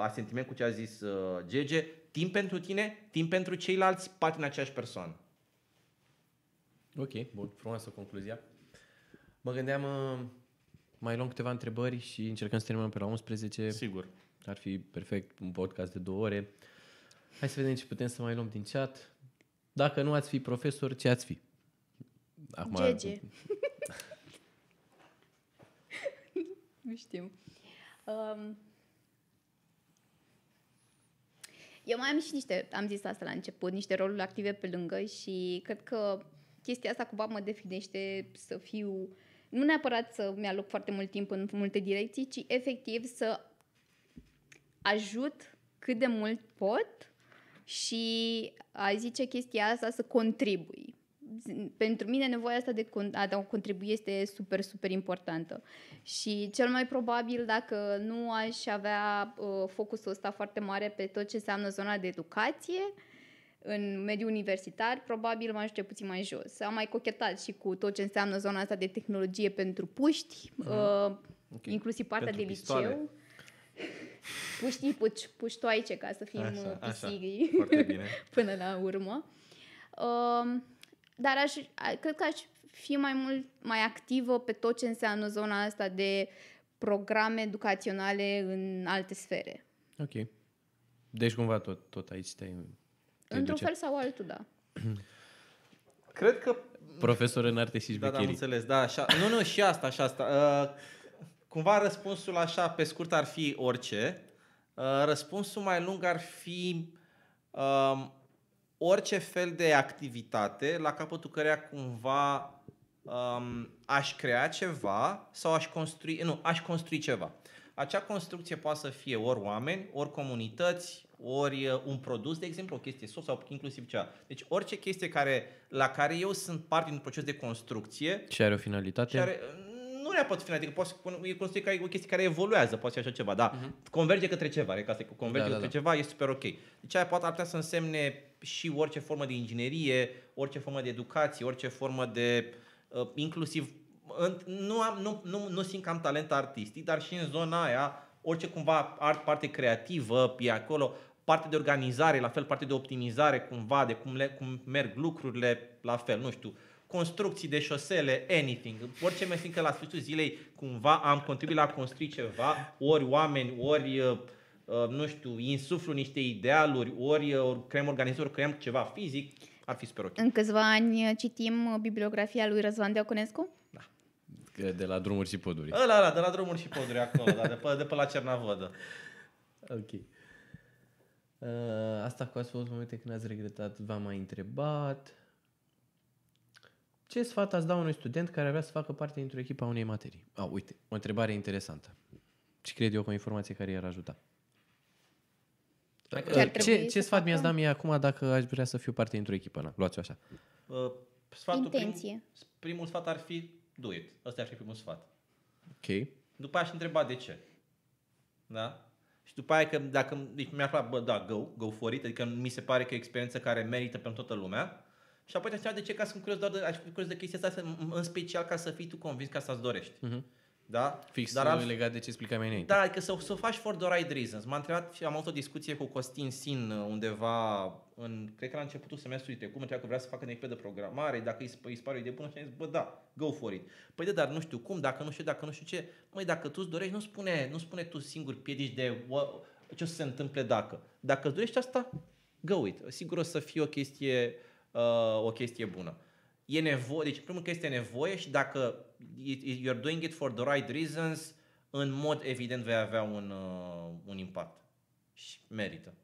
asentiment cu ce a zis uh, Gege, timp pentru tine, timp pentru ceilalți, parte în aceeași persoană. Ok, bun, frumoasă concluzia. Mă gândeam, uh, mai luăm câteva întrebări și încercăm să terminăm pe la 11. Sigur. Ar fi perfect un podcast de două ore. Hai să vedem ce putem să mai luăm din chat. Dacă nu ați fi profesor, ce ați fi? Acum... Gege. nu știu. Um, eu mai am și niște, am zis asta la început, niște roluri active pe lângă și cred că chestia asta cumva mă definește să fiu, nu neapărat să mi-aloc foarte mult timp în multe direcții, ci efectiv să ajut cât de mult pot și a zice chestia asta să contribui pentru mine nevoia asta de a contribui este super, super importantă. Și cel mai probabil, dacă nu aș avea uh, focusul ăsta foarte mare pe tot ce înseamnă zona de educație, în mediul universitar, probabil m-aș duce puțin mai jos. Am mai cochetat și cu tot ce înseamnă zona asta de tehnologie pentru puști, uh-huh. uh, okay. inclusiv partea pentru de pistoale. liceu. Puștii, puș, puștoaice, ca să fim așa, pisigi până la urmă. Uh, dar aș, cred că aș fi mai mult mai activă pe tot ce înseamnă zona asta de programe educaționale în alte sfere. Ok. Deci cumva tot, tot aici te Într-un fel sau altul, da. Cred că... Profesor în arte și Da, da, am înțeles. Da, așa. Nu, nu, și asta, și asta. Uh, cumva răspunsul așa, pe scurt, ar fi orice. Uh, răspunsul mai lung ar fi... Uh, orice fel de activitate la capătul căreia cumva um, aș crea ceva sau aș construi, nu, aș construi ceva. Acea construcție poate să fie ori oameni, ori comunități, ori uh, un produs, de exemplu, o chestie sos sau inclusiv cea. Deci orice chestie care, la care eu sunt parte din proces de construcție. Și are o finalitate. Și are, nu neapărat finalitate, că poate e construit ca o chestie care evoluează, poate fi așa ceva, da. Uh-huh. Converge către ceva, ca să converge da, da, către da. ceva, e super ok. Deci aia poate ar putea să însemne și orice formă de inginerie, orice formă de educație, orice formă de uh, inclusiv nu, am, nu, nu, nu simt că am talent artistic, dar și în zona aia, orice cumva art, parte creativă, e acolo, parte de organizare, la fel, parte de optimizare cumva, de cum, le, cum merg lucrurile, la fel, nu știu, construcții de șosele, anything, orice mi că la sfârșitul zilei cumva am contribuit la construi ceva, ori oameni, ori uh, Uh, nu știu, insuflu niște idealuri, ori, uh, ori creăm organizatori, creăm ceva fizic, ar fi super ok. În câțiva ani uh, citim bibliografia lui Răzvan Deoconescu? Da. De la drumuri și poduri. Ăla, ăla, de la drumuri și poduri acolo, da, de, pe, de pe la Cernavodă. Ok. Uh, asta cu ați fost momente când ați regretat, v-am mai întrebat. Ce sfat ați da unui student care vrea să facă parte dintr-o echipă a unei materii? Ah, uite, o întrebare interesantă. Și cred eu că o informație care i-ar ajuta. Uh, ce, ce sfat mi-ați dat mie acum dacă aș vrea să fiu parte dintr-o echipă? Na, luați-o așa. Uh, sfatul Intenție. Prim, primul sfat ar fi do it. Ăsta ar fi primul sfat. Ok. După aia aș întreba de ce. Da? Și după aia că dacă deci mi-ar plăcea, bă, da, go, go for it, adică mi se pare că e o experiență care merită pentru toată lumea. Și apoi te de ce, ca sunt curios doar de, aș fi curios de chestia asta, în special ca să fii tu convins ca să-ți dorești. Uh-huh. Da? Fix Dar al... legat de ce explicai mai înainte. Da, adică să, să o faci for the right reasons. M-a întrebat și am avut o discuție cu Costin Sin uh, undeva în, cred că la începutul semestrului trecut, mă că vrea să facă echipă de programare, dacă îi, îi spare o idee bună și am zis, bă, da, go for it. Păi de, dar nu știu cum, dacă nu știu, dacă nu știu ce. Măi, dacă tu îți dorești, nu spune, nu spune tu singur piedici de ce o să se întâmple dacă. Dacă îți dorești asta, go it. Sigur o să fie o chestie, uh, o chestie bună. E nevoie, deci primul că este nevoie și dacă you're doing it for the right reasons, în mod evident vei avea un, uh, un impact. Și merită.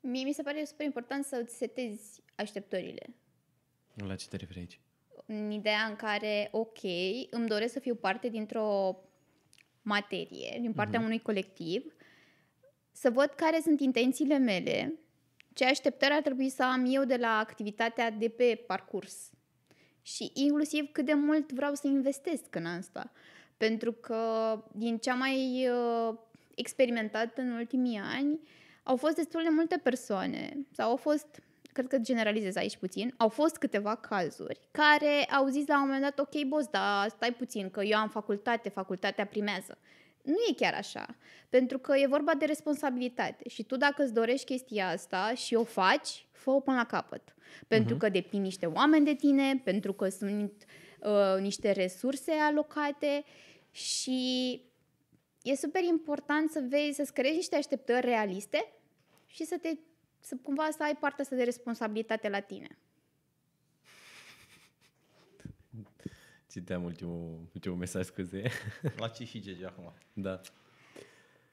Mie mi se pare super important să îți setezi așteptările. La ce te referi aici? În ideea în care, ok, îmi doresc să fiu parte dintr-o materie, din partea uh-huh. unui colectiv, să văd care sunt intențiile mele, ce așteptări ar trebui să am eu de la activitatea de pe parcurs și inclusiv cât de mult vreau să investesc în asta. Pentru că din ce am mai uh, experimentat în ultimii ani, au fost destul de multe persoane sau au fost cred că generalizez aici puțin, au fost câteva cazuri care au zis la un moment dat, ok, boss, dar stai puțin, că eu am facultate, facultatea primează. Nu e chiar așa, pentru că e vorba de responsabilitate și tu dacă îți dorești chestia asta și o faci, fă-o până la capăt. Pentru uh-huh. că depind niște oameni de tine, pentru că sunt uh, niște resurse alocate și e super important să vezi, să-ți creezi niște așteptări realiste și să te să cumva să ai partea asta de responsabilitate la tine. Citeam ultimul, ultimul mesaj, scuze. La ce și GG acum. Da.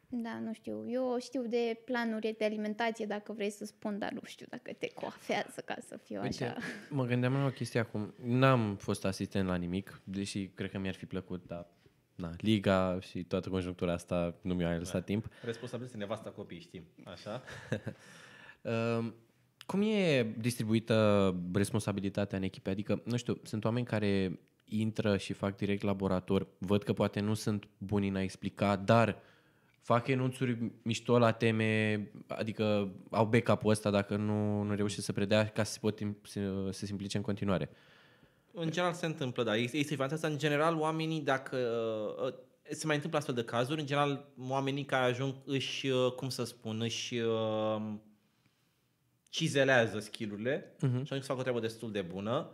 Da, nu știu. Eu știu de planuri de alimentație, dacă vrei să spun, dar nu știu dacă te coafează ca să fiu Uite, așa. Mă gândeam la o chestie acum. N-am fost asistent la nimic, deși cred că mi-ar fi plăcut, dar na, liga și toată conjunctura asta nu mi-a lăsat da. timp. Responsabil este nevasta copii, știm. Așa? uh, cum e distribuită responsabilitatea în echipe? Adică, nu știu, sunt oameni care intră și fac direct laborator, văd că poate nu sunt buni în a explica, dar fac enunțuri mișto la teme, adică au backup-ul ăsta dacă nu, nu reușesc să predea ca să se, pot, să, să se implice în continuare. În general se întâmplă, da. Este, este asta. În general, oamenii, dacă uh, se mai întâmplă astfel de cazuri, în general, oamenii care ajung își, uh, cum să spun, își uh, cizelează skillurile uh-huh. și ajung să facă o treabă destul de bună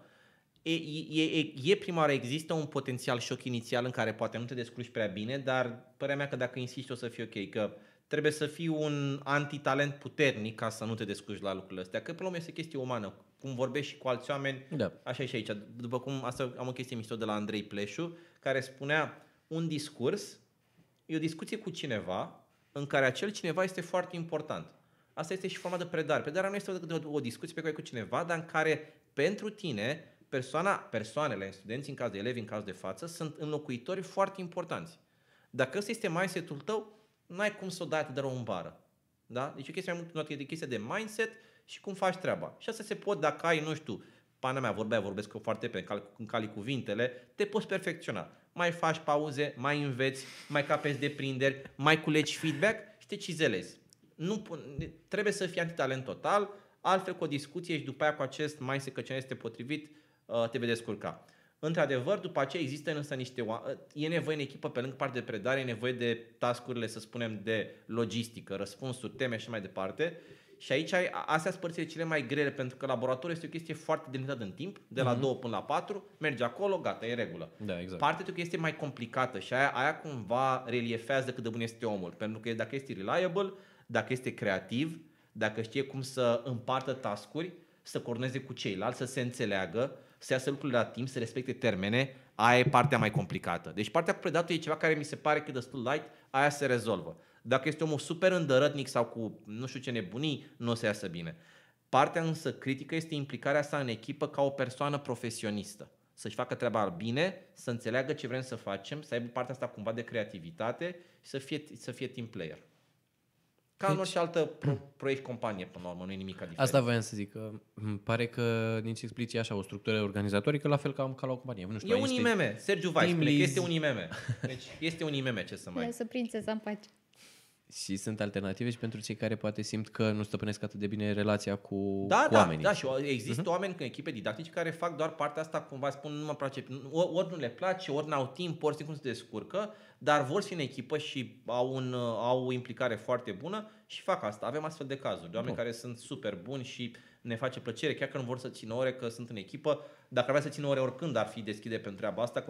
e, e, e prima oară, există un potențial șoc inițial în care poate nu te descurci prea bine, dar părerea mea că dacă insisti o să fie ok, că trebuie să fii un antitalent puternic ca să nu te descurci la lucrurile astea, că până la este chestie umană. Cum vorbești și cu alți oameni, da. așa e și aici. După cum asta am o chestie mișto de la Andrei Pleșu, care spunea un discurs e o discuție cu cineva în care acel cineva este foarte important. Asta este și forma de predare. Predarea nu este o, o discuție pe care cu cineva, dar în care pentru tine persoana, persoanele, studenții în caz de elevi în caz de față, sunt înlocuitori foarte importanți. Dacă ăsta este mindset-ul tău, n-ai cum să o dai atât de rău în bară. Da? Deci e chestia mai mult de chestia de mindset și cum faci treaba. Și asta se pot dacă ai, nu știu, pana mea, vorbea, vorbesc eu foarte pe în cali cuvintele, te poți perfecționa. Mai faci pauze, mai înveți, mai capeți de prinderi, mai culegi feedback și te cizelezi. Nu, trebuie să fii antitalent total, altfel cu o discuție și după aia cu acest mindset că ce este potrivit, Uh, te vei descurca. Într-adevăr, după aceea există însă niște oameni, e nevoie în echipă, pe lângă partea de predare, e nevoie de tascurile, să spunem, de logistică, răspunsuri, teme și mai departe. Și aici ai, astea sunt părțile cele mai grele, pentru că laboratorul este o chestie foarte delimitată în timp, de la mm-hmm. 2 până la 4, mergi acolo, gata, e regulă. Da, exact. Partea de este mai complicată și aia, aia cumva reliefează cât de bun este omul, pentru că dacă este reliable, dacă este creativ, dacă știe cum să împartă tascuri, să coordoneze cu ceilalți, să se înțeleagă, să iasă lucrurile la timp, să respecte termene, aia e partea mai complicată. Deci partea cu predatul e ceva care mi se pare că destul light, aia se rezolvă. Dacă este omul super îndărătnic sau cu nu știu ce nebunii, nu o să iasă bine. Partea însă critică este implicarea sa în echipă ca o persoană profesionistă. Să-și facă treaba bine, să înțeleagă ce vrem să facem, să aibă partea asta cumva de creativitate și să fie, să fie team player. Ca deci, în orice altă pro- proiect companie, până la urmă, nu e nimic diferit. Asta voiam să zic, că îmi pare că nici explici așa o structură organizatorică, la fel ca, ca la o companie. Nu știu, e un IMM, Sergiu Vai spune că este un IMM. Deci este un IMM, ce să mai... Lasă prințesa în pace. Și sunt alternative și pentru cei care poate simt că nu stăpânesc atât de bine relația cu, da, cu da, oamenii. Da, și există uh-huh. oameni în echipe didactice care fac doar partea asta, cumva spun, nu mă place, ori nu le place, ori n-au timp, ori simt cum se descurcă, dar vor fi în echipă și au, un, au o implicare foarte bună și fac asta. Avem astfel de cazuri, de oameni Bun. care sunt super buni și ne face plăcere, chiar că nu vor să țină ore, că sunt în echipă. Dacă ar vrea să țină ore oricând ar fi deschide pentru treaba asta,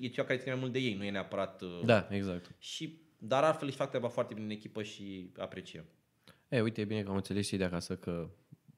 e ceva care ține mai mult de ei, nu e neapărat... Uh, da, exact. Și, dar altfel își fac treaba foarte bine în echipă și apreciem. E, uite, e bine că am înțeles și de acasă că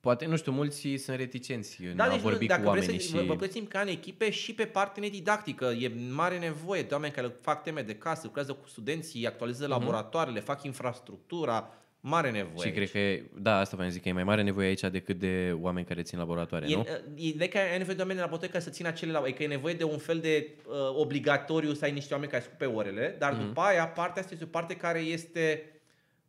Poate, nu știu, mulți sunt reticenți în da, a deci, vorbi dacă cu oamenii. Să, și... Vă plățim ca în echipe și pe partea nedidactică. E mare nevoie de oameni care fac teme de casă, lucrează cu studenții, actualizează uh-huh. laboratoarele, fac infrastructura, Mare nevoie. Și cred că, e, da, asta vreau zic, că e mai mare nevoie aici decât de oameni care țin laboratoare, e, nu? E, e că ai nevoie de oameni de laborator care să țină acele la, e că e nevoie de un fel de uh, obligatoriu să ai niște oameni care scupe orele, dar mm-hmm. după aia partea asta este o parte care este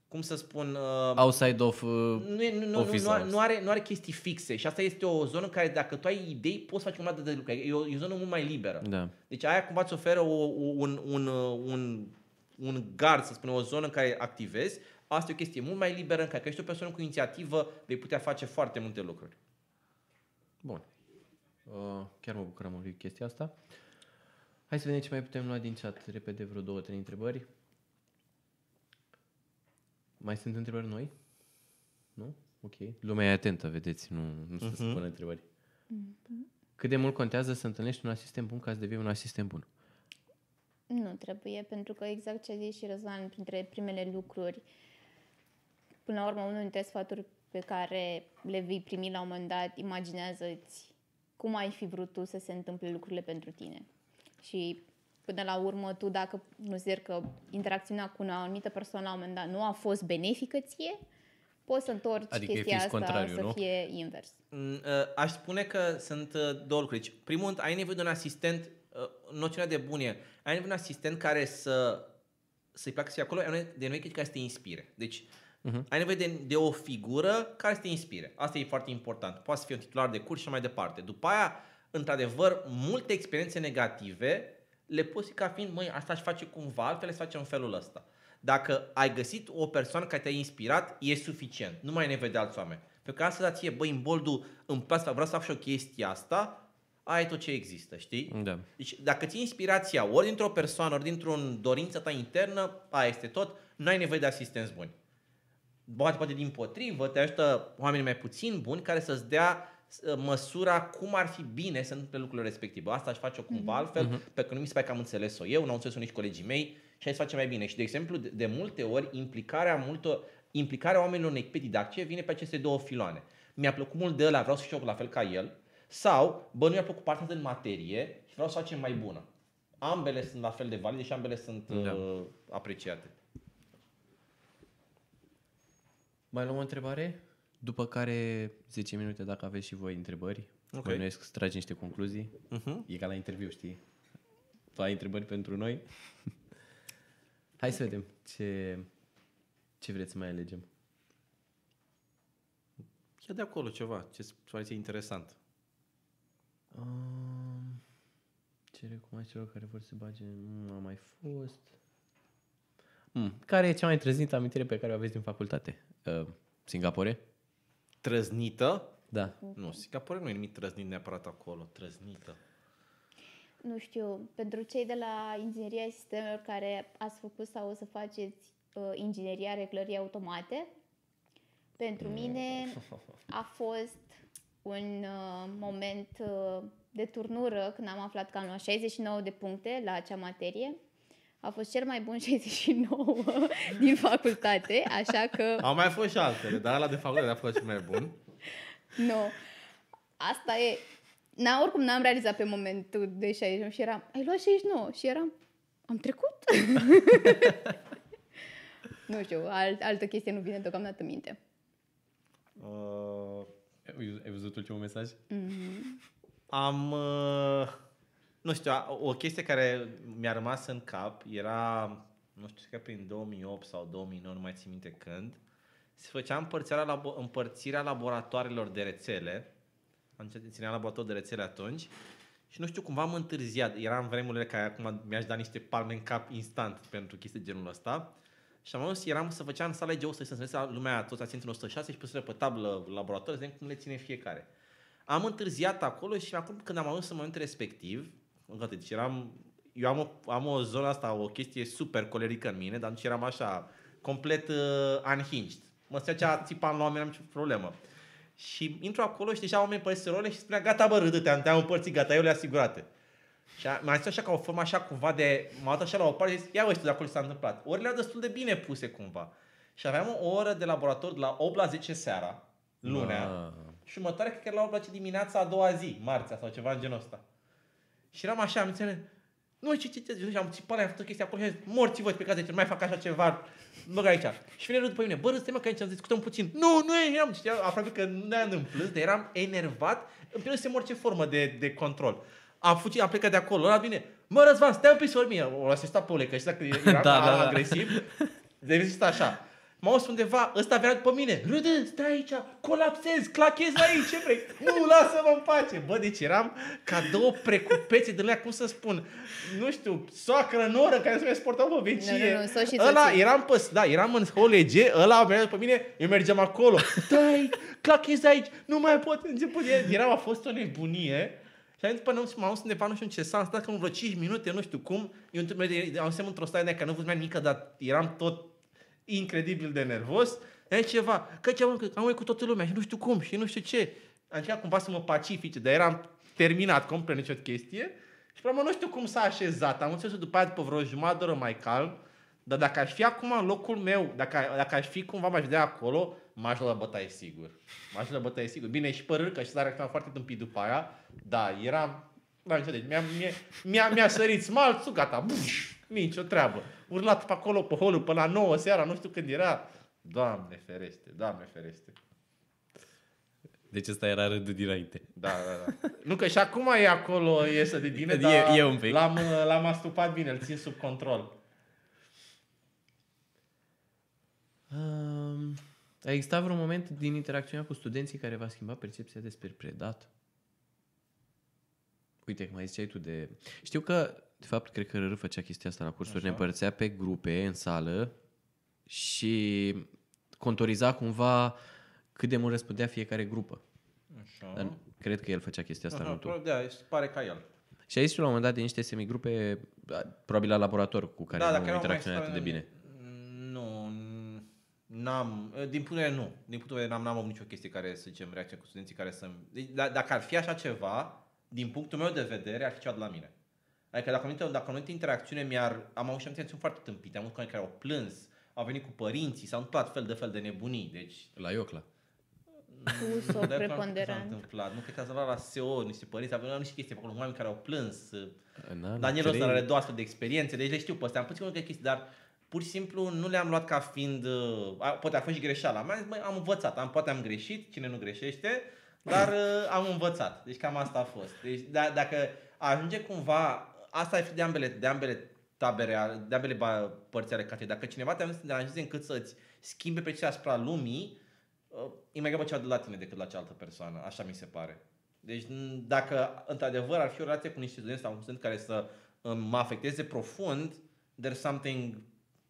cum să spun... Uh, Outside of uh, nu, e, nu, nu, nu, nu, are, nu, are, nu are chestii fixe și asta este o zonă în care dacă tu ai idei, poți face un alt de lucruri. E o, e o zonă mult mai liberă. Da. Deci aia cumva îți oferă o, un, un, un, un gard, să spunem, o zonă în care activezi. Asta e o chestie mult mai liberă în care ești o persoană cu inițiativă, vei putea face foarte multe lucruri. Bun. Uh, chiar mă bucurăm un pic chestia asta. Hai să vedem ce mai putem lua din chat. Repede vreo două, trei întrebări. Mai sunt întrebări noi? Nu? Ok. Lumea e atentă, vedeți, nu, nu uh-huh. se spune întrebări. Uh-huh. Cât de mult contează să întâlnești un asistent bun ca să devii un asistent bun? Nu trebuie, pentru că exact ce a zis și Răzvan, printre primele lucruri, până la urmă, unul dintre sfaturi pe care le vei primi la un moment dat, imaginează-ți cum ai fi vrut tu să se întâmple lucrurile pentru tine. Și până la urmă tu dacă consideri că interacțiunea cu o anumită persoană la un moment dat nu a fost benefică ție, poți să întorci adică chestia asta să nu? fie invers. Mm, uh, aș spune că sunt uh, două lucruri. Deci, primul rând, ai nevoie de un asistent, uh, noțiunea de bun e, ai nevoie de un asistent care să să-i placă să fie acolo, ai nevoie de noi care să te inspire. Deci, uh-huh. ai nevoie de, de o figură care să te inspire. Asta e foarte important. Poate să fie un titular de curs și mai departe. După aia, într-adevăr, multe experiențe negative le poți ca fiind, măi, asta aș face cumva, altfel le face în felul ăsta. Dacă ai găsit o persoană care te-a inspirat, e suficient. Nu mai ai nevoie de alți oameni. Pentru că asta ție, băi, în boldul, în asta, vreau să fac și o chestie asta, aia e tot ce există, știi? Da. Deci dacă ții inspirația ori dintr-o persoană, ori dintr-o dorință ta internă, aia este tot, nu ai nevoie de asistenți buni. Poate, poate din potrivă, te ajută oameni mai puțin buni care să-ți dea măsura cum ar fi bine să întâmple lucrurile respective. Asta aș face-o cumva mm-hmm. altfel, mm-hmm. pe că nu mi se pare că am înțeles-o eu, nu au înțeles-o nici colegii mei și hai să facem mai bine. Și, de exemplu, de, de multe ori, implicarea, multor, implicarea oamenilor în echipe didactice vine pe aceste două filoane. Mi-a plăcut mult de ăla, vreau să fiu la fel ca el, sau, bă, nu mi-a plăcut partea din materie și vreau să facem mai bună. Ambele sunt la fel de valide și ambele sunt da. uh, apreciate. Mai luăm o întrebare? După care 10 minute dacă aveți și voi întrebări. Okay. Bănuiesc să tragi niște concluzii. Uh-huh. E ca la interviu, știi? Tu ai întrebări pentru noi? Hai să vedem ce, ce vreți să mai alegem. Ia de acolo ceva, ce îți interesant. Um, ce recomand celor care vor să bage? Nu a mai fost. Mm. Care e cea mai trăznită amintire pe care o aveți din facultate? Uh, Singapore? Trăznită? Da. Nu, Singapore nu e nimic trăznit neapărat acolo. Trăznită. Nu știu, pentru cei de la ingineria sistemelor care ați făcut sau o să faceți uh, ingineria reglării automate, pentru mm. mine a fost un uh, moment uh, de turnură când am aflat că am luat 69 de puncte la acea materie. A fost cel mai bun 69 din facultate, așa că... Au mai fost și altele, dar la de facultate a fost cel mai bun. Nu. Asta e... Na, oricum n-am realizat pe momentul de 69 și eram, ai luat 69 și eram, am trecut? nu știu, alt, altă chestie nu vine deocamdată în minte. Uh, ai văzut ultimul mesaj? Mm-hmm. Am, uh, nu știu, o chestie care mi-a rămas în cap era, nu știu, că prin 2008 sau 2009, nu mai țin minte când, se făcea împărțirea, împărțirea laboratoarelor de rețele, am țineam laborator de rețele atunci, și nu știu, cumva am întârziat. Era în vremurile care acum mi-aș da niște palme în cap instant pentru chestii genul ăsta. Și am ajuns, eram să făceam în sala G100 să se lumea, toți asienții în 106 și puseră pe tablă laborator, să vedem cum le ține fiecare. Am întârziat acolo și acum când am ajuns în momentul respectiv, încă deci eram, eu am o, am o zonă asta, o chestie super colerică în mine, dar deci eram așa, complet uh, unhinged. Mă stăcea țipam la oameni, am ce problemă. Și intru acolo și deja oamenii părăsesc role și spunea, gata bă, râdă-te, te-am împărțit, gata, eu le asigurate. Și mai zis așa ca o formă așa cumva de... M-a așa la o parte și zis, ia uite de acolo ce s-a întâmplat. Orele erau destul de bine puse cumva. Și aveam o oră de laborator de la 8 la 10 seara, lunea, Ma. și următoarea cred că era la 8 la 10 dimineața a doua zi, marțea sau ceva în genul ăsta. Și eram așa, am înțeles, Nu știu ce, ce, ce, am țipat la am făcut chestia acolo și am zis, morți voi pe casă, ce nu mai fac așa ceva, băg aici. Și vine după mine, bă, râste mă că aici am discutăm puțin. Nu, nu eram, știa, aproape că nu ne-am plâns, dar eram enervat, îmi pierdusem orice formă de, de control. Am fugit, am plecat de acolo, ăla vine, mă, Răzvan, stai un pic să mie. O asistat pe Ole, că știa că era da, da, da. agresiv. De așa m-au auzit undeva, ăsta venea după mine, râde, stai aici, colapsezi, clachezi aici, ce vrei? Nu, lasă-mă în pace. Bă, deci eram ca două precupețe de la, cum să spun, nu știu, soacră, noră, care se mai sportau pe vecie. Nu, nu, nu, ăla, eram pe, da, eram în holege, ăla venea după mine, eu mergeam acolo, stai, clachezi aici, nu mai pot, început, era, a fost o nebunie. Și am zis, până m-am auzit undeva, nu știu în ce s-a stat că vreo 5 minute, nu știu cum, eu am într-o stare de că nu văzut nimic, dar eram tot incredibil de nervos, e ceva, că ce am cu toată lumea și nu știu cum și nu știu ce. Am încercat cumva să mă pacifice, dar eram terminat complet nicio chestie și până nu știu cum s-a așezat. Am înțeles după aia după vreo jumătate de oră mai calm, dar dacă aș fi acum în locul meu, dacă, dacă aș fi cumva m-aș vedea acolo, m-aș lua la bătaie sigur. M-aș lua la bătaie sigur. Bine, și părâr, că și s-a reacționat foarte tâmpit după aia, da, eram, da, înțelegi, mi-a, mi-a, mi-a, mi-a sărit smalțul, gata, buș, nici o treabă urlat pe acolo, pe holul, până la 9 seara, nu știu când era. Doamne ferește, Doamne ferește. Deci ăsta era râdul dinainte. Da, da, da. nu că și acum e acolo, iese de bine, dar e, e un pic. L-am, l-am astupat bine, îl țin sub control. Um, a existat vreun moment din interacțiunea cu studenții care v-a schimbat percepția despre predat? Uite, cum mai ziceai tu de... Știu că de fapt, cred că Rârâ făcea chestia asta la cursuri, Așa. ne împărțea pe grupe în sală și contoriza cumva cât de mult răspundea fiecare grupă. Așa. Dar cred că el făcea chestia asta, Aha, nu tu. Da, pare ca el. Și ai zis la un moment dat de niște semigrupe, probabil la laborator, cu care da, nu interacționat atât de bine. Nu, n-am, din punct de vedere nu. Din punct de vedere n-am, n-am avut nicio chestie care, să zicem, reacție cu studenții care să deci, dacă ar fi așa ceva, din punctul meu de vedere, ar fi ceva de la mine. Adică dacă am dacă am interacțiune, mi-ar, am avut și interacțiuni foarte tâmpite. Am avut care au plâns, au venit cu părinții, s-au întâmplat fel de fel de nebunii. Deci... La Iocla. Cu sau preponderant. S-a întâmplat. Nu cred că s-a la SEO, niște părinți, aveau niște chestii acolo, oameni care au plâns. Daniel ăsta are două astfel de experiențe, deci le știu pe astea. Am puțin multe chestii, dar pur și simplu nu le-am luat ca fiind, uh, poate a fost și greșeala. Am, zis, am învățat, am, poate am greșit, cine nu greșește, dar uh, am învățat. Deci cam asta a fost. Deci da, dacă ajunge cumva asta e de ambele, de ambele tabere, de ambele părți ale catei. Dacă cineva te deranjeze încât să-ți schimbe pe asupra lumii, uh, e mai grabă ceva de la tine decât la cealaltă persoană. Așa mi se pare. Deci dacă într-adevăr ar fi o relație cu niște studenți sau un student care să uh, mă afecteze profund, there's something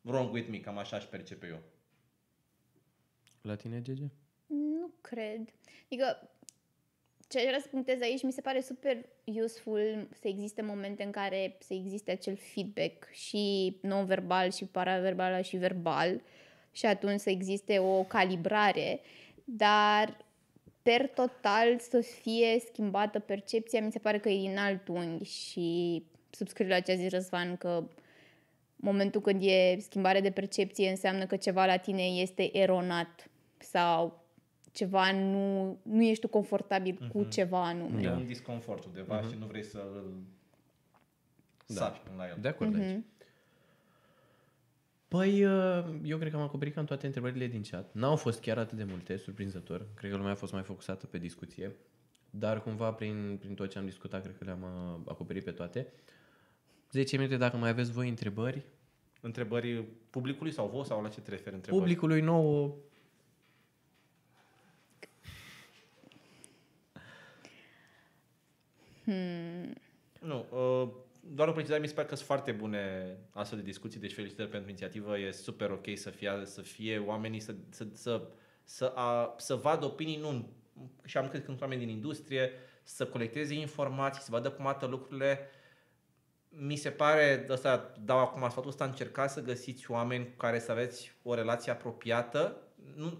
wrong with me, cam așa aș percepe eu. La tine, Gege? Nu cred. Adică ce vreau să punctez aici, mi se pare super useful să existe momente în care să existe acel feedback și non-verbal și paraverbal și verbal și atunci să existe o calibrare, dar per total să fie schimbată percepția, mi se pare că e din alt unghi și subscriu la ce a zis Răzvan că momentul când e schimbare de percepție înseamnă că ceva la tine este eronat sau ceva nu, nu ești tu confortabil uh-huh. cu mhm. ceva anume. E un disconfort undeva uh-huh. și nu vrei să îl da. sapi până la el. De acord uh-huh. aici. Păi, uh, eu cred că am acoperit cam toate întrebările din chat. N-au fost chiar atât de multe, surprinzător. Cred că lumea a fost mai focusată pe discuție. Dar cumva, prin, prin tot ce am discutat, cred că le-am uh, acoperit pe toate. 10 minute, dacă mai aveți voi întrebări. Întrebări publicului sau voi sau la ce te referi întrebări? Publicului nou, Hmm. Nu, uh, doar o precizare, mi se pare că sunt foarte bune astfel de discuții, deci felicitări pentru inițiativă, e super ok să fie, să fie oamenii să, să, să, să, a, să vadă opinii, nu, și am cred că sunt oameni din industrie, să colecteze informații, să vadă cum arată lucrurile. Mi se pare, ăsta dau acum sfatul ăsta, încercați să găsiți oameni cu care să aveți o relație apropiată, nu,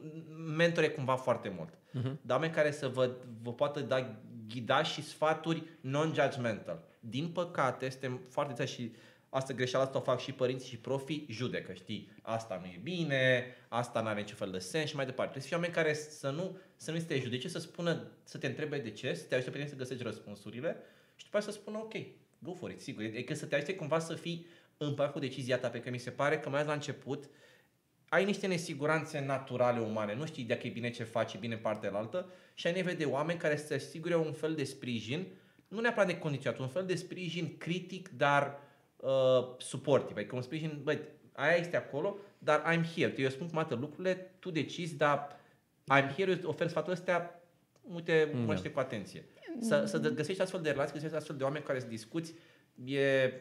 mentore cumva foarte mult, uh-huh. dar oameni care să vă, vă poată da ghida și sfaturi non-judgmental. Din păcate, suntem foarte des și asta greșeala asta o fac și părinții și profii, judecă, știi, asta nu e bine, asta nu are niciun fel de sens și mai departe. Trebuie să fie oameni care să nu, să nu te judece, să spună, să te întrebe de ce, să te ajute pe tine să găsești răspunsurile și după aceea să spună ok, go for it, sigur. E că să te ajute cumva să fii împăcat cu decizia ta, pe că mi se pare că mai la început ai niște nesiguranțe naturale umane, nu știi dacă e bine ce faci, e bine partea altă și ai nevoie de oameni care să te asigure un fel de sprijin, nu neapărat de condiționat, un fel de sprijin critic, dar uh, suportiv. Adică un sprijin, băi, aia este acolo, dar I'm here. Eu spun cum arată lucrurile, tu decizi, dar I'm here, eu ofer sfatul ăstea, uite, mm. cu atenție. Să, să găsești astfel de relații, găsești astfel de oameni care să discuți, e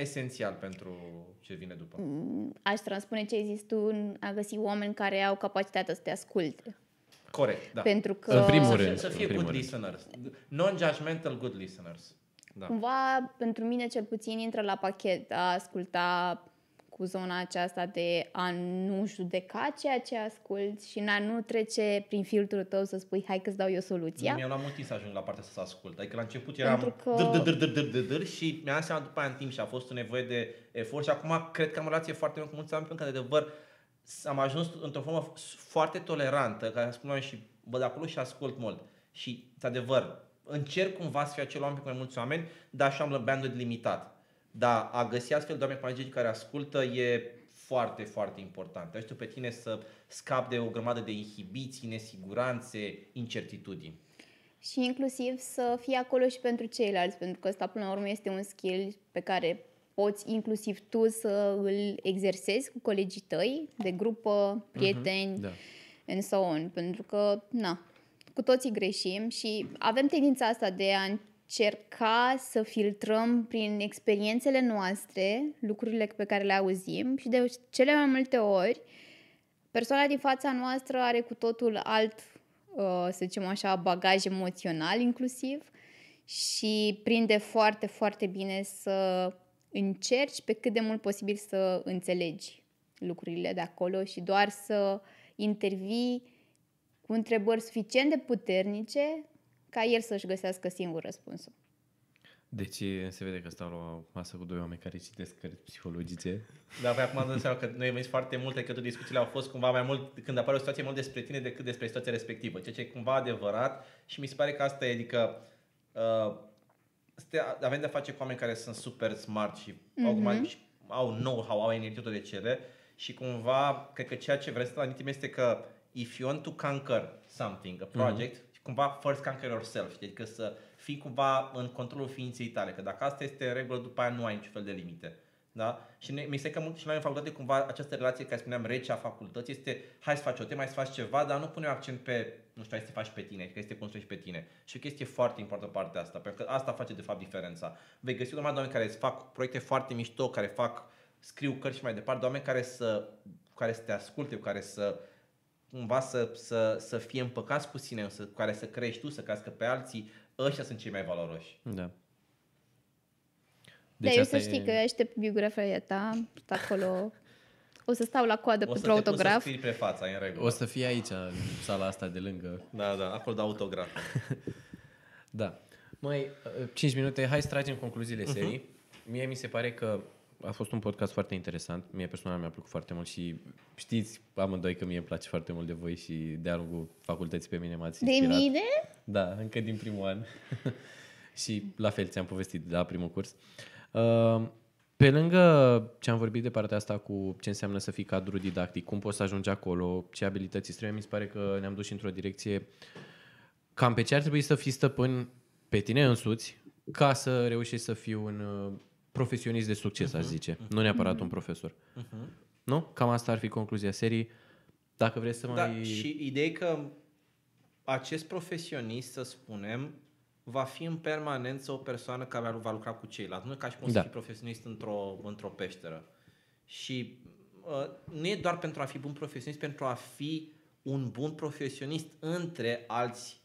esențial pentru ce vine după. Mm, aș transpune ce ai zis tu în a găsi oameni care au capacitatea să te asculte. Corect, da. Pentru că... În primul rând. Să fie good rând. listeners. Non-judgmental good listeners. Da. Cumva, pentru mine cel puțin, intră la pachet a asculta cu zona aceasta de a nu judeca ceea ce asculți și a nu trece prin filtrul tău să spui hai că-ți dau eu soluția. Mi-a luat mult timp să ajung la partea să ascult. Adică la început eram că... dăr, dăr, dăr, dăr, dăr, și mi-am seama după aia în timp și a fost o nevoie de efort și acum cred că am o relație foarte bună cu mulți oameni pentru că de adevăr am ajuns într-o formă foarte tolerantă, care spun și bă, de acolo și ascult mult. Și, de adevăr, încerc cumva să fiu acel oameni cu mai mulți oameni, dar și am bandwidth limitat. Dar a găsi astfel de oameni cu care ascultă e foarte, foarte important. Ajută pe tine să scapi de o grămadă de inhibiții, nesiguranțe, incertitudini. Și inclusiv să fii acolo și pentru ceilalți, pentru că ăsta până la urmă este un skill pe care poți inclusiv tu să îl exersezi cu colegii tăi, de grupă, prieteni, uh-huh, da. and so on. Pentru că, na, cu toții greșim și avem tendința asta de a încerca să filtrăm prin experiențele noastre lucrurile pe care le auzim și de cele mai multe ori persoana din fața noastră are cu totul alt, uh, să zicem așa, bagaj emoțional inclusiv și prinde foarte, foarte bine să încerci pe cât de mult posibil să înțelegi lucrurile de acolo și doar să intervii cu întrebări suficient de puternice ca el să-și găsească singur răspunsul. Deci se vede că stau la masă cu doi oameni care citesc cărți psihologice. Da, pe acum am dat seama că noi am foarte multe, că discuțiile au fost cumva mai mult când apare o situație mult despre tine decât despre situația respectivă, ceea ce e cumva adevărat și mi se pare că asta e, adică uh, avem de face cu oameni care sunt super smart și mm-hmm. au, mai, au know-how, au energie tot de cele și cumva, cred că ceea ce vrei să la este că if you want to conquer something, a project, mm-hmm cumva first conquer yourself, știi? Adică să fii cumva în controlul ființei tale, că dacă asta este regulă, după aia nu ai niciun fel de limite. Da? Și mi se că mult și la în facultate cumva această relație care spuneam rece a facultății este hai să faci o temă, hai să faci ceva, dar nu pune accent pe, nu știu, hai să te faci pe tine, că este construiești pe tine. Și o chestie foarte importantă partea asta, pentru că asta face de fapt diferența. Vei găsi oameni oameni care fac proiecte foarte mișto, care fac, scriu cărți și mai departe, oameni care să, care să te asculte, care să cumva să, să, să fie împăcați cu sine, să, care să crești tu, să crească pe alții, ăștia sunt cei mai valoroși. Da. Deci da, eu să știi e... că eu aștept biografia ta, acolo o să stau la coadă o pentru autograf. O să pe fața, în regulă. O să fie aici, în sala asta de lângă. Da, da, acolo de autograf. da. Mai 5 minute, hai să tragem concluziile uh-huh. serii. Mie mi se pare că a fost un podcast foarte interesant. Mie personal mi-a plăcut foarte mult și știți amândoi că mie îmi place foarte mult de voi și de-a lungul facultății pe mine m-ați inspirat. De mine? Da, încă din primul an. și la fel ți-am povestit de la primul curs. Uh, pe lângă ce am vorbit de partea asta cu ce înseamnă să fii cadru didactic, cum poți să ajungi acolo, ce abilități trebuie, mi se pare că ne-am dus într-o direcție cam pe ce ar trebui să fii stăpân pe tine însuți ca să reușești să fii un profesionist de succes, uh-huh. aș mhm. zice. Uh-huh. Nu neapărat uh-huh. un profesor. Uh-huh. Nu? Cam asta ar fi concluzia serii. Dacă vreți să da, mai... și ideea că acest profesionist, să spunem, va fi în permanență o persoană care va lucra cu ceilalți. Nu e ca și cum da. să fii profesionist într-o, într-o peșteră. Și uh, nu e doar pentru a fi bun profesionist, pentru a fi un bun profesionist între alți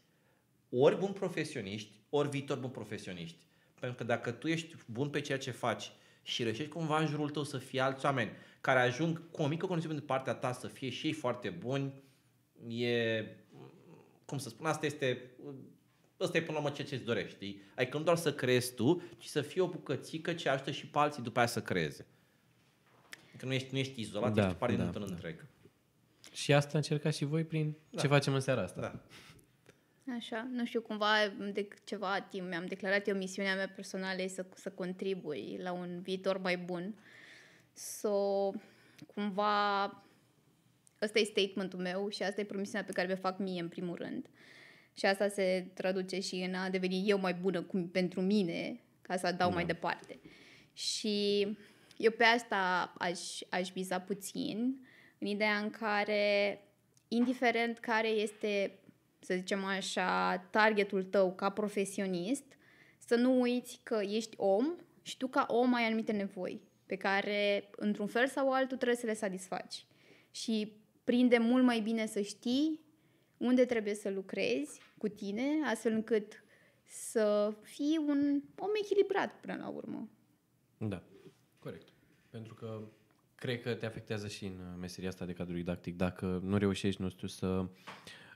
ori bun profesioniști, ori viitor bun profesioniști. Pentru că dacă tu ești bun pe ceea ce faci și reușești cumva în jurul tău să fie alți oameni care ajung cu o mică condiție de partea ta să fie și ei foarte buni, e, cum să spun, asta este, ăsta e până la urmă ceea ce îți dorești, știi? Adică nu doar să creezi tu, ci să fie o bucățică ce ajută și pe alții după aia să creeze. Că nu ești, nu ești izolat, da, ești parte da, din da. întreg. Și asta încercați și voi prin da. ce facem în seara asta. Da. Așa, nu știu, cumva de ceva timp mi-am declarat eu misiunea mea personală e să, să contribui la un viitor mai bun. So, cumva, ăsta e statementul meu și asta e promisiunea pe care mi fac mie în primul rând. Și asta se traduce și în a deveni eu mai bună cum, pentru mine, ca să dau da. mai departe. Și eu pe asta aș, aș viza puțin, în ideea în care, indiferent care este, să zicem așa, targetul tău ca profesionist, să nu uiți că ești om și tu ca om ai anumite nevoi pe care, într-un fel sau altul, trebuie să le satisfaci. Și prinde mult mai bine să știi unde trebuie să lucrezi cu tine, astfel încât să fii un om echilibrat până la urmă. Da, corect. Pentru că cred că te afectează și în meseria asta de cadru didactic. Dacă nu reușești, nu știu, să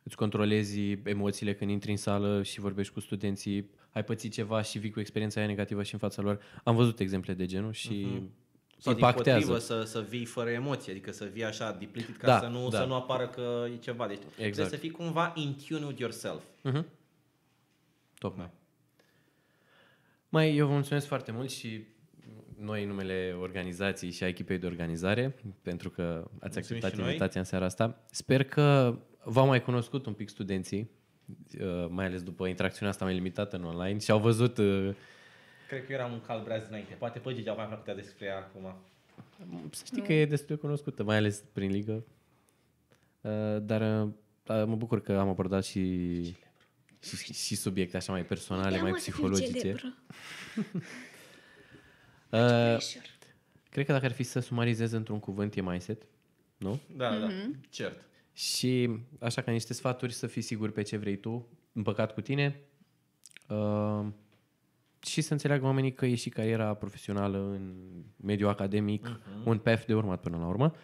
îți controlezi emoțiile când intri în sală și vorbești cu studenții, ai pățit ceva și vii cu experiența aia negativă și în fața lor. Am văzut exemple de genul și uh-huh. Sau impactează. să, să vii fără emoție, adică să vii așa depleted ca da, să, nu, da. să nu apară că e ceva. Deci exact. trebuie să fii cumva in tune with yourself. Uh-huh. Tocmai. Da. Mai, eu vă mulțumesc foarte mult și noi numele organizației și a echipei de organizare pentru că ați Mulțumim acceptat invitația în seara asta. Sper că v-au mai cunoscut un pic studenții, uh, mai ales după interacțiunea asta mai limitată în online și au văzut... Uh, Cred că eram un cal breaz înainte. Poate pe Gigi au mai putea despre ea acum. Să știi că e destul de cunoscută, mai ales prin ligă. Uh, dar mă bucur că am abordat și, și, și subiecte așa mai personale, mai psihologice. Uh, cred că dacă ar fi să sumarizez într-un cuvânt e mindset, nu? Da, mm-hmm. da, mhm. cert. Și așa ca niște sfaturi să fii sigur pe ce vrei tu, împăcat cu tine uh, și să înțeleagă oamenii că e și cariera profesională în mediul academic uh-huh. un path de urmat până la urmă.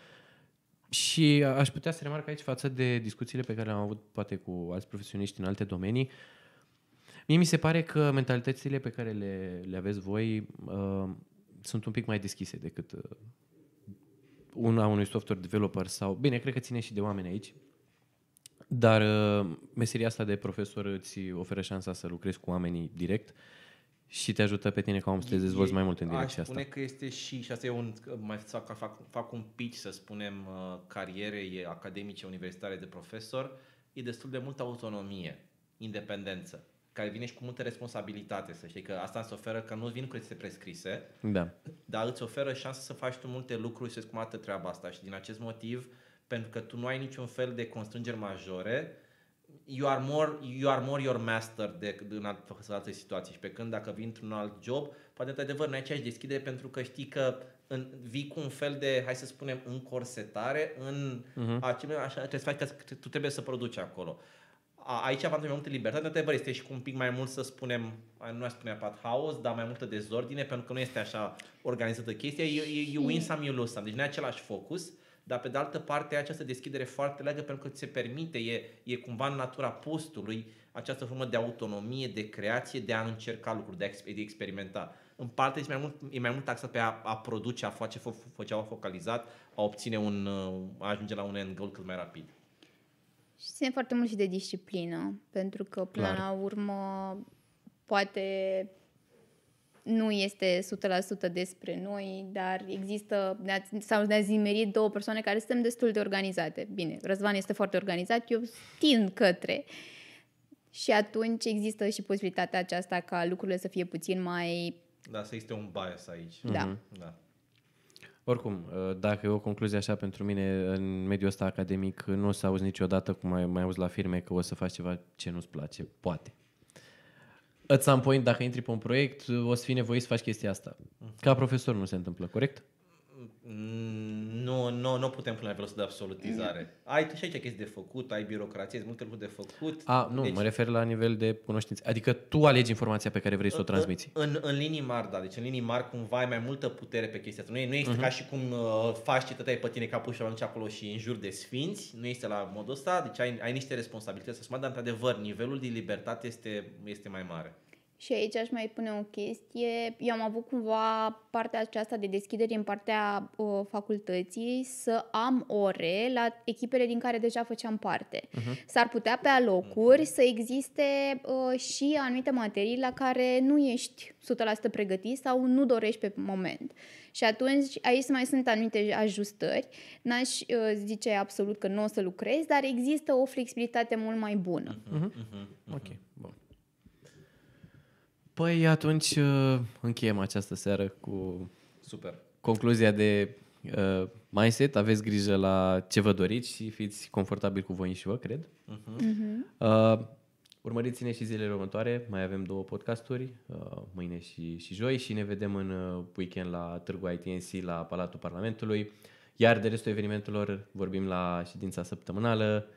Și aș putea să remarc aici față de discuțiile pe care le-am avut poate cu alți profesioniști în alte domenii, Mie mi se pare că mentalitățile pe care le, le aveți voi uh, sunt un pic mai deschise decât uh, una unui software developer sau... Bine, cred că ține și de oameni aici, dar uh, meseria asta de profesor îți oferă șansa să lucrezi cu oamenii direct și te ajută pe tine ca om să te dezvolți mai mult în direcția asta. spune că este și, și asta e un, mai fac, fac, fac un pitch, să spunem, uh, cariere academice, universitare de profesor, e destul de multă autonomie, independență care vine și cu multă responsabilitate, să știi că asta îți oferă că nu vin cu este prescrise, da. dar îți oferă șansa să faci tu multe lucruri și să-ți cum treaba asta și din acest motiv, pentru că tu nu ai niciun fel de constrângeri majore, you are more, you are more your master decât în alte situații și pe când dacă vii într-un alt job, poate într-adevăr nu ai aceeași deschidere pentru că știi că în, vii cu un fel de, hai să spunem, încorsetare în uh-huh. acele, așa, trebuie să faci că tu trebuie să produci acolo aici avem mai multă libertate, întrebări este și cu un pic mai mult să spunem, nu aș spune pat haos, dar mai multă dezordine, pentru că nu este așa organizată chestia, you, you, you win some, you lose some, deci nu e același focus, dar pe de altă parte ai această deschidere foarte largă pentru că ți se permite, e, e cumva în natura postului, această formă de autonomie, de creație, de a încerca lucruri, de a, de experimenta. În parte e mai mult, e mai mult taxat pe a, a produce, a face ce au focalizat, a obține un, a ajunge la un end goal cât mai rapid. Și ține foarte mult și de disciplină, pentru că până Clar. la urmă poate nu este 100% despre noi, dar există, sau ne-ați zimerit două persoane care suntem destul de organizate. Bine, Răzvan este foarte organizat, eu tind către. Și atunci există și posibilitatea aceasta ca lucrurile să fie puțin mai... Da, să existe un bias aici. Da. Mm-hmm. da. Oricum, uh, dacă e o concluzie așa pentru mine, în mediul ăsta academic, nu o să auzi niciodată, cum mai, mai auzi la firme, că o să faci ceva ce nu-ți place. Poate. At some point, dacă intri pe un proiect, o să fii nevoit să faci chestia asta. Ca profesor nu se întâmplă, corect? Nu, nu, nu putem pune la nivelul de absolutizare. Ai și aici chestii de făcut, ai birocrație, multe lucruri de făcut. A, nu, deci, mă refer la nivel de cunoștințe. Adică tu alegi informația pe care vrei să o transmiți. În, în, în linii mari, da. Deci în linii mari cumva ai mai multă putere pe chestia asta. Nu, e, nu este uh-huh. ca și cum uh, faci ce tătai pe tine capul și arunci acolo și în jur de sfinți. Nu este la modul ăsta. Deci ai, ai niște responsabilități să dar într-adevăr nivelul de libertate este, este mai mare. Și aici aș mai pune o chestie. Eu am avut cumva partea aceasta de deschidere în partea uh, facultății să am ore la echipele din care deja făceam parte. Uh-huh. S-ar putea pe alocuri să existe uh, și anumite materii la care nu ești 100% pregătit sau nu dorești pe moment. Și atunci aici mai sunt anumite ajustări. N-aș uh, zice absolut că nu o să lucrez, dar există o flexibilitate mult mai bună. Uh-huh. Uh-huh. Ok, bun. Păi atunci uh, încheiem această seară cu Super. concluzia de uh, mindset. Aveți grijă la ce vă doriți și fiți confortabil cu voi și vă, cred. Uh-huh. Uh-huh. Uh, urmăriți-ne și zilele următoare. Mai avem două podcasturi, uh, mâine și, și joi și ne vedem în uh, weekend la Târgu ITNC la Palatul Parlamentului. Iar de restul evenimentelor vorbim la ședința săptămânală.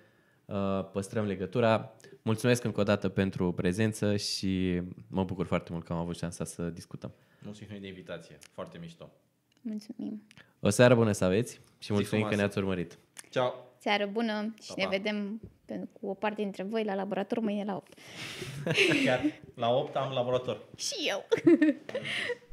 Uh, păstrăm legătura. Mulțumesc încă o dată pentru prezență și mă bucur foarte mult că am avut șansa să discutăm. Mulțumim de invitație. Foarte mișto. Mulțumim. O seară bună să aveți și mulțumim că ne-ați urmărit. Ciao. Seară bună și pa, ne pa. vedem cu o parte dintre voi la laborator mâine la 8. Chiar la 8 am laborator. și eu.